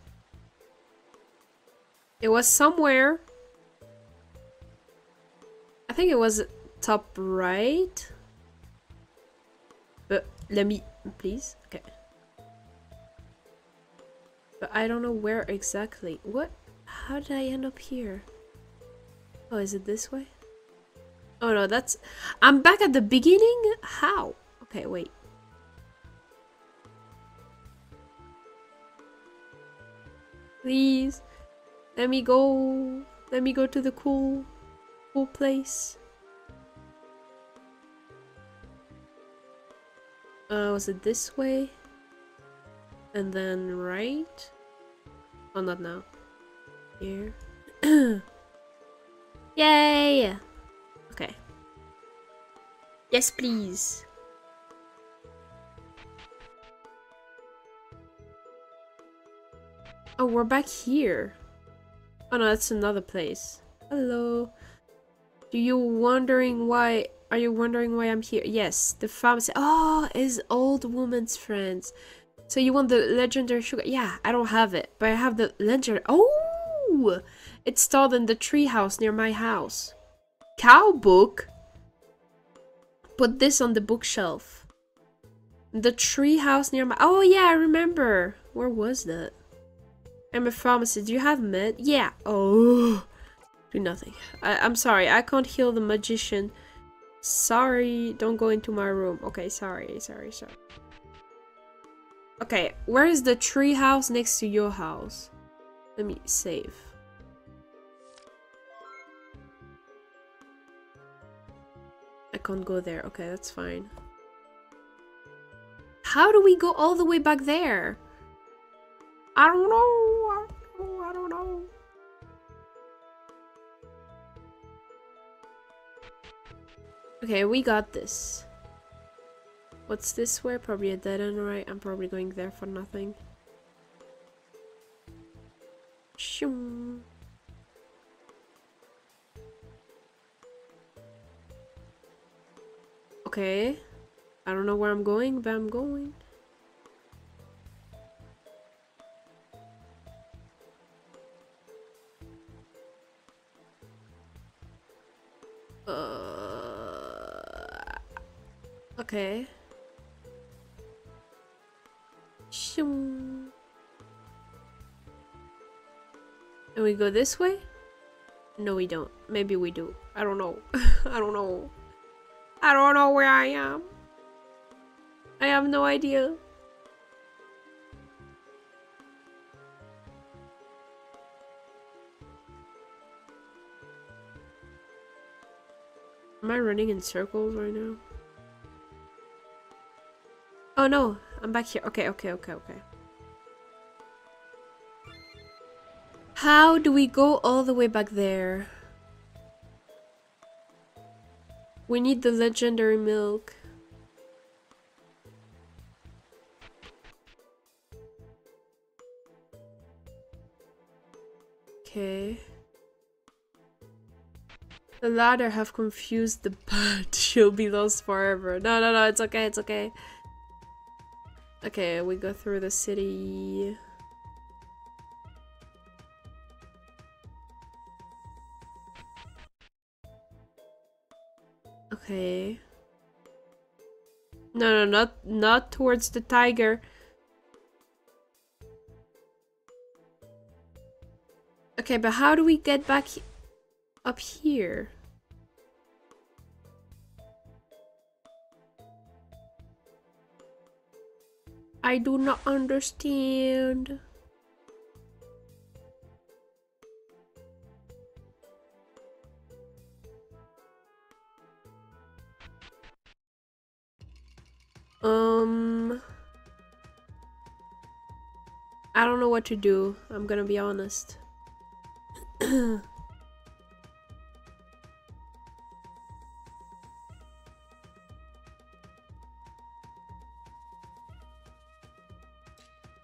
It was somewhere. I think it was top right. But let me, please. Okay. But I don't know where exactly. What? How did I end up here? Oh, is it this way? Oh no, that's... I'm back at the beginning? How? Okay, wait. Please. Let me go. Let me go to the cool, cool place. Uh, was it this way? And then right? Oh, not now. Here. <clears throat> Yay! Okay. Yes, please. Oh, we're back here. Oh no, that's another place. Hello. Do you wondering why are you wondering why I'm here? Yes, the pharmacy. Oh, is old woman's friends. So you want the legendary sugar? Yeah, I don't have it, but I have the legendary. Oh, it's stored in the treehouse near my house. Cow book. Put this on the bookshelf. The treehouse near my. Oh yeah, I remember. Where was that? I'm a pharmacist. Do you have med? Yeah. Oh, do nothing. I I'm sorry. I can't heal the magician. Sorry. Don't go into my room. Okay. Sorry. Sorry. Sorry. Okay. Where is the tree house next to your house? Let me save. I can't go there. Okay, that's fine. How do we go all the way back there? I don't know. I don't know. I don't know. Okay, we got this. What's this way? Probably a dead end, right? I'm probably going there for nothing. Shoo. Okay. I don't know where I'm going, but I'm going. Uh, okay. Shoo. And we go this way? No, we don't. Maybe we do. I don't know. <laughs> I don't know. I don't know where I am. I have no idea. Am I running in circles right now? Oh no, I'm back here. Okay, okay, okay, okay. How do we go all the way back there? We need the legendary milk. Okay. The ladder have confused the bird. <laughs> She'll be lost forever. No, no, no, it's okay, it's okay. Okay, we go through the city. Okay. No, no, not not towards the tiger. Okay, but how do we get back up here? I do not understand. Um... I don't know what to do. I'm gonna be honest. <clears throat>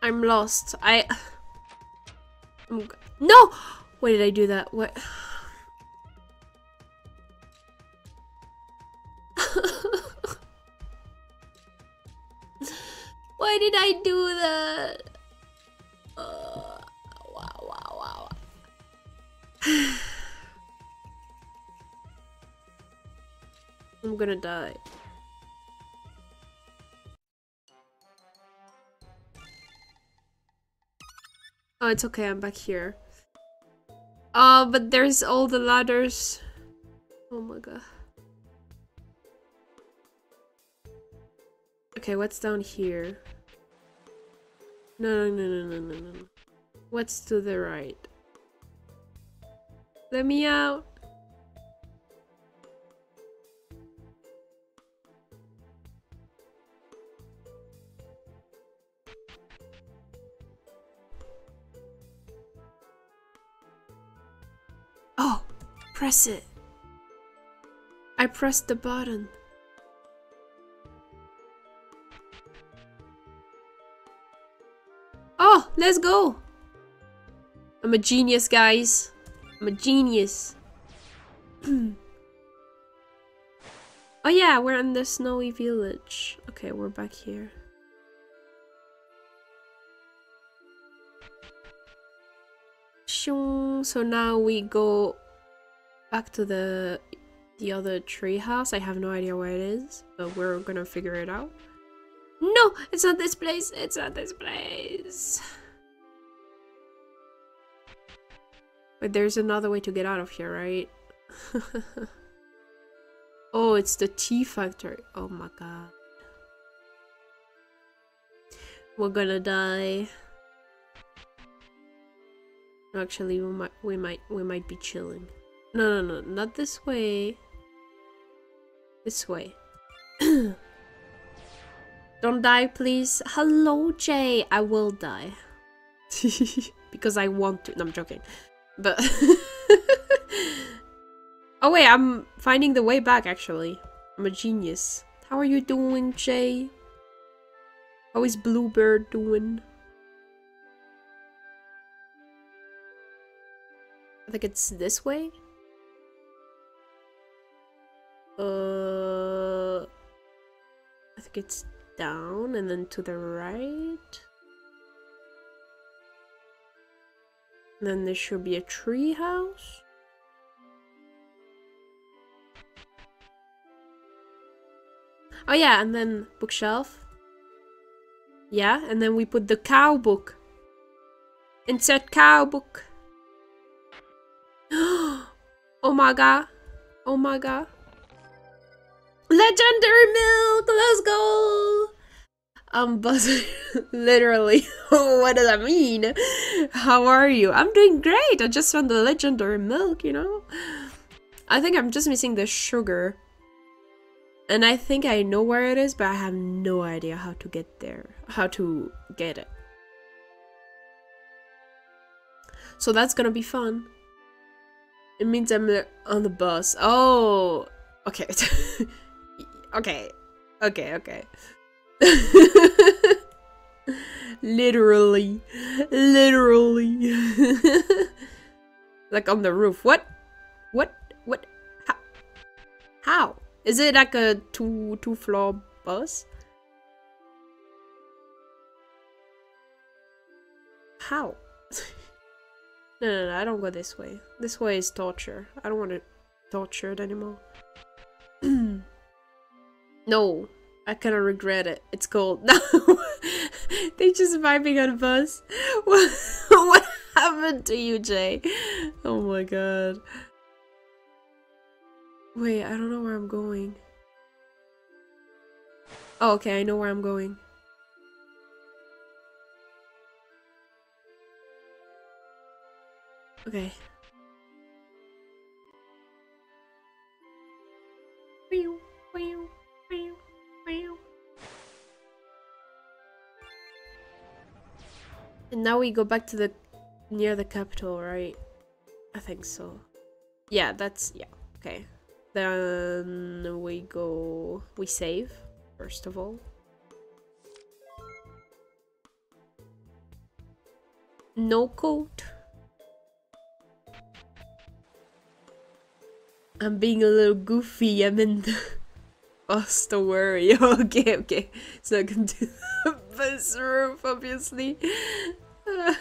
I'm lost. I... <sighs> I'm... No! Why did I do that? What? <laughs> Why did I do that? Uh, wow, wow, wow. <sighs> I'm gonna die. Oh, it's okay, I'm back here. Oh, but there's all the ladders. Oh my god. Okay, what's down here? No, no, no, no, no, no, no. What's to the right? Let me out. Press it. I pressed the button. Oh, let's go. I'm a genius, guys. I'm a genius. <clears throat> oh yeah, we're in the snowy village. Okay, we're back here. So now we go back to the the other tree house. I have no idea where it is, but we're gonna figure it out. No, it's not this place. It's not this place. But there's another way to get out of here, right? <laughs> oh, it's the tea factory. Oh my god. We're gonna die. Actually, we might, we might, we might be chilling. No, no, no, not this way. This way. <clears throat> Don't die, please. Hello, Jay. I will die. <laughs> because I want to. No, I'm joking. But... <laughs> oh, wait. I'm finding the way back, actually. I'm a genius. How are you doing, Jay? How is Bluebird doing? I think it's this way. Uh, I think it's down and then to the right. Then there should be a tree house. Oh yeah, and then bookshelf. Yeah, and then we put the cow book. Insert cow book. <gasps> oh my god. Oh my god. Legendary milk! Let's go! I'm Buzz, <laughs> literally, <laughs> what does that mean? How are you? I'm doing great! I just found the legendary milk, you know? I think I'm just missing the sugar. And I think I know where it is, but I have no idea how to get there. How to get it. So that's gonna be fun. It means I'm on the bus. Oh, okay. <laughs> Okay. Okay, okay. <laughs> Literally. Literally. <laughs> like on the roof. What? What? What? How? How? Is it like a two two floor bus? How? <laughs> no, no, no, I don't go this way. This way is torture. I don't want to torture it anymore. No, I kind of regret it. It's cold. <laughs> No, they just vibing on a bus. <laughs> What, what happened to you, Jay? Oh my god. Wait, I don't know where I'm going. Oh, okay, I know where I'm going. Okay. Now we go back to the near the capital, right? I think so. Yeah, that's yeah. Okay. Then we go we save first of all. No code. I'm being a little goofy. I'm in the <laughs> worry. <laughs> okay, okay. So I can do <laughs> this roof, obviously. <laughs>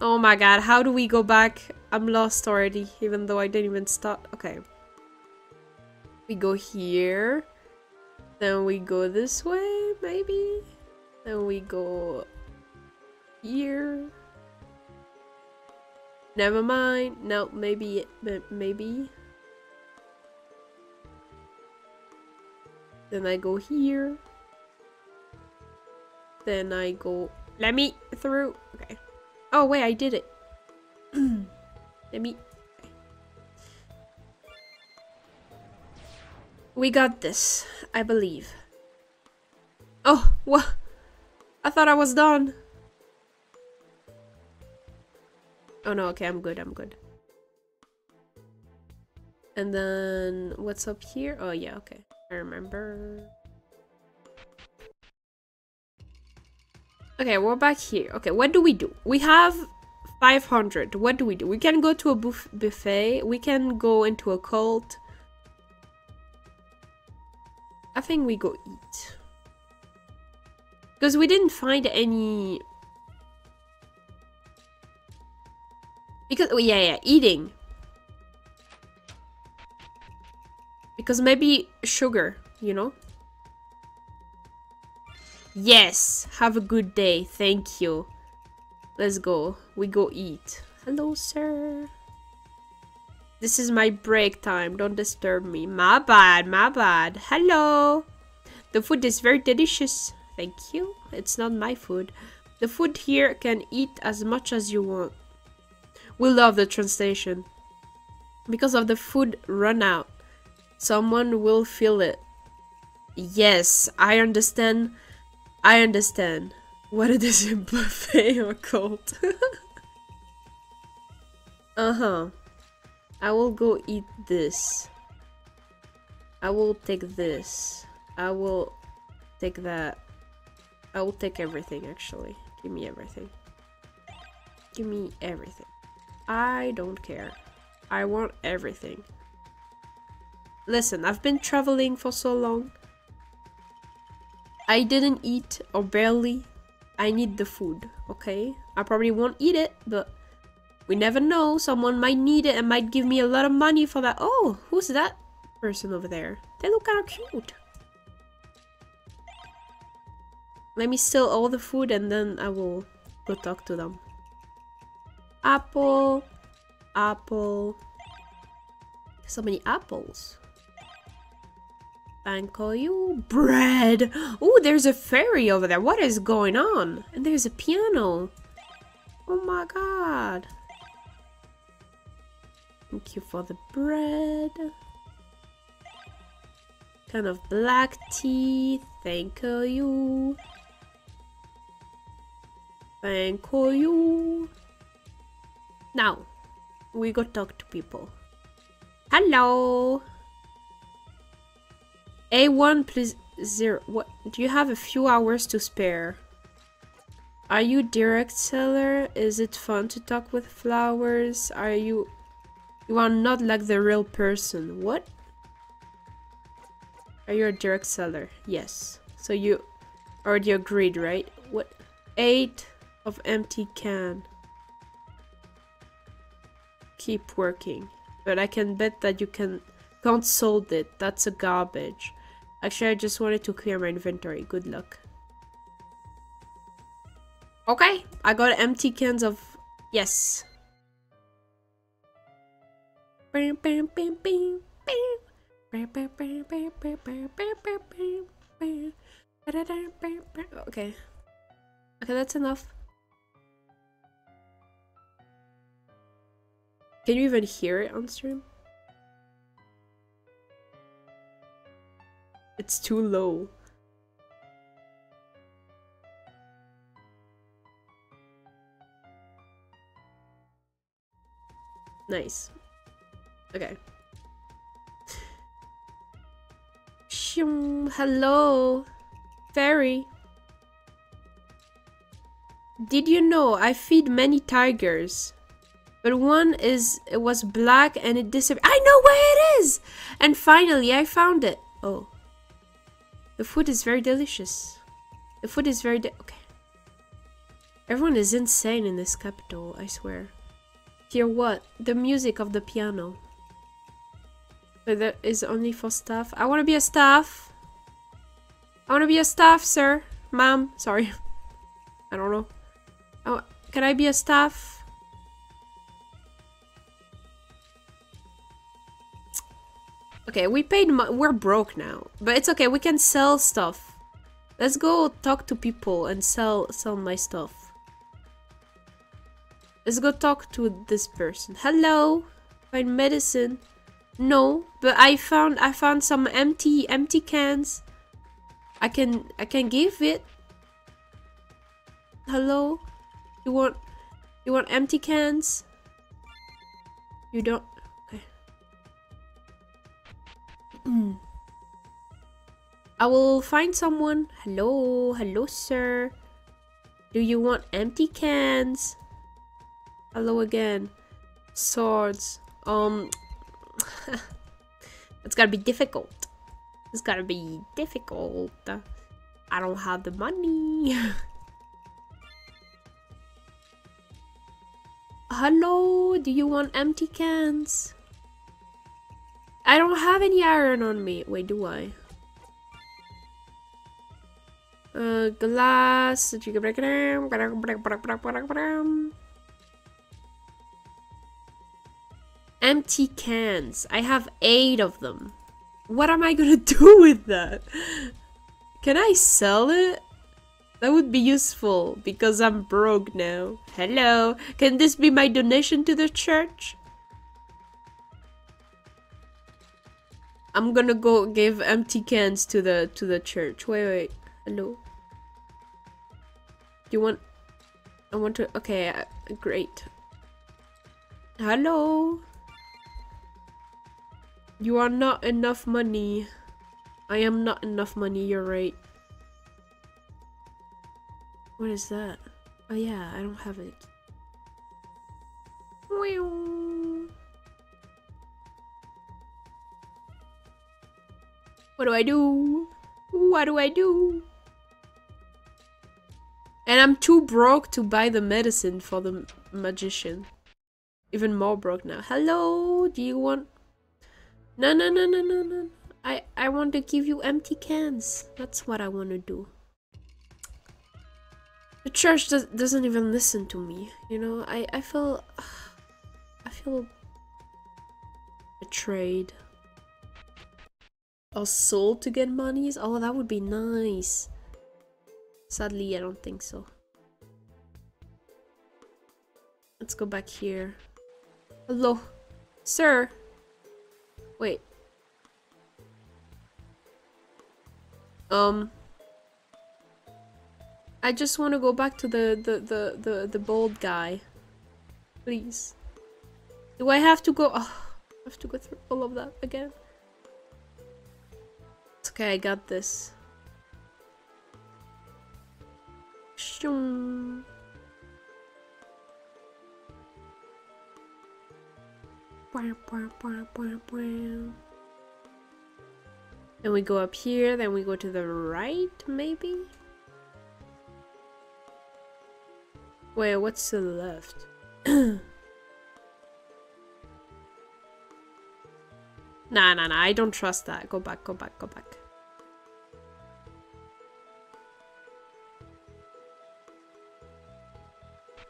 oh my god, how do we go back? I'm lost already, even though I didn't even start. Okay. We go here. Then we go this way, maybe? Then we go here. Never mind. No, maybe, maybe. Then I go here. Then I go... Let me through. Okay. Oh, wait, I did it. <clears throat> Let me... We got this, I believe. Oh, what? I thought I was done. Oh no, okay, I'm good, I'm good. And then, what's up here? Oh yeah, okay. I remember. Okay, we're back here. Okay, what do we do? We have 500. What do we do? We can go to a buff buffet. We can go into a cult. I think we go eat. Because we didn't find any... Because, oh yeah, yeah, eating. Because maybe sugar, you know? Yes, have a good day, thank you. Let's go, we go eat. Hello, sir. This is my break time, don't disturb me. My bad, my bad. Hello. The food is very delicious. Thank you. It's not my food. The food here can eat as much as you want. We love the translation. Because of the food run out, someone will feel it. Yes, I understand. I understand. What it is a buffet or cult? uh-huh. I will go eat this. I will take this. I will take that. I will take everything actually. Give me everything. Give me everything. I don't care. I want everything. Listen, I've been traveling for so long. I didn't eat or barely. I need the food, okay? I probably won't eat it, but we never know. Someone might need it and might give me a lot of money for that. Oh, who's that person over there? They look kind of cute. Let me steal all the food and then I will go talk to them. Apple. Apple. So many apples. Thank you. Bread. Oh, there's a fairy over there. What is going on? And there's a piano. Oh my god. Thank you for the bread. Kind of black tea. Thank you. Thank you. Now, we go talk to people. Hello. A1 please zero. What? Do you have a few hours to spare? Are you direct seller? Is it fun to talk with flowers? Are you... You are not like the real person. What? Are you a direct seller? Yes. So you already agreed, right? What? Eight of empty can. Keep working. But I can bet that you can can't sold it. That's a garbage. Actually, I just wanted to clear my inventory. Good luck. Okay, I got empty cans of... Yes. Okay. Okay, that's enough. Can you even hear it on stream? It's too low. Nice. Okay. Hello, fairy. Did you know I feed many tigers? But one is it was black and it disappeared. I know where it is! And finally I found it. Oh. The food is very delicious. The food is very okay. Everyone is insane in this capital, I swear. Hear what? The music of the piano. But that is only for staff. I want to be a staff. I want to be a staff, sir. Mom, sorry. <laughs> I don't know. Oh, can I be a staff? Okay, we paid we're broke now. But it's okay, we can sell stuff. Let's go talk to people and sell sell my stuff. Let's go talk to this person. Hello? Find medicine. No, but I found I found some empty empty cans. I can I can give it. Hello? You want you want empty cans? You don't I will find someone. Hello, hello sir. Do you want empty cans? Hello again. Swords. Um <laughs> It's gotta be difficult. It's gotta be difficult. I don't have the money. <laughs> Hello, do you want empty cans? I don't have any iron on me. Wait, do I? Uh, glass. Empty cans. I have eight of them. What am I gonna <laughs> do with that? Can I sell it? That would be useful because I'm broke now. Hello, can this be my donation to the church? I'm gonna go give empty cans to the to the church. Wait, wait. Hello. You want? I want to. Okay, uh, great. Hello. You are not enough money. I am not enough money. You're right. What is that? Oh yeah, I don't have it. What do I do? What do I do? And I'm too broke to buy the medicine for the magician. Even more broke now. Hello, do you want... No, no, no, no, no, no. I, I want to give you empty cans. That's what I want to do. The church does, doesn't even listen to me, you know? I, I feel... <sighs> I feel... Betrayed. Or sold to get monies? Oh, that would be nice. Sadly, I don't think so. Let's go back here. Hello. Sir. Wait. Um. I just want to go back to the, the, the, the, the bold guy. Please. Do I have to go? Oh, I have to go through all of that again. Okay, I got this. Then we go up here, then we go to the right, maybe? Wait, what's to the left? <clears throat> nah, nah, nah, I don't trust that. Go back, go back, go back.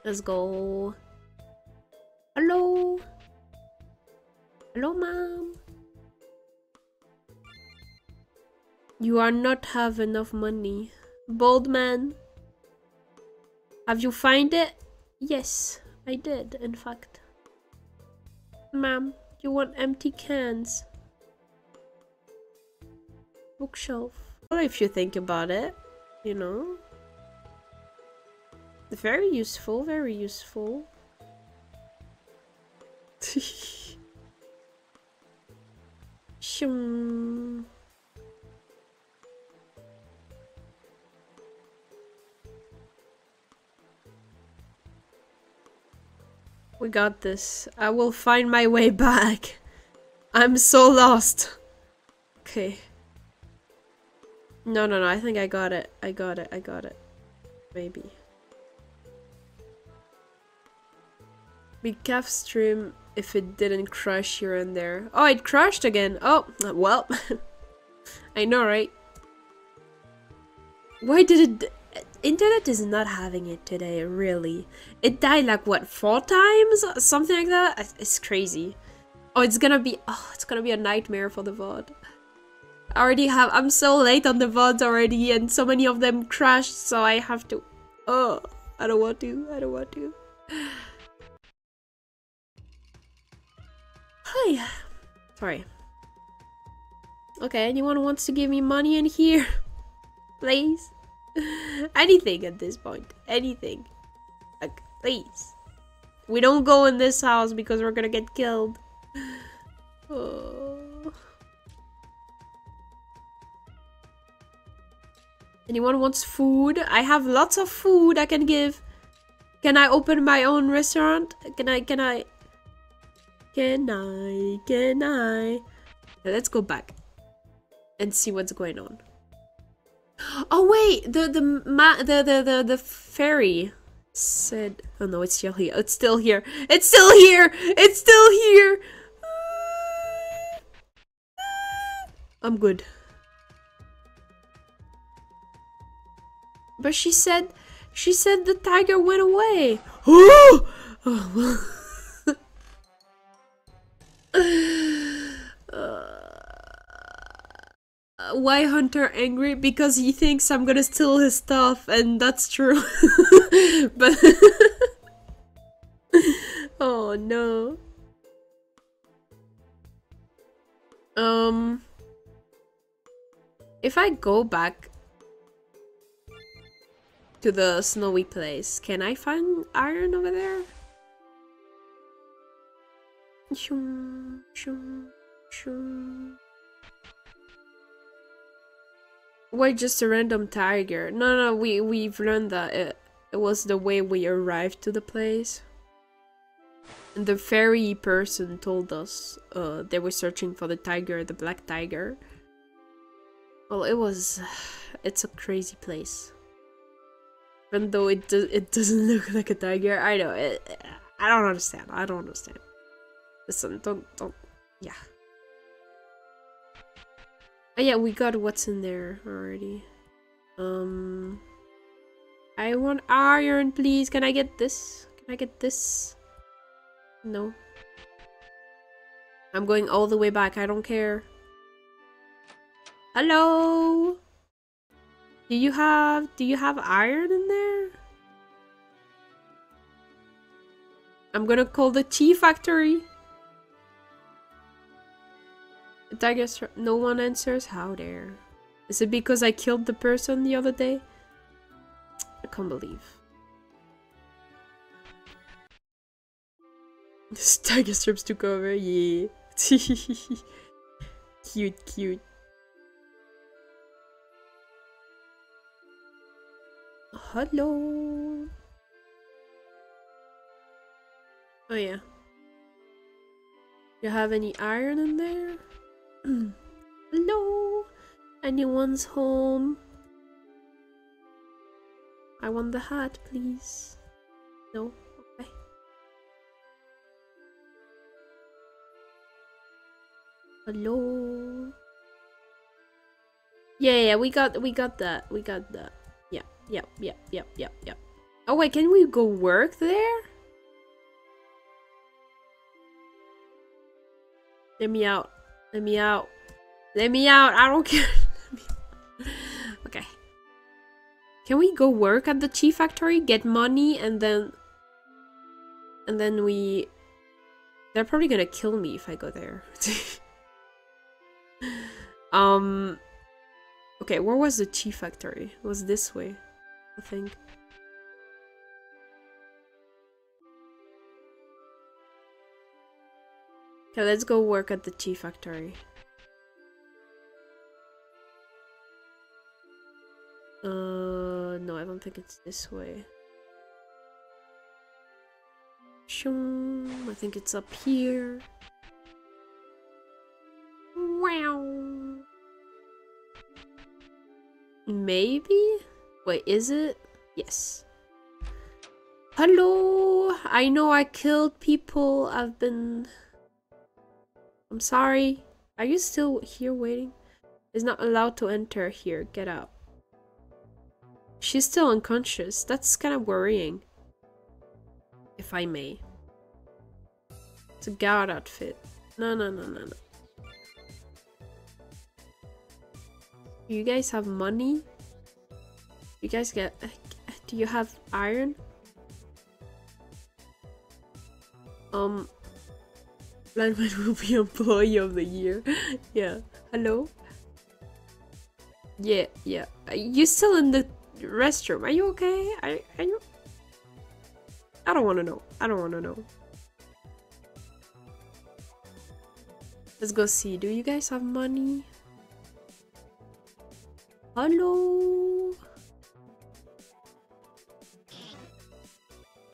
Let's go. Hello? Hello, mom? You are not have enough money. Bold man. Have you find it? Yes, I did, in fact. Mom, you want empty cans? Bookshelf. Well, if you think about it, you know. Very useful, very useful. <laughs> Shum. We got this. I will find my way back. <laughs> I'm so lost. Okay. No, no, no. I think I got it. I got it. I got it. Maybe. Be calf stream if it didn't crash here and there. Oh, it crashed again. Oh, well. <laughs> I know, right? Why did it... Internet is not having it today, really. It died like, what, four times? Something like that? It's crazy. Oh, it's gonna be... Oh, it's gonna be a nightmare for the VOD. I already have... I'm so late on the VODs already, and so many of them crashed, so I have to... Oh, I don't want to. I don't want to. Hi. Sorry. Okay, anyone wants to give me money in here? <laughs> Please? <laughs> Anything at this point. Anything. Like, please. We don't go in this house because we're gonna get killed. <sighs> Oh. Anyone wants food? I have lots of food I can give. Can I open my own restaurant? Can I, can I? Can I, can I? Let's go back and see what's going on. Oh wait, the the ma the the the the fairy said. Oh no, it's still here. It's still here. It's still here. It's still here. <sighs> I'm good. But she said, she said the tiger went away. <gasps> Oh well. <laughs> uh, <sighs> why Hunter angry? Because he thinks I'm gonna steal his stuff, and that's true. <laughs> but <laughs> oh no. Um, if I go back to the snowy place, can I find iron over there? Shoo, shoo, shoo. Why just a random tiger? No, no, we we've learned that it, it was the way we arrived to the place. And the fairy person told us uh, they were searching for the tiger, the black tiger. Well, it was, <sighs> it's a crazy place. Even though it do, it doesn't <laughs> look like a tiger, I know it. I don't understand. I don't understand. Listen, don't don't. Yeah. Oh yeah, we got what's in there already. Um, I want iron, please. Can I get this? Can I get this? No. I'm going all the way back. I don't care. Hello? Do you have do you have iron in there? I'm gonna call the tea factory. Guess no one answers. How dare? Is it because I killed the person the other day? I can't believe. <laughs> This tiger strips took over, yeah. <laughs> cute, cute. Hello. Oh yeah. You have any iron in there? Hello? Anyone's home? I want the hat, please. No? Okay. Hello? Yeah, yeah, we got we got that. We got that. Yeah, yep, yep, yep, yep, yep. Oh wait, can we go work there? Let me out. Let me out. Let me out. I don't <laughs> care. okay. Can we go work at the tea factory, get money, and then... And then we... They're probably gonna kill me if I go there. <laughs> um... Okay, where was the tea factory? It was this way, I think. Okay, let's go work at the tea factory. Uh, no, I don't think it's this way. Shoom, I think it's up here. Wow. Maybe? Wait, is it? Yes. Hello! I know I killed people. I've been... I'm sorry. Are you still here waiting? Is not allowed to enter here. Get out. She's still unconscious. That's kind of worrying. If I may. It's a guard outfit. No, no, no, no, no. You guys have money? You guys get... Do you have iron? Um... Landman will <laughs> be employee of the year. <laughs> yeah. Hello? Yeah, yeah. Are you still in the restroom? Are you okay? Are, are you... I don't want to know. I don't want to know. Let's go see. Do you guys have money? Hello?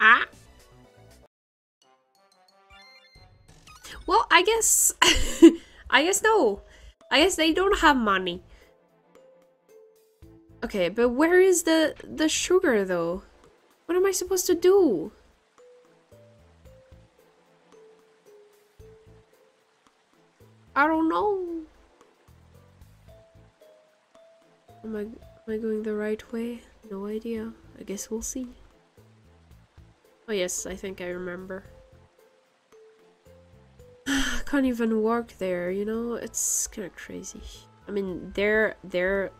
Ah! Well, I guess... <laughs> I guess no. I guess they don't have money. Okay, but where is the the sugar though? What am I supposed to do? I don't know. Am I am I going the right way? No idea. I guess we'll see. Oh yes, I think I remember. Can't even walk there, you know? It's kind of crazy. I mean, they're they're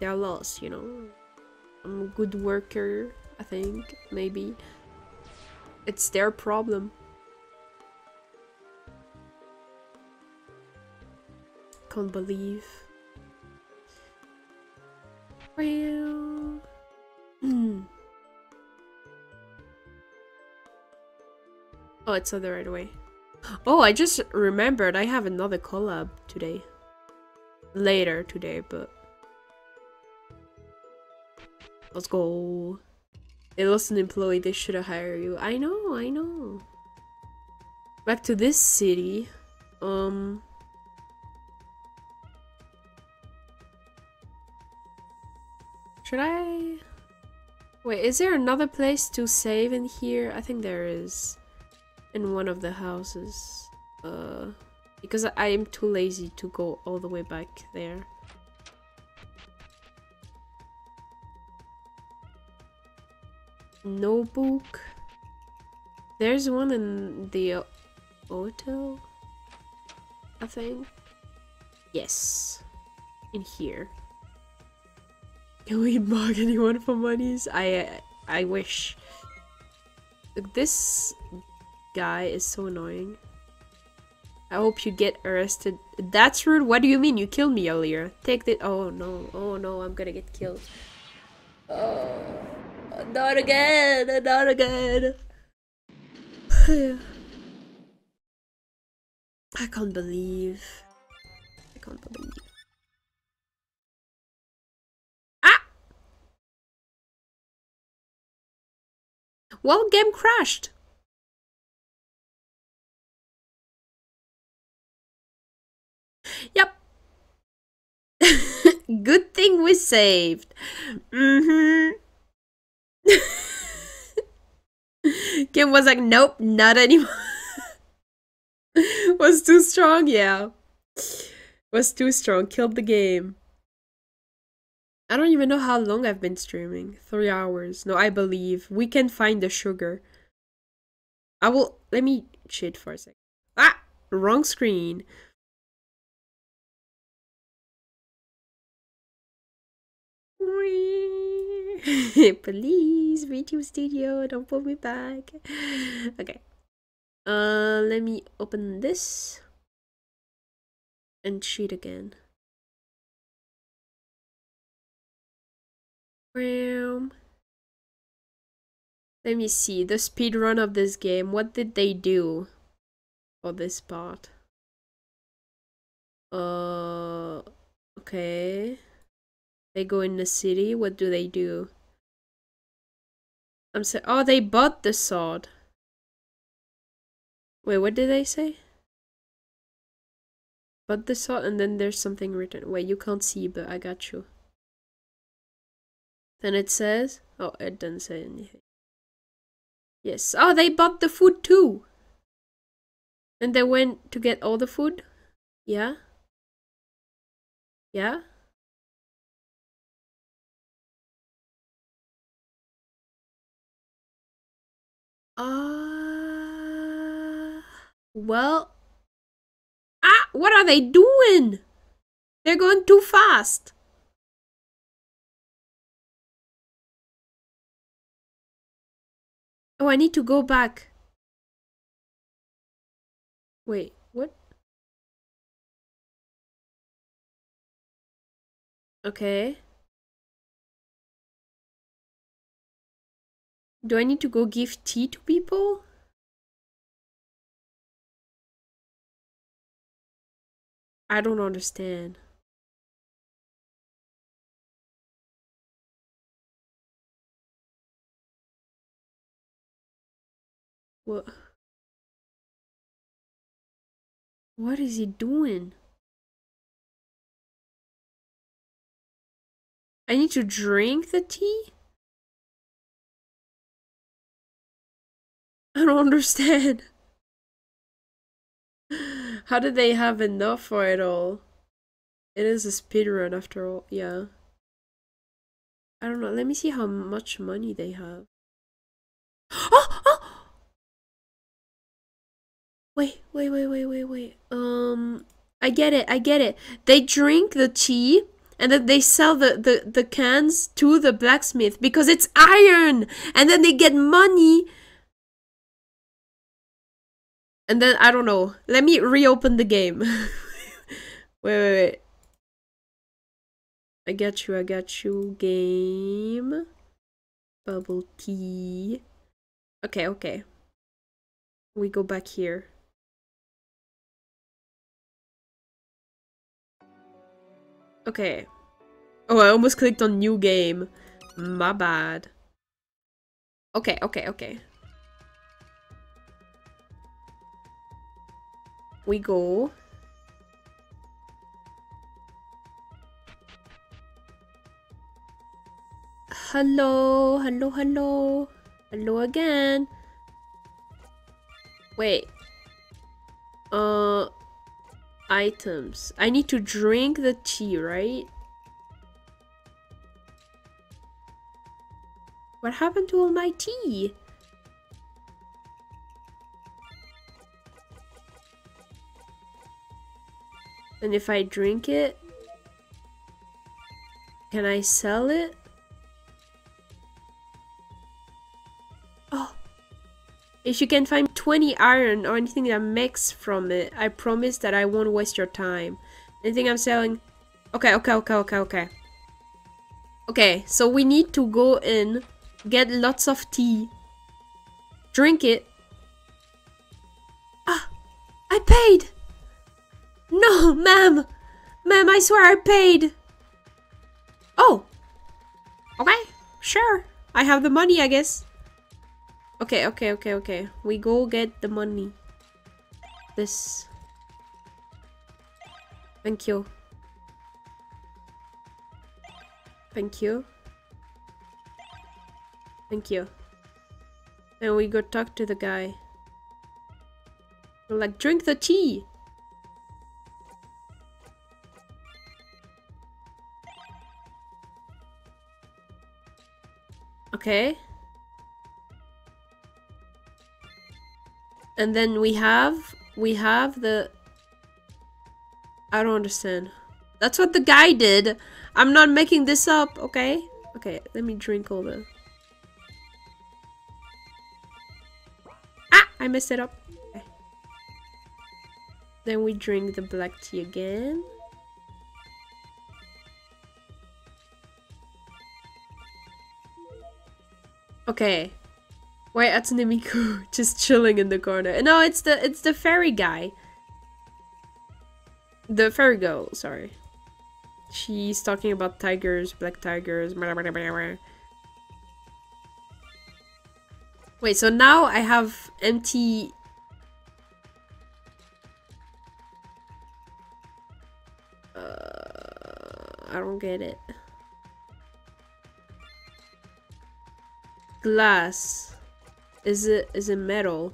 they're lost, you know? I'm a good worker, I think, maybe. It's their problem. Can't believe. Well... <clears throat> Oh, it's the right way. Oh, I just remembered I have another collab today. Later today, but... Let's go. They lost an employee, they should have hired you. I know, I know. Back to this city. Um... Should I... Wait, is there another place to save in here? I think there is. In one of the houses. Uh, because I am too lazy to go all the way back there. Notebook. There's one in the hotel. I think. Yes. In here. Can we mug <laughs> anyone for monies? I I wish. This guy is so annoying. I hope you get arrested. That's rude. What do you mean? You killed me earlier. Take the- Oh no. Oh no, I'm gonna get killed. Oh. Not again. Not again. <sighs> I can't believe. I can't believe. Ah! Well, game crashed. Yep. <laughs> Good thing we saved. Mm-hmm. <laughs> Kim was like, nope, not anymore. <laughs> was too strong, yeah. Was too strong, killed the game. I don't even know how long I've been streaming. Three hours. No, I believe. We can find the sugar. I will... Let me cheat for a sec. Ah! Wrong screen. <laughs> Please, YouTube Studio, don't pull me back. Okay. Uh, let me open this and cheat again. Bam. Let me see the speed run of this game. What did they do for this part? Uh, okay. They go in the city. What do they do? I'm saying, oh, they bought the sword. Wait, what did they say? Bought the sword, and then there's something written. Wait, you can't see, but I got you. Then it says, oh, it doesn't say anything. Yes. Oh, they bought the food too. And they went to get all the food? Yeah? Yeah? Uh, well, ah, what are they doing? They're going too fast. Oh, I need to go back. Wait, what? Okay. Do I need to go give tea to people? I don't understand. What? What is he doing? I need to drink the tea? I don't understand. How did they have enough for it all? It is a speedrun after all, yeah. I don't know, let me see how much money they have. <gasps> Oh, oh! Wait, wait, wait, wait, wait, wait. Um, I get it, I get it. They drink the tea and then they sell the, the, the cans to the blacksmith because it's iron and then they get money and then I don't know. Let me reopen the game. <laughs> wait, wait, wait. I got you, I got you. Game. Bubble tea. Okay, okay. We go back here. Okay. Oh, I almost clicked on new game. My bad. Okay, okay, okay. We go. Hello, hello, hello. Hello again. Wait. Uh, items. I need to drink the tea, right? What happened to all my tea? And if I drink it, can I sell it? Oh. If you can find 20 iron or anything that makes from it, I promise that I won't waste your time. Anything I'm selling? Okay, okay, okay, okay, okay. Okay, so we need to go in, get lots of tea, drink it. Ah, I paid! No, ma'am! Ma'am, I swear I paid! Oh! Okay, sure. I have the money, I guess. Okay, okay, okay, okay. We go get the money. This. Thank you. Thank you. Thank you. And we go talk to the guy. We're like, drink the tea! Okay. And then we have we have the I don't understand. That's what the guy did. I'm not making this up, okay? Okay, let me drink all the Ah, I messed it up. Okay. Then we drink the black tea again. Okay. Why Hatsune Miku <laughs> just chilling in the corner? No, it's the it's the fairy guy. The fairy girl, sorry. She's talking about tigers, black tigers. Blah, blah, blah, Wait, so now I have empty uh, I don't get it. Glass? Is it is it metal?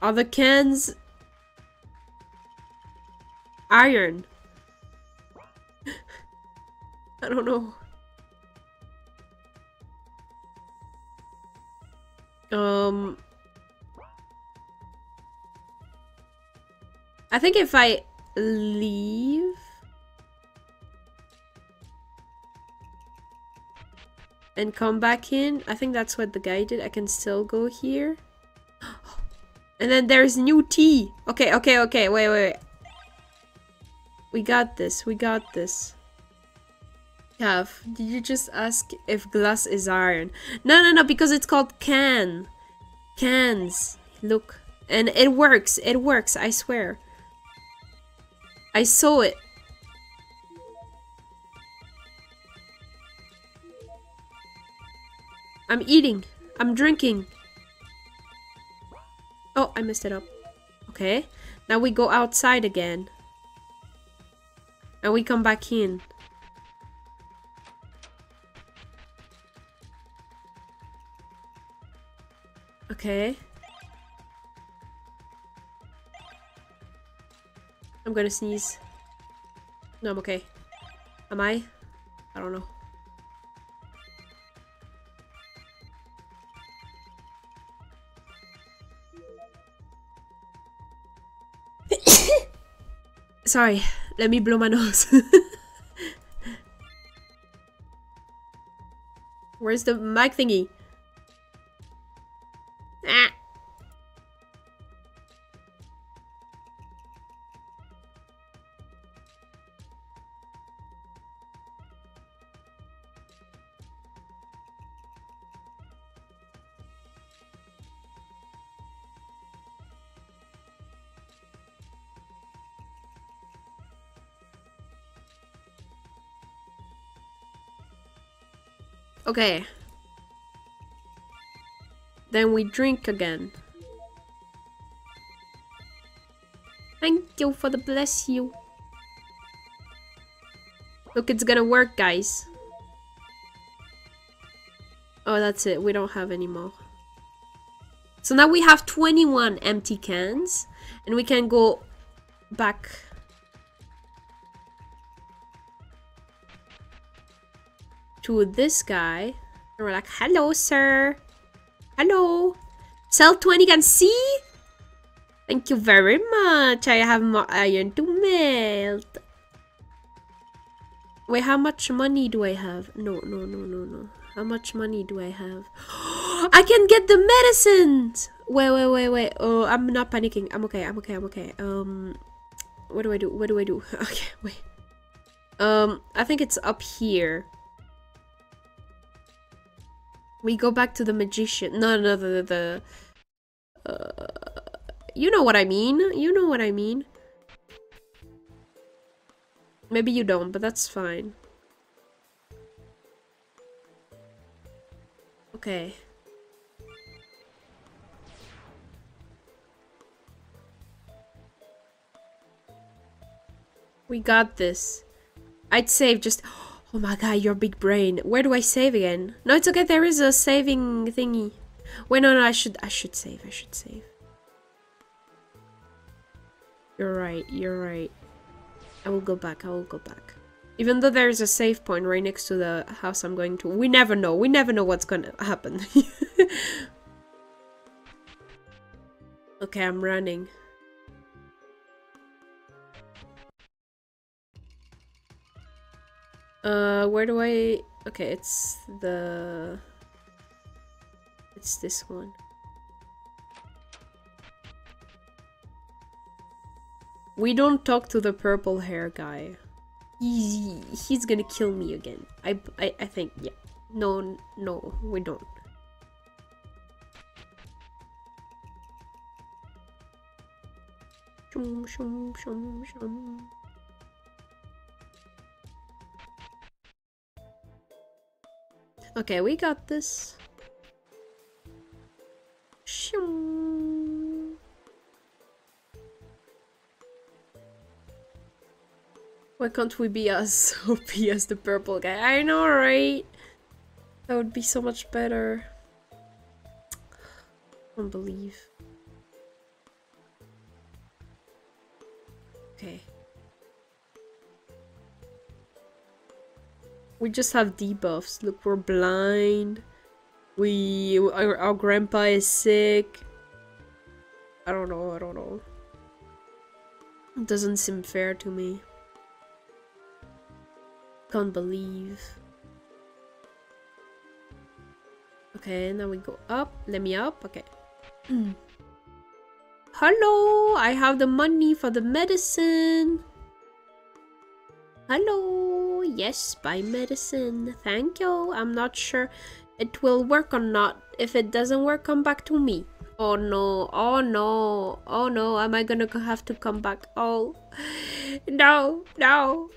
Are the cans iron? <laughs> I don't know. Um I think if I leave and come back in. I think that's what the guy did. I can still go here. <gasps> And then there's new tea. Okay, okay, okay. Wait, wait, wait. We got this. We got this. Have did you just ask if glass is iron? No, no, no, because it's called can. Cans. Look. And it works. It works, I swear. I saw it. I'm eating. I'm drinking. Oh, I messed it up. Okay. Now we go outside again. And we come back in. Okay. I'm gonna sneeze. No, I'm okay. Am I? I don't know. Sorry, let me blow my nose. <laughs> Where's the mic thingy? Okay. Then we drink again. Thank you for the bless you. Look, it's gonna work, guys. Oh, that's it. We don't have any more. So now we have 21 empty cans. And we can go back. To this guy. And we're like, hello, sir. Hello. Sell 20 can see? Thank you very much. I have more iron to melt. Wait, how much money do I have? No, no, no, no, no. How much money do I have? <gasps> I can get the medicines! Wait, wait, wait, wait. Oh, I'm not panicking. I'm okay, I'm okay, I'm okay. Um, what do I do? What do I do? <laughs> Okay, wait. Um, I think it's up here. We go back to the magician. No, no, the, the, uh, you know what I mean. You know what I mean. Maybe you don't, but that's fine. Okay. We got this. I'd save just... Oh my god, your big brain. Where do I save again? No, it's okay. There is a saving thingy. Wait, no, no. I should, I should save. I should save. You're right. You're right. I will go back. I will go back. Even though there is a save point right next to the house I'm going to. We never know. We never know what's gonna happen. <laughs> okay, I'm running. Uh, where do I... Okay, it's the... It's this one. We don't talk to the purple hair guy. He, he's gonna kill me again. I, I, I think, yeah. No, no, we don't. Shum, shum, shum, shum. Okay, we got this. Shum. Why can't we be as <laughs> OP as the purple guy? I know, right? That would be so much better. I don't believe. Okay. We just have debuffs. Look, we're blind. We our, our grandpa is sick. I don't know, I don't know. It doesn't seem fair to me. Can't believe. Okay, now we go up. Let me up. Okay. <clears throat> Hello, I have the money for the medicine. Hello. Yes, buy medicine. Thank you. I'm not sure it will work or not. If it doesn't work, come back to me. Oh no. Oh no. Oh no. Am I gonna have to come back? Oh. <laughs> No. No.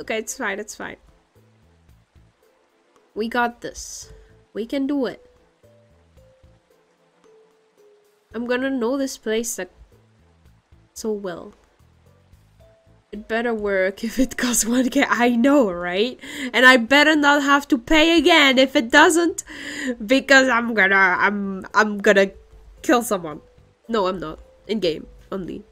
Okay, it's fine. It's fine. We got this. We can do it. I'm gonna know this place like so well. It better work if it costs <laughs> 1k. I know, right? And I better not have to pay again if it doesn't. Because I'm gonna I'm I'm gonna kill someone. No, I'm not. In game only.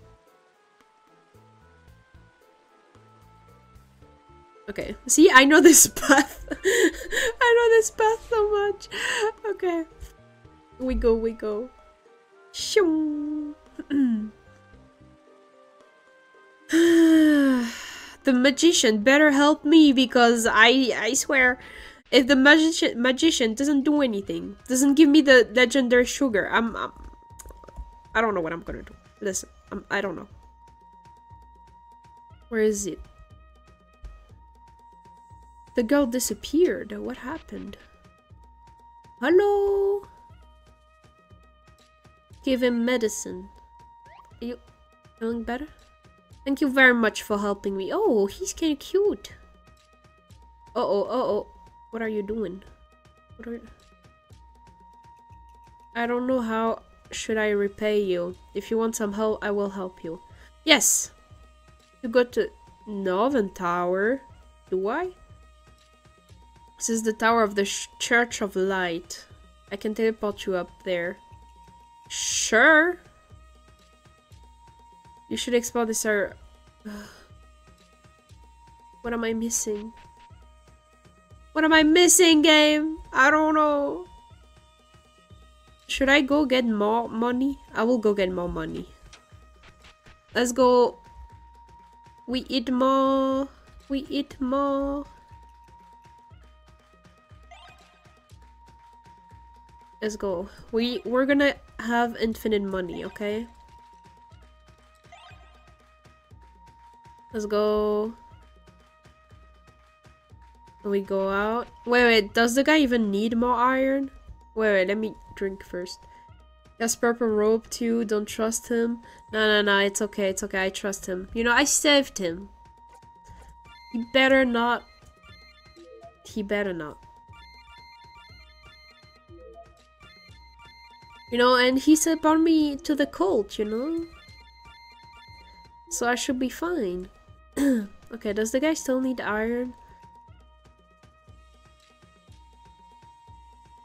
Okay. See, I know this <laughs> path. I know this path so much. Okay. We go, we go. Shoo. <clears throat> <sighs> the magician better help me because I I swear if the magician magician doesn't do anything, doesn't give me the legendary sugar, I'm, I'm I don't know what I'm gonna do. Listen, I'm, I don't know. Where is it? The girl disappeared. What happened? Hello? Give him medicine. Are you feeling better? Thank you very much for helping me. Oh, he's kind of cute. Uh-oh, uh-oh. What are you doing? What are. I don't know how should I repay you. If you want some help, I will help you. Yes! You go to Northern Tower. Do I? This is the Tower of the Church of Light. I can teleport you up there. Sure! You should explore this area. <sighs> what am I missing? What am I missing, game? I don't know. Should I go get more money? I will go get more money. Let's go. We eat more. We eat more. Let's go. We we're gonna have infinite money, okay? Let's go. We go out. Wait, wait. Does the guy even need more iron? Wait, wait. Let me drink first. Has purple robe too. Don't trust him. No, no, no. It's okay. It's okay. I trust him. You know, I saved him. He better not. He better not. You know, and he said brought me to the cult, you know? So I should be fine. <clears throat> okay, does the guy still need iron?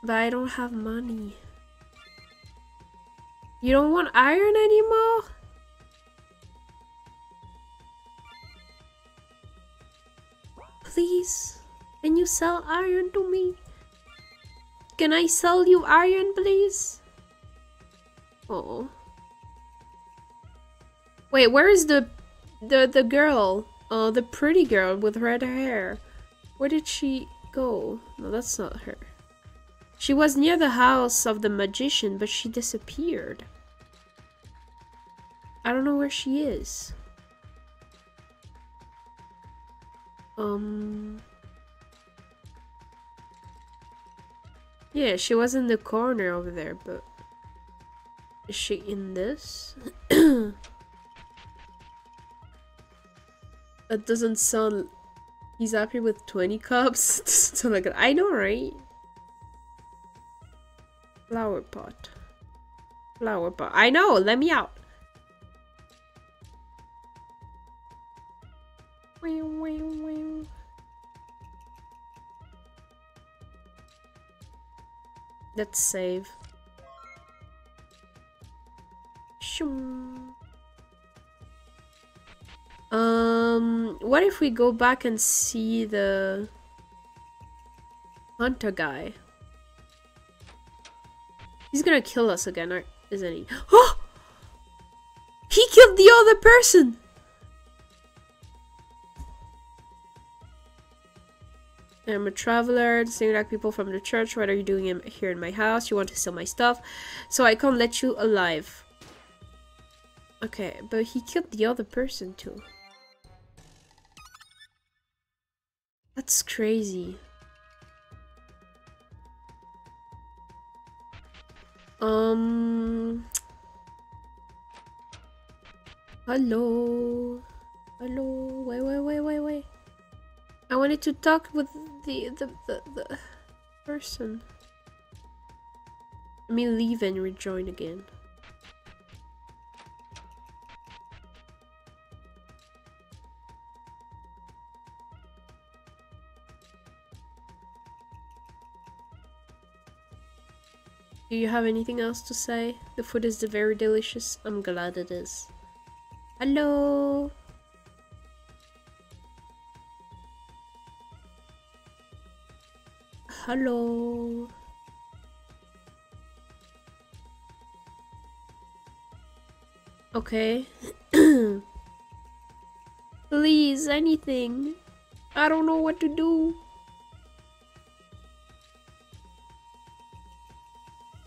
But I don't have money. You don't want iron anymore? Please? Can you sell iron to me? Can I sell you iron, please? Oh. Wait, where is the the the girl? Uh, the pretty girl with red hair. Where did she go? No, that's not her. She was near the house of the magician, but she disappeared. I don't know where she is. Um... Yeah, she was in the corner over there, but... Is she in this? <clears throat> That doesn't sound... He's happy with 20 cups? doesn't sound like. I know, right? Flower pot. Flower pot. I know, let me out. Let's save. Shoom. Um, what if we go back and see the hunter guy? He's gonna kill us again, isn't he? Oh! <gasps> He killed the other person! I'm a traveler, same like people from the church. What are you doing here in my house? You want to steal my stuff? So I can't let you alive. Okay, but he killed the other person too. That's crazy. Um. Hello. Hello. Wait, wait, wait, wait, wait. I wanted to talk with the the the, the person. Let me leave and rejoin again. Do you have anything else to say? The food is very delicious. I'm glad it is. Hello. Hello. Okay. <coughs> Please, anything. I don't know what to do.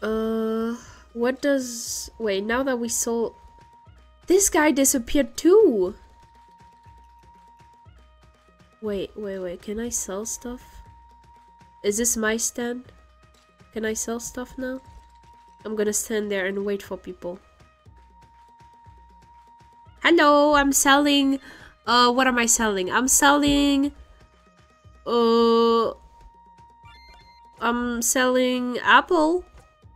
Uh, what does... Wait, now that we sold... This guy disappeared too! Wait, wait, wait, can I sell stuff? Is this my stand? Can I sell stuff now? I'm gonna stand there and wait for people. Hello, I'm selling... Uh, what am I selling? I'm selling... Uh... I'm selling apple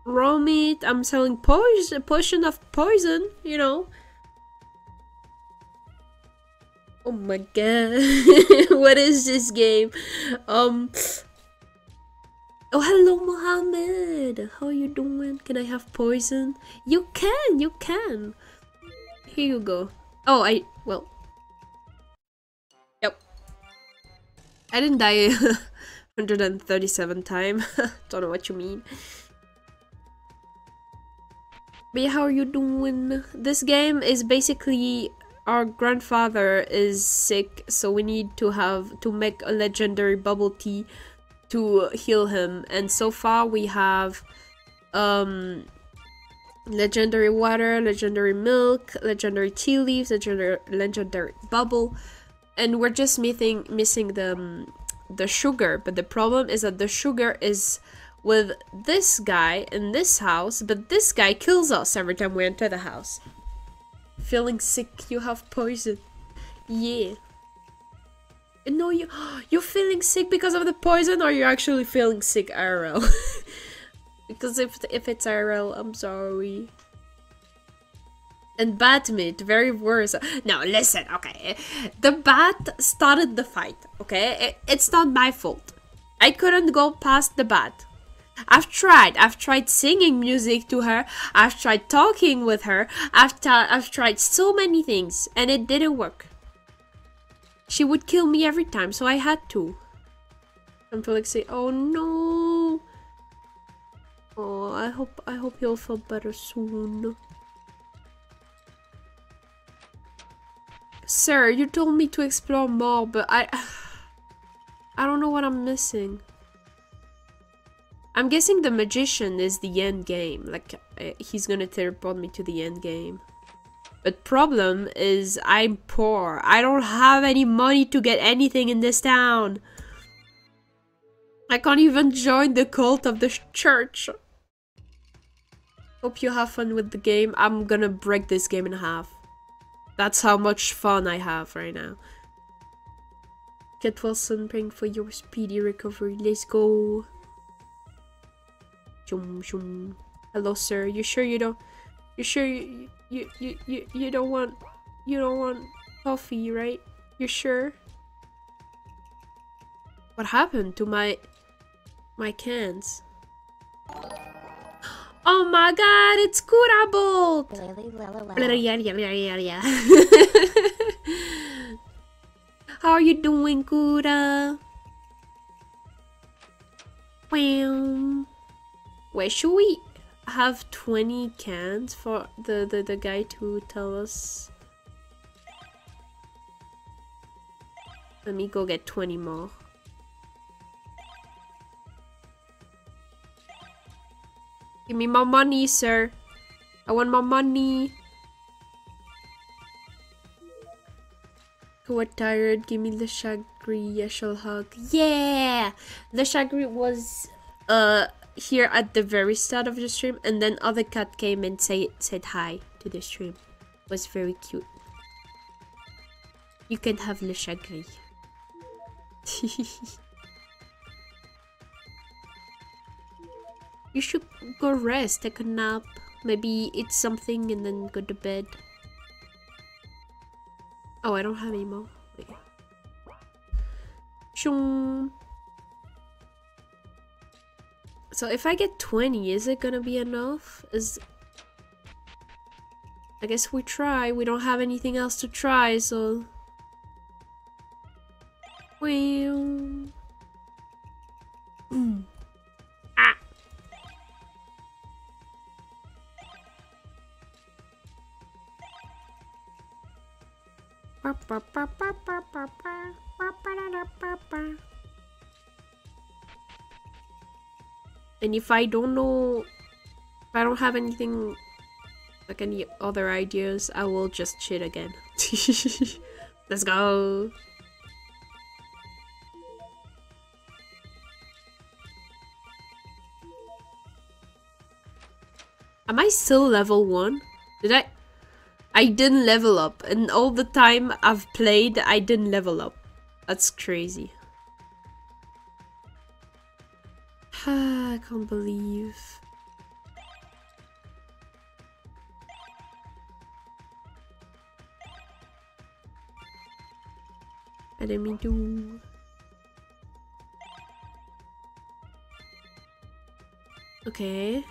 raw meat. I'm selling poison, A potion of poison, you know. Oh my god. <laughs> what is this game? Um Oh hello Mohammed. How are you doing? Can I have poison? You can, you can. Here you go. Oh I well Yep. I didn't die <laughs> 137 time. <laughs> Don't know what you mean. Yeah, how are you doing? This game is basically our grandfather is sick, so we need to have to make a legendary bubble tea to heal him. And so far we have um legendary water, legendary milk, legendary tea leaves, legendary legendary bubble, and we're just missing missing the um, the sugar. But the problem is that the sugar is with this guy in this house, but this guy kills us every time we enter the house. Feeling sick, you have poison. Yeah. No, you <gasps> you're feeling sick because of the poison, or you're actually feeling sick IRL? <laughs> because if if it's IRL, I'm sorry. And Batmid, very worse. No, listen, okay. The bat started the fight, okay? It, it's not my fault. I couldn't go past the bat. I've tried. I've tried singing music to her. I've tried talking with her. I've, I've tried so many things and it didn't work. She would kill me every time, so I had to. I'm Felix say, oh no. Oh, I hope I hope you'll feel better soon. Sir, you told me to explore more, but I <sighs> I don't know what I'm missing. I'm guessing the magician is the end game. Like, uh, he's gonna teleport me to the end game. But problem is, I'm poor. I don't have any money to get anything in this town. I can't even join the cult of the church. Hope you have fun with the game. I'm gonna break this game in half. That's how much fun I have right now. Get well sun praying for your speedy recovery. Let's go. Shum, shum. Hello, sir. You sure you don't? You sure you you you you, you don't want you don't want coffee, right? You sure? What happened to my my cans? Oh my god, it's Kurabolt! How are you doing, Kura? Wow. Wait, should we have 20 cans for the, the, the guy to tell us? Let me go get 20 more. Give me more money, sir. I want more money. Who are tired? Give me the shag Shagri, Yeshel Hug. Yeah! The Shagri was uh here at the very start of the stream and then other cat came and say said hi to the stream. was very cute. You can have Le Shagri. <laughs> you should go rest, take a nap, maybe eat something and then go to bed. Oh, I don't have any more. Wait. Shung. So if I get 20, is it gonna be enough? Is I guess we try. We don't have anything else to try, so well. Mm. Ah. And if I don't know, if I don't have anything, like any other ideas, I will just cheat again. <laughs> Let's go. Am I still level 1? Did I? I didn't level up and all the time I've played I didn't level up. That's crazy. <sighs> I can't believe. Mean to. Okay.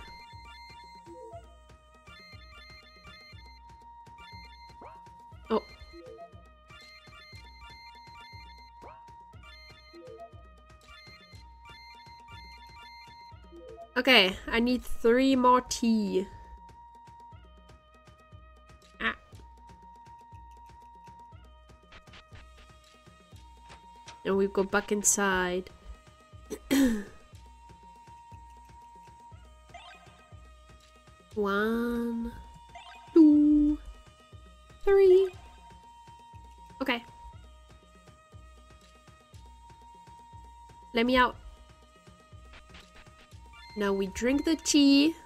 Okay, I need three more tea. Ah. And we go back inside. <coughs> One, two, three. Okay. Let me out. Now we drink the tea.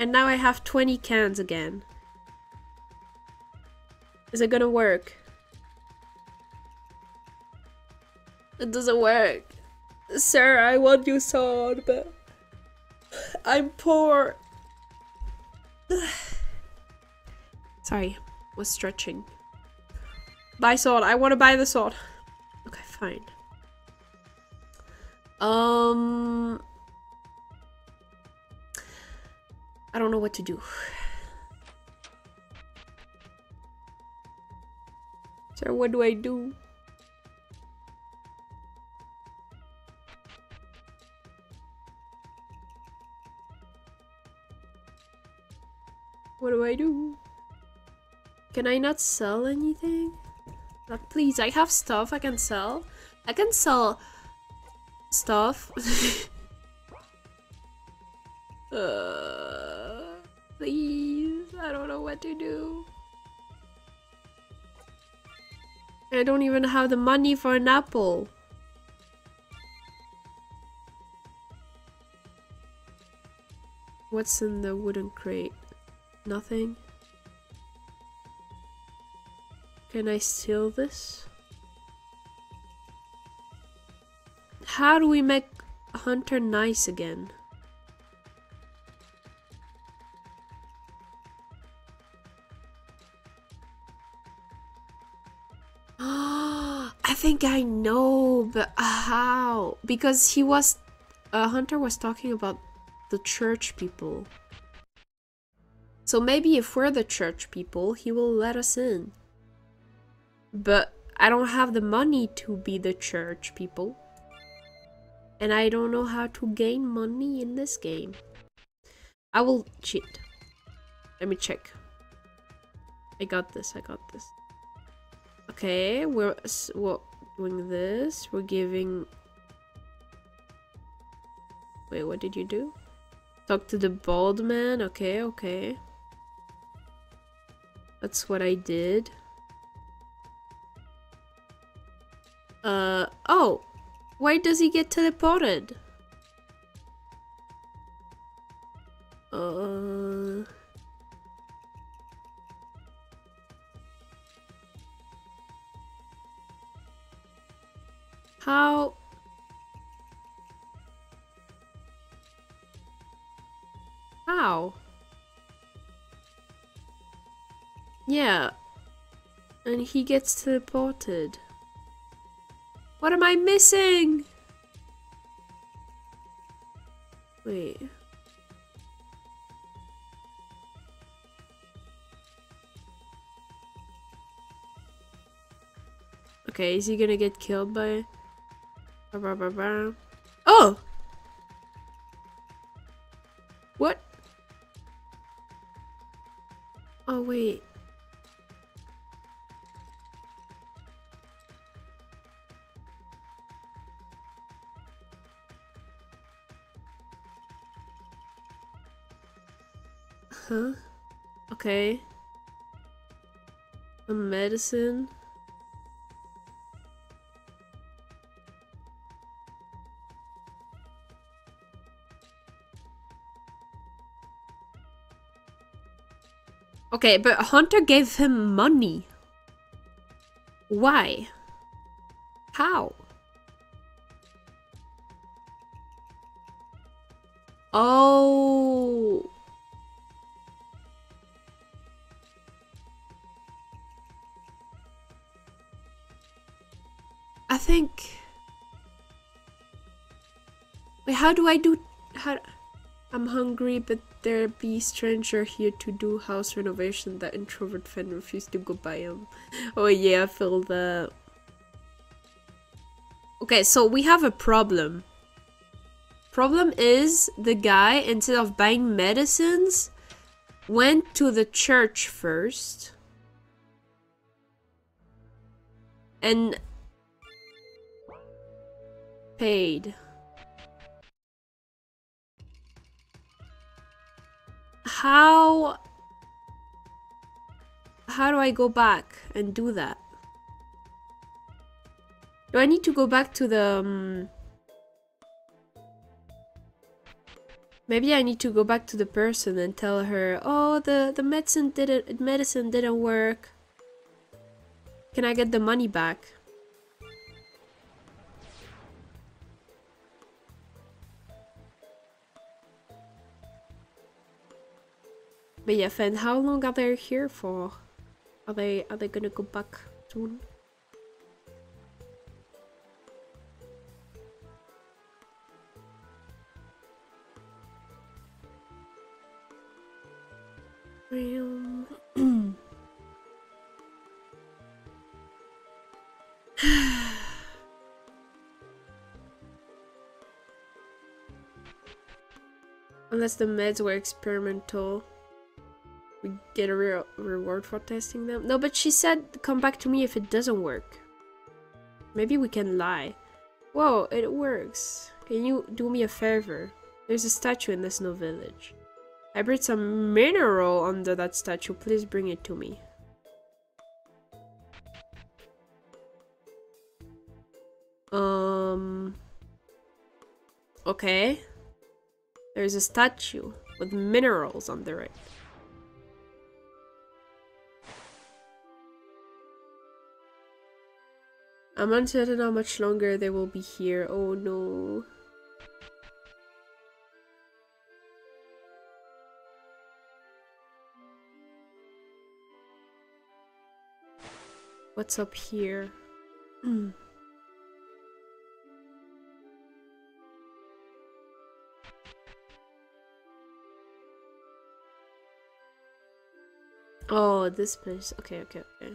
And now I have 20 cans again. Is it gonna work? It doesn't work. Sir, I want your sword, but I'm poor. <sighs> Sorry, was stretching. Buy sword. I want to buy the sword. Okay, fine. Um, I don't know what to do. Sir, what do I do? What do I do? Can I not sell anything? But please, I have stuff I can sell. I can sell stuff. <laughs> uh, please, I don't know what to do. I don't even have the money for an apple. What's in the wooden crate? Nothing. Can I steal this? How do we make Hunter nice again? <gasps> I think I know, but how? Because he was, uh, Hunter was talking about the church people. So maybe if we're the church people, he will let us in. But I don't have the money to be the church people. And I don't know how to gain money in this game. I will cheat. Let me check. I got this, I got this. Okay, we're, we're doing this. We're giving... Wait, what did you do? Talk to the bald man. Okay, okay. That's what I did. Uh, oh. Why does he get teleported? Uh... How? How? Yeah. And he gets teleported. What am I missing? Wait. Okay, is he gonna get killed by... Oh! What? Oh, wait. Huh? Okay. A medicine. Okay, but Hunter gave him money. Why? How? Oh. I think. Wait, how do I do? How? I'm hungry, but there be stranger here to do house renovation. That introvert fan refused to go buy him. Oh yeah, I feel that. Okay, so we have a problem. Problem is the guy instead of buying medicines went to the church first and paid. How... How do I go back and do that? Do I need to go back to the... Um... Maybe I need to go back to the person and tell her, oh, the, the medicine didn't medicine didn't work. Can I get the money back? But yeah, Fen, how long are they here for? Are they are they gonna go back soon? <clears throat> Unless the meds were experimental we get a real reward for testing them. No, but she said come back to me if it doesn't work. Maybe we can lie. Whoa, it works. Can you do me a favor? There's a statue in the snow village. I buried some mineral under that statue. Please bring it to me. Um... Okay. There's a statue with minerals under it. I'm uncertain how much longer they will be here. Oh no. What's up here? Hmm. oh, this place. Okay, okay, okay.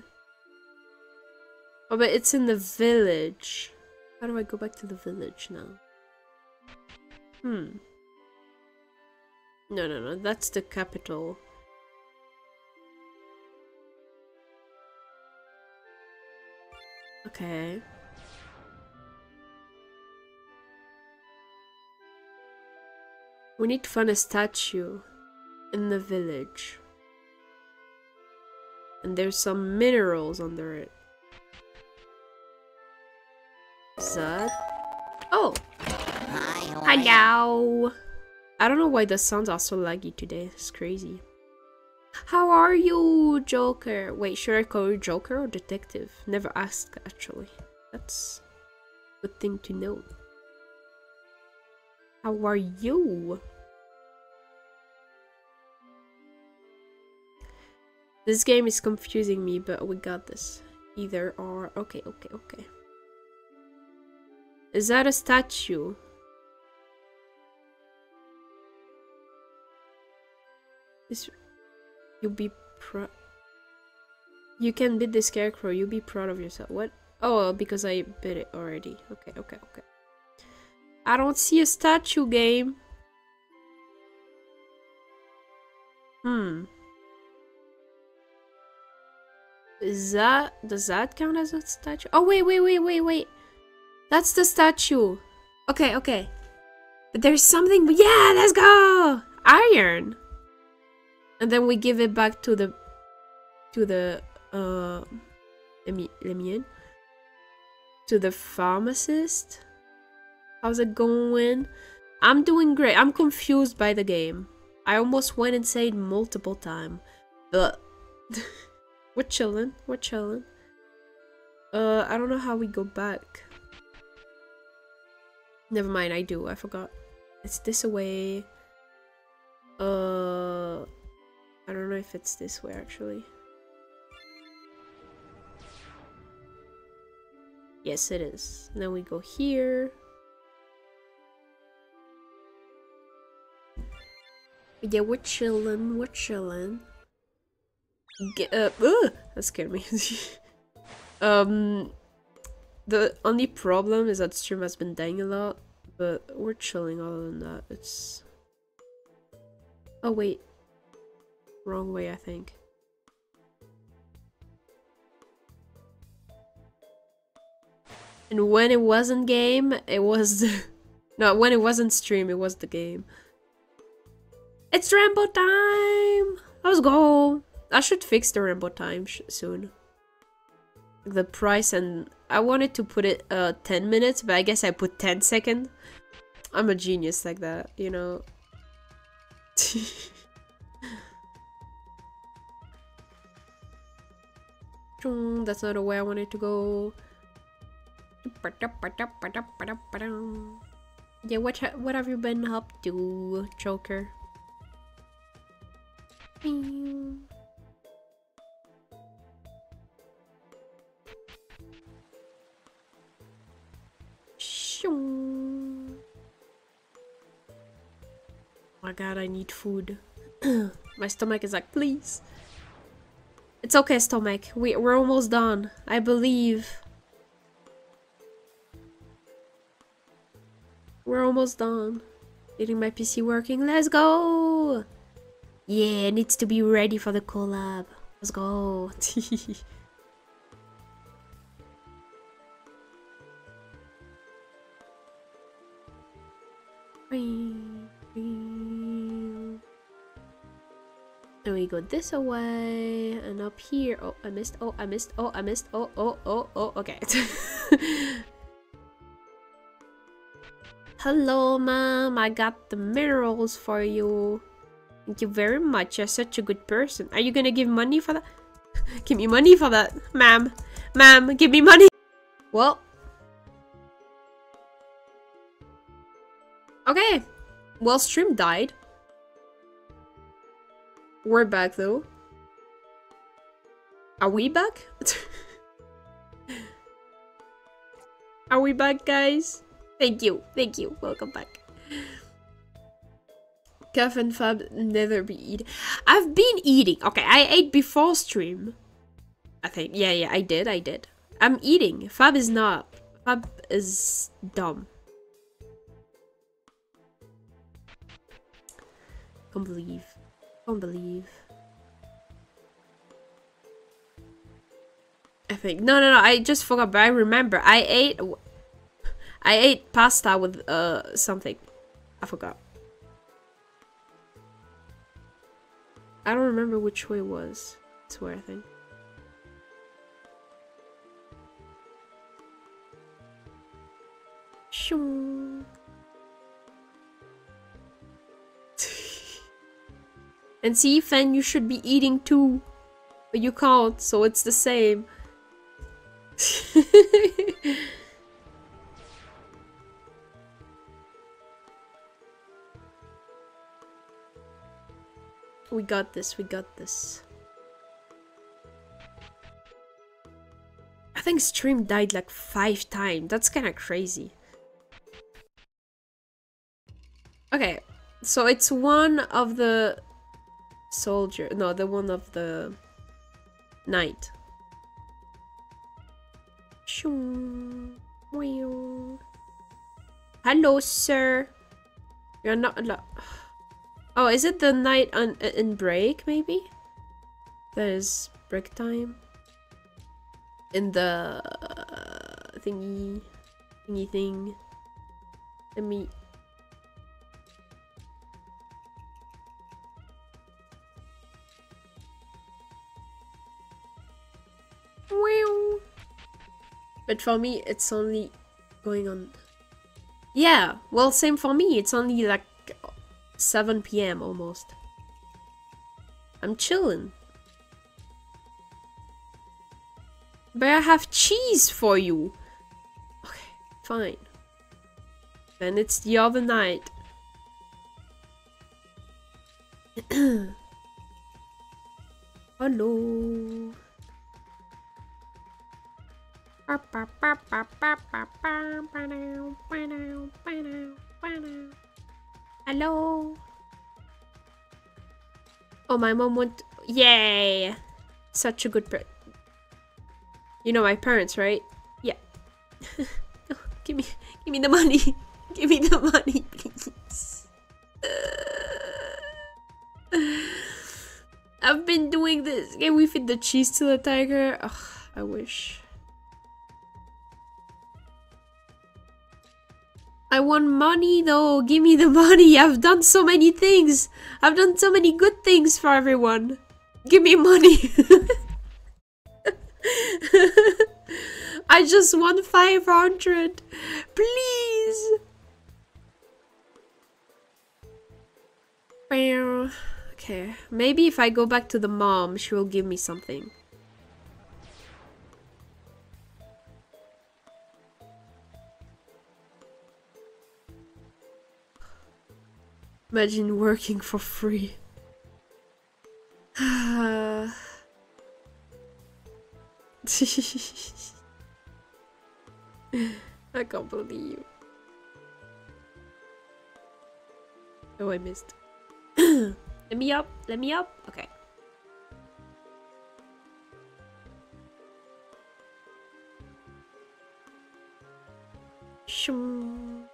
Oh, but it's in the village. How do I go back to the village now? Hmm. No, no, no. That's the capital. Okay. We need to find a statue in the village. And there's some minerals under it. That? Oh! Hi, Hello! I don't know why the sounds are so laggy today. It's crazy. How are you, Joker? Wait, should I call you Joker or Detective? Never asked, actually. That's a good thing to know. How are you? This game is confusing me, but we got this. Either or. Okay, okay, okay. Is that a statue? You'll be. You can beat the scarecrow. You'll be proud of yourself. What? Oh, because I beat it already. Okay, okay, okay. I don't see a statue game. Hmm. Is that does that count as a statue? Oh wait, wait, wait, wait, wait. That's the statue. Okay, okay. But there's something. Yeah, let's go. Iron. And then we give it back to the to the uh Lemien. To the pharmacist. How's it going? I'm doing great. I'm confused by the game. I almost went insane multiple times. <laughs> But we're chilling. We're chilling. Uh, I don't know how we go back. Never mind, I do. I forgot. It's this way. Uh, I don't know if it's this way actually. Yes, it is. then we go here. Yeah, we're chilling. We're chilling. Get up. Ugh, that scared me. <laughs> um, the only problem is that stream has been dying a lot, but we're chilling other than that. It's... Oh, wait. Wrong way, I think. And when it wasn't game, it was... <laughs> no, when it wasn't stream, it was the game. It's rainbow time! Let's go! I should fix the rainbow time soon. The price and... I wanted to put it uh 10 minutes, but I guess I put 10 seconds. I'm a genius like that, you know. <laughs> That's not the way I wanted to go. Yeah, what, ha what have you been up to, Joker? My oh god, I need food. <clears throat> my stomach is like, please. It's okay, stomach. We, we're almost done. I believe. We're almost done. Getting my PC working. Let's go! Yeah, needs to be ready for the collab. Let's go. <laughs> go this away and up here. Oh, I missed. Oh, I missed. Oh, I missed. Oh, oh, oh, oh. Okay. <laughs> Hello, ma'am. I got the minerals for you. Thank you very much. You're such a good person. Are you gonna give money for that? <laughs> give me money for that, ma'am. Ma'am, give me money. Well. Okay. Well, stream died. We're back though. Are we back? <laughs> Are we back, guys? Thank you. Thank you. Welcome back. Cuff and Fab never be eating. I've been eating. Okay, I ate before stream. I think. Yeah, yeah, I did. I did. I'm eating. Fab is not. Fab is dumb. Can't believe don't believe. I think no, no, no. I just forgot, but I remember. I ate, I ate pasta with uh something. I forgot. I don't remember which way it was. It's where I think. Shoo. And see, Fen, you should be eating too. But you can't, so it's the same. <laughs> we got this, we got this. I think stream died like five times. That's kind of crazy. Okay, so it's one of the soldier. No, the one of the knight. Hello, sir. You're not allo- <sighs> Oh, is it the knight on in break? Maybe. There's break time. In the uh, thingy, thingy thing. Let me But for me, it's only going on. Yeah, well, same for me. It's only like 7 p.m. almost. I'm chilling. But I have cheese for you. Okay, fine. Then it's the other knight. <clears throat> Hello. Hello. Oh, my mom went. Yay! Such a good. you know my parents, right? Yeah. give me, give me the money. give me the money, please. I've been doing this. Can we feed the cheese to the tiger? Ugh, I wish. I want money though. Give me the money. I've done so many things. I've done so many good things for everyone. Give me money. <laughs> I just want 500. Please. Okay. Maybe if I go back to the mom, she will give me something. Imagine working for free. <sighs> I can't believe. Oh, I missed. <clears throat> let me up. Let me up. Okay. Shoo.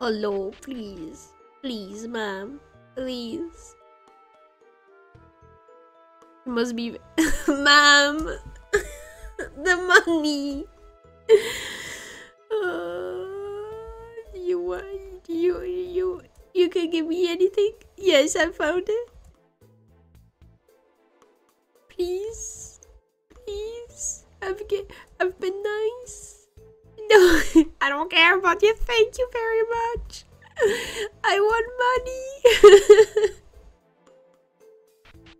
Hello, please. Please, ma'am. Please. It must be... <laughs> ma'am! <laughs> the money! <laughs> Uh, you want... You... You... You can give me anything? Yes, I found it. Please? Please? I've, get, I've been nice. <laughs> I don't care about you. Thank you very much. <laughs> I want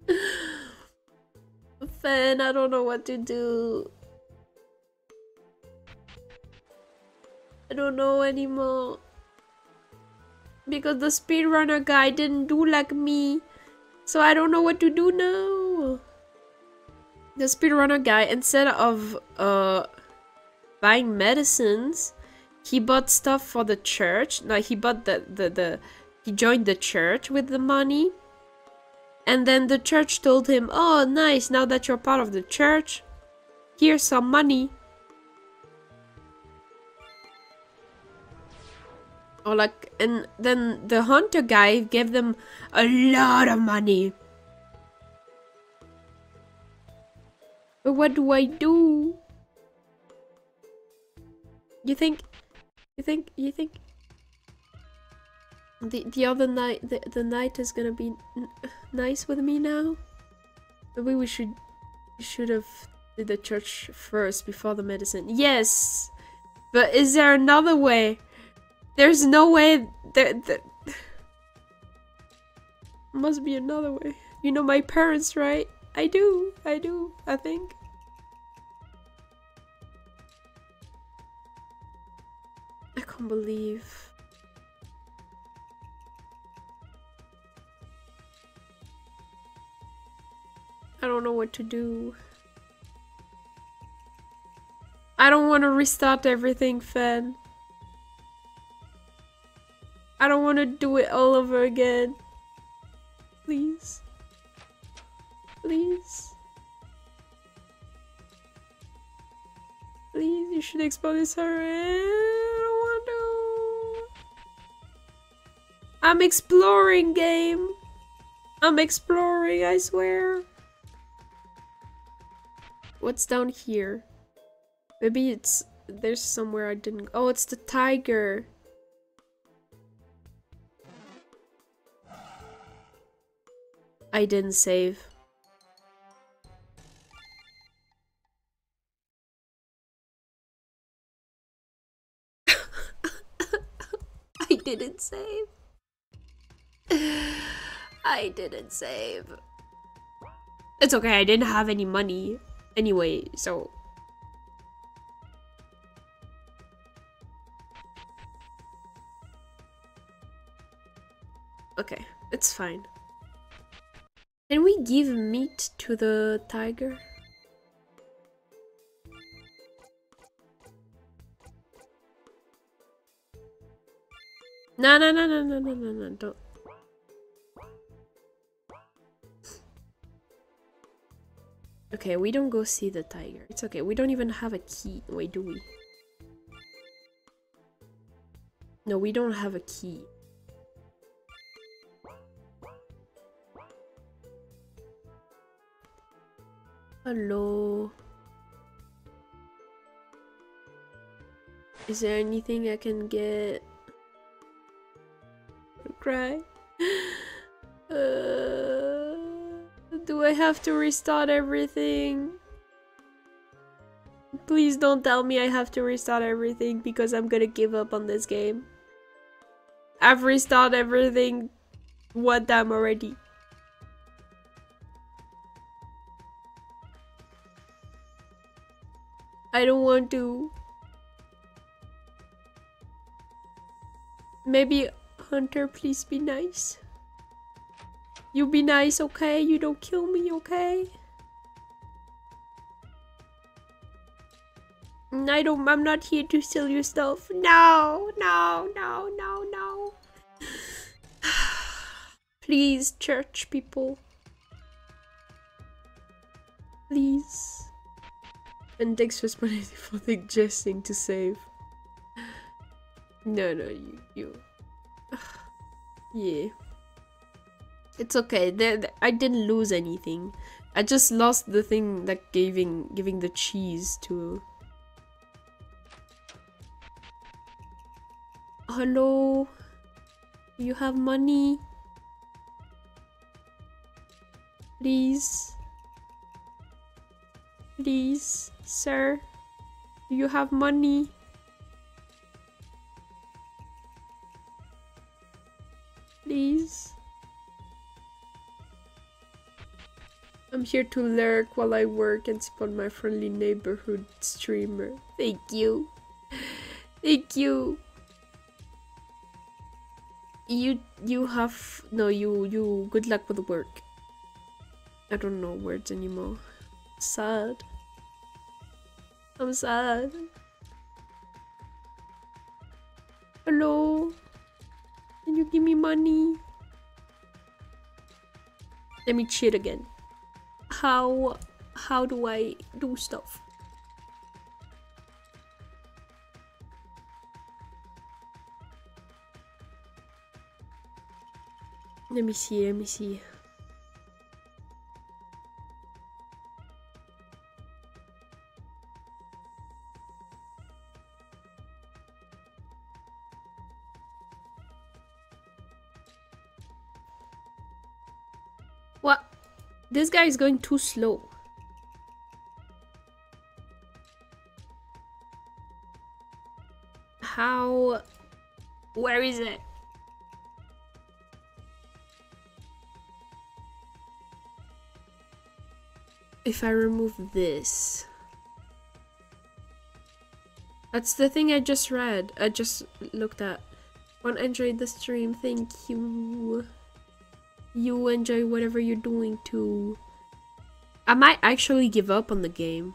money. <laughs> Fan, I don't know what to do. I don't know anymore. Because the speedrunner guy didn't do like me. So I don't know what to do now. The speedrunner guy, instead of uh buying medicines. He bought stuff for the church. Like he bought the, the, the he joined the church with the money. And then the church told him, Oh nice, now that you're part of the church, here's some money. Or like and then the hunter guy gave them a lot of money. But what do I do? You think, you think, you think. The the other knight the, the knight is gonna be nice with me now. Maybe we should should have did the church first before the medicine. Yes, but is there another way? There's no way. There, there must be another way. You know my parents, right? I do. I do. I think. Can't believe. I don't know what to do. I don't want to restart everything, Fan. I don't want to do it all over again. Please. Please. Please, you should expose her. I'm exploring, game. I'm exploring, I swear. What's down here? Maybe it's... There's somewhere I didn't... Oh, it's the tiger. I didn't save. <laughs> I didn't save. <laughs> I didn't save. It's okay, I didn't have any money anyway, so. Okay, it's fine. Can we give meat to the tiger? No, no, no, no, no, no, no, no, don't. Okay, we don't go see the tiger. It's okay, we don't even have a key. Wait, do we? No, we don't have a key. Hello. Is there anything I can get? Cry. <laughs> Uh, do I have to restart everything? Please don't tell me I have to restart everything because I'm gonna give up on this game. I've restarted everything one time already. I don't want to. Maybe Hunter, please be nice. You be nice, okay? You don't kill me, okay? I don't. I'm not here to steal your stuff. No, no, no, no, no. <sighs> Please, church people. Please. And thanks for spending <laughs> for suggesting to save. <sighs> No, no, you, you. <sighs> yeah. It's okay. There, there- I didn't lose anything. I just lost the thing that giving giving the cheese to. Hello. You have money? Please. Please, sir. You have money? Please. I'm here to lurk while I work and support my friendly neighborhood streamer. Thank you. Thank you. You you have no you you good luck with the work. I don't know words anymore. Sad. I'm sad. Hello? Can you give me money? Let me cheat again. How how do I do stuff? Let me see, let me see. This guy is going too slow. How... Where is it? If I remove this... That's the thing I just read. I just looked at. One enjoyed the stream. Thank you. You enjoy whatever you're doing too. I might actually give up on the game.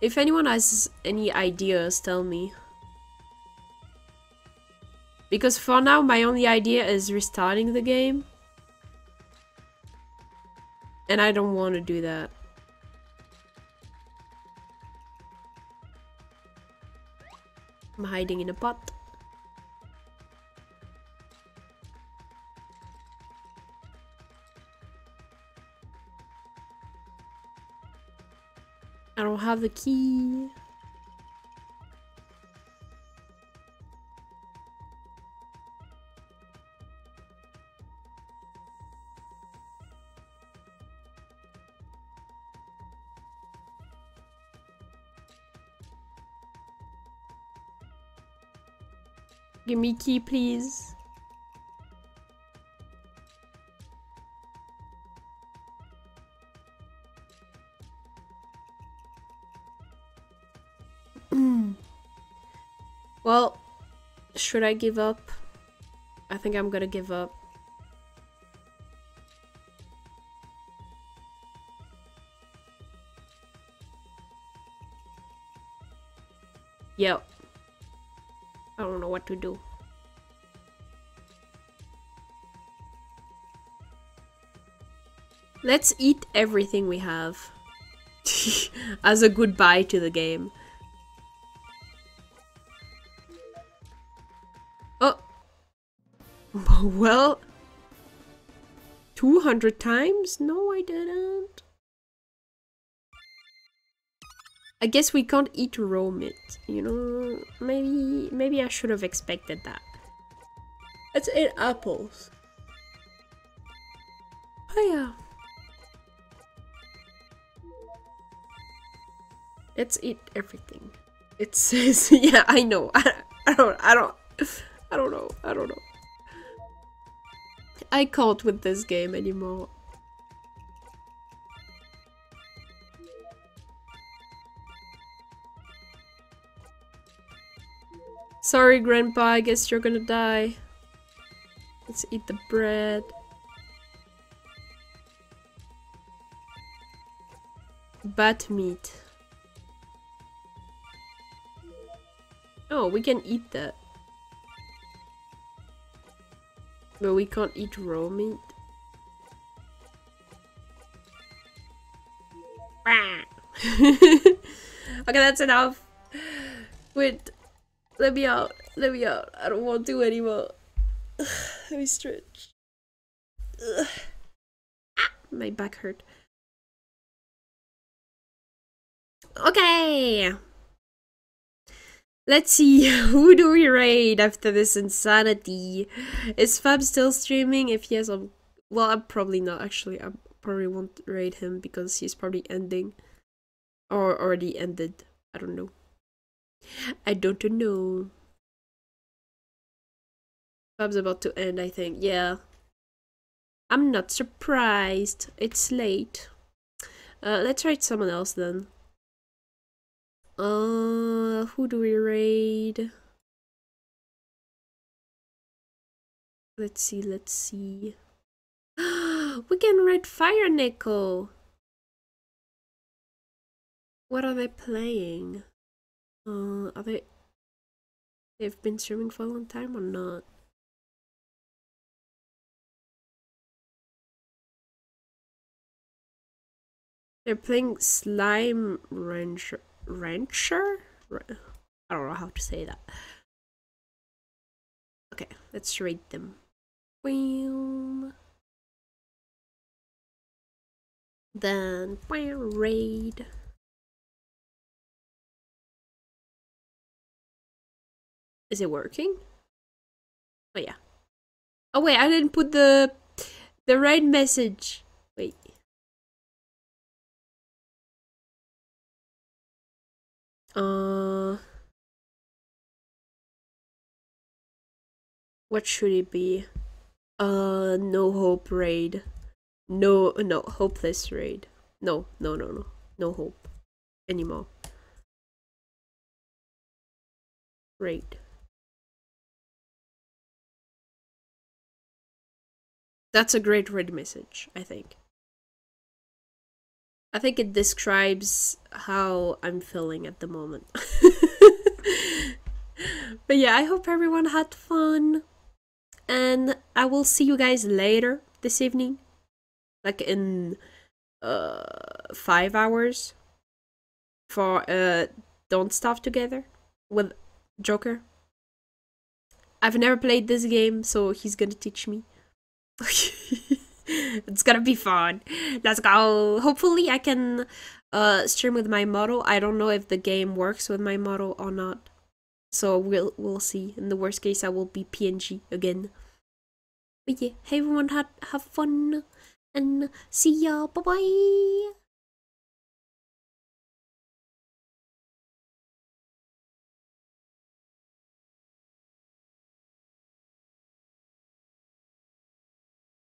If anyone has any ideas, tell me. Because for now, my only idea is restarting the game. And I don't want to do that. I'm hiding in a pot. I don't have the key. Give me key, please. Should I give up? I think I'm gonna give up. Yep. I don't know what to do. Let's eat everything we have. <laughs> As a goodbye to the game. Well. 200 times? No, I didn't. I guess we can't eat raw meat, you know? Maybe maybe I should have expected that. Let's eat apples. Oh yeah. Let's eat everything. It says, <laughs> yeah, I know. I, <laughs> I don't, I don't, I don't know. I don't know. I can't with this game anymore. Sorry, Grandpa, I guess you're gonna die. Let's eat the bread. Bat meat. Oh, we can eat that. But we can't eat raw meat. <laughs> okay, that's enough. Wait, let me out. Let me out. I don't want to anymore. <sighs> let me stretch. Ugh. <sighs> My back hurt. Okay. Let's see, <laughs> who do we raid after this insanity? Is Fab still streaming? If yes, I'm... Well, I'm probably not, actually. I probably won't raid him because he's probably ending. Or already ended. I don't know. I don't know. Fab's about to end, I think. Yeah. I'm not surprised. It's late. Uh, let's raid someone else then. Uh, who do we raid? Let's see, let's see. <gasps> we can raid Fire Nickel. What are they playing? Uh, are they... They've been streaming for a long time or not? They're playing Slime Rancher. Rancher? I don't know how to say that. Okay, let's rate them. Boom. Then raid. Is it working? Oh yeah. Oh wait, I didn't put the the raid message. Uh, what should it be? Uh, no hope raid. No, no, hopeless raid. No, no, no, no, no hope anymore. Raid. That's a great raid message, I think. I think it describes how I'm feeling at the moment. <laughs> but yeah, I hope everyone had fun. And I will see you guys later this evening. Like in uh 5 hours for uh Don't Starve Together with Joker. I've never played this game, so he's gonna teach me. <laughs> <laughs> it's gonna be fun. Let's go. Hopefully, I can uh, stream with my model. I don't know if the game works with my model or not. So we'll we'll see. In the worst case, I will be PNG again. But yeah, hey everyone, have have fun and see ya. Bye bye.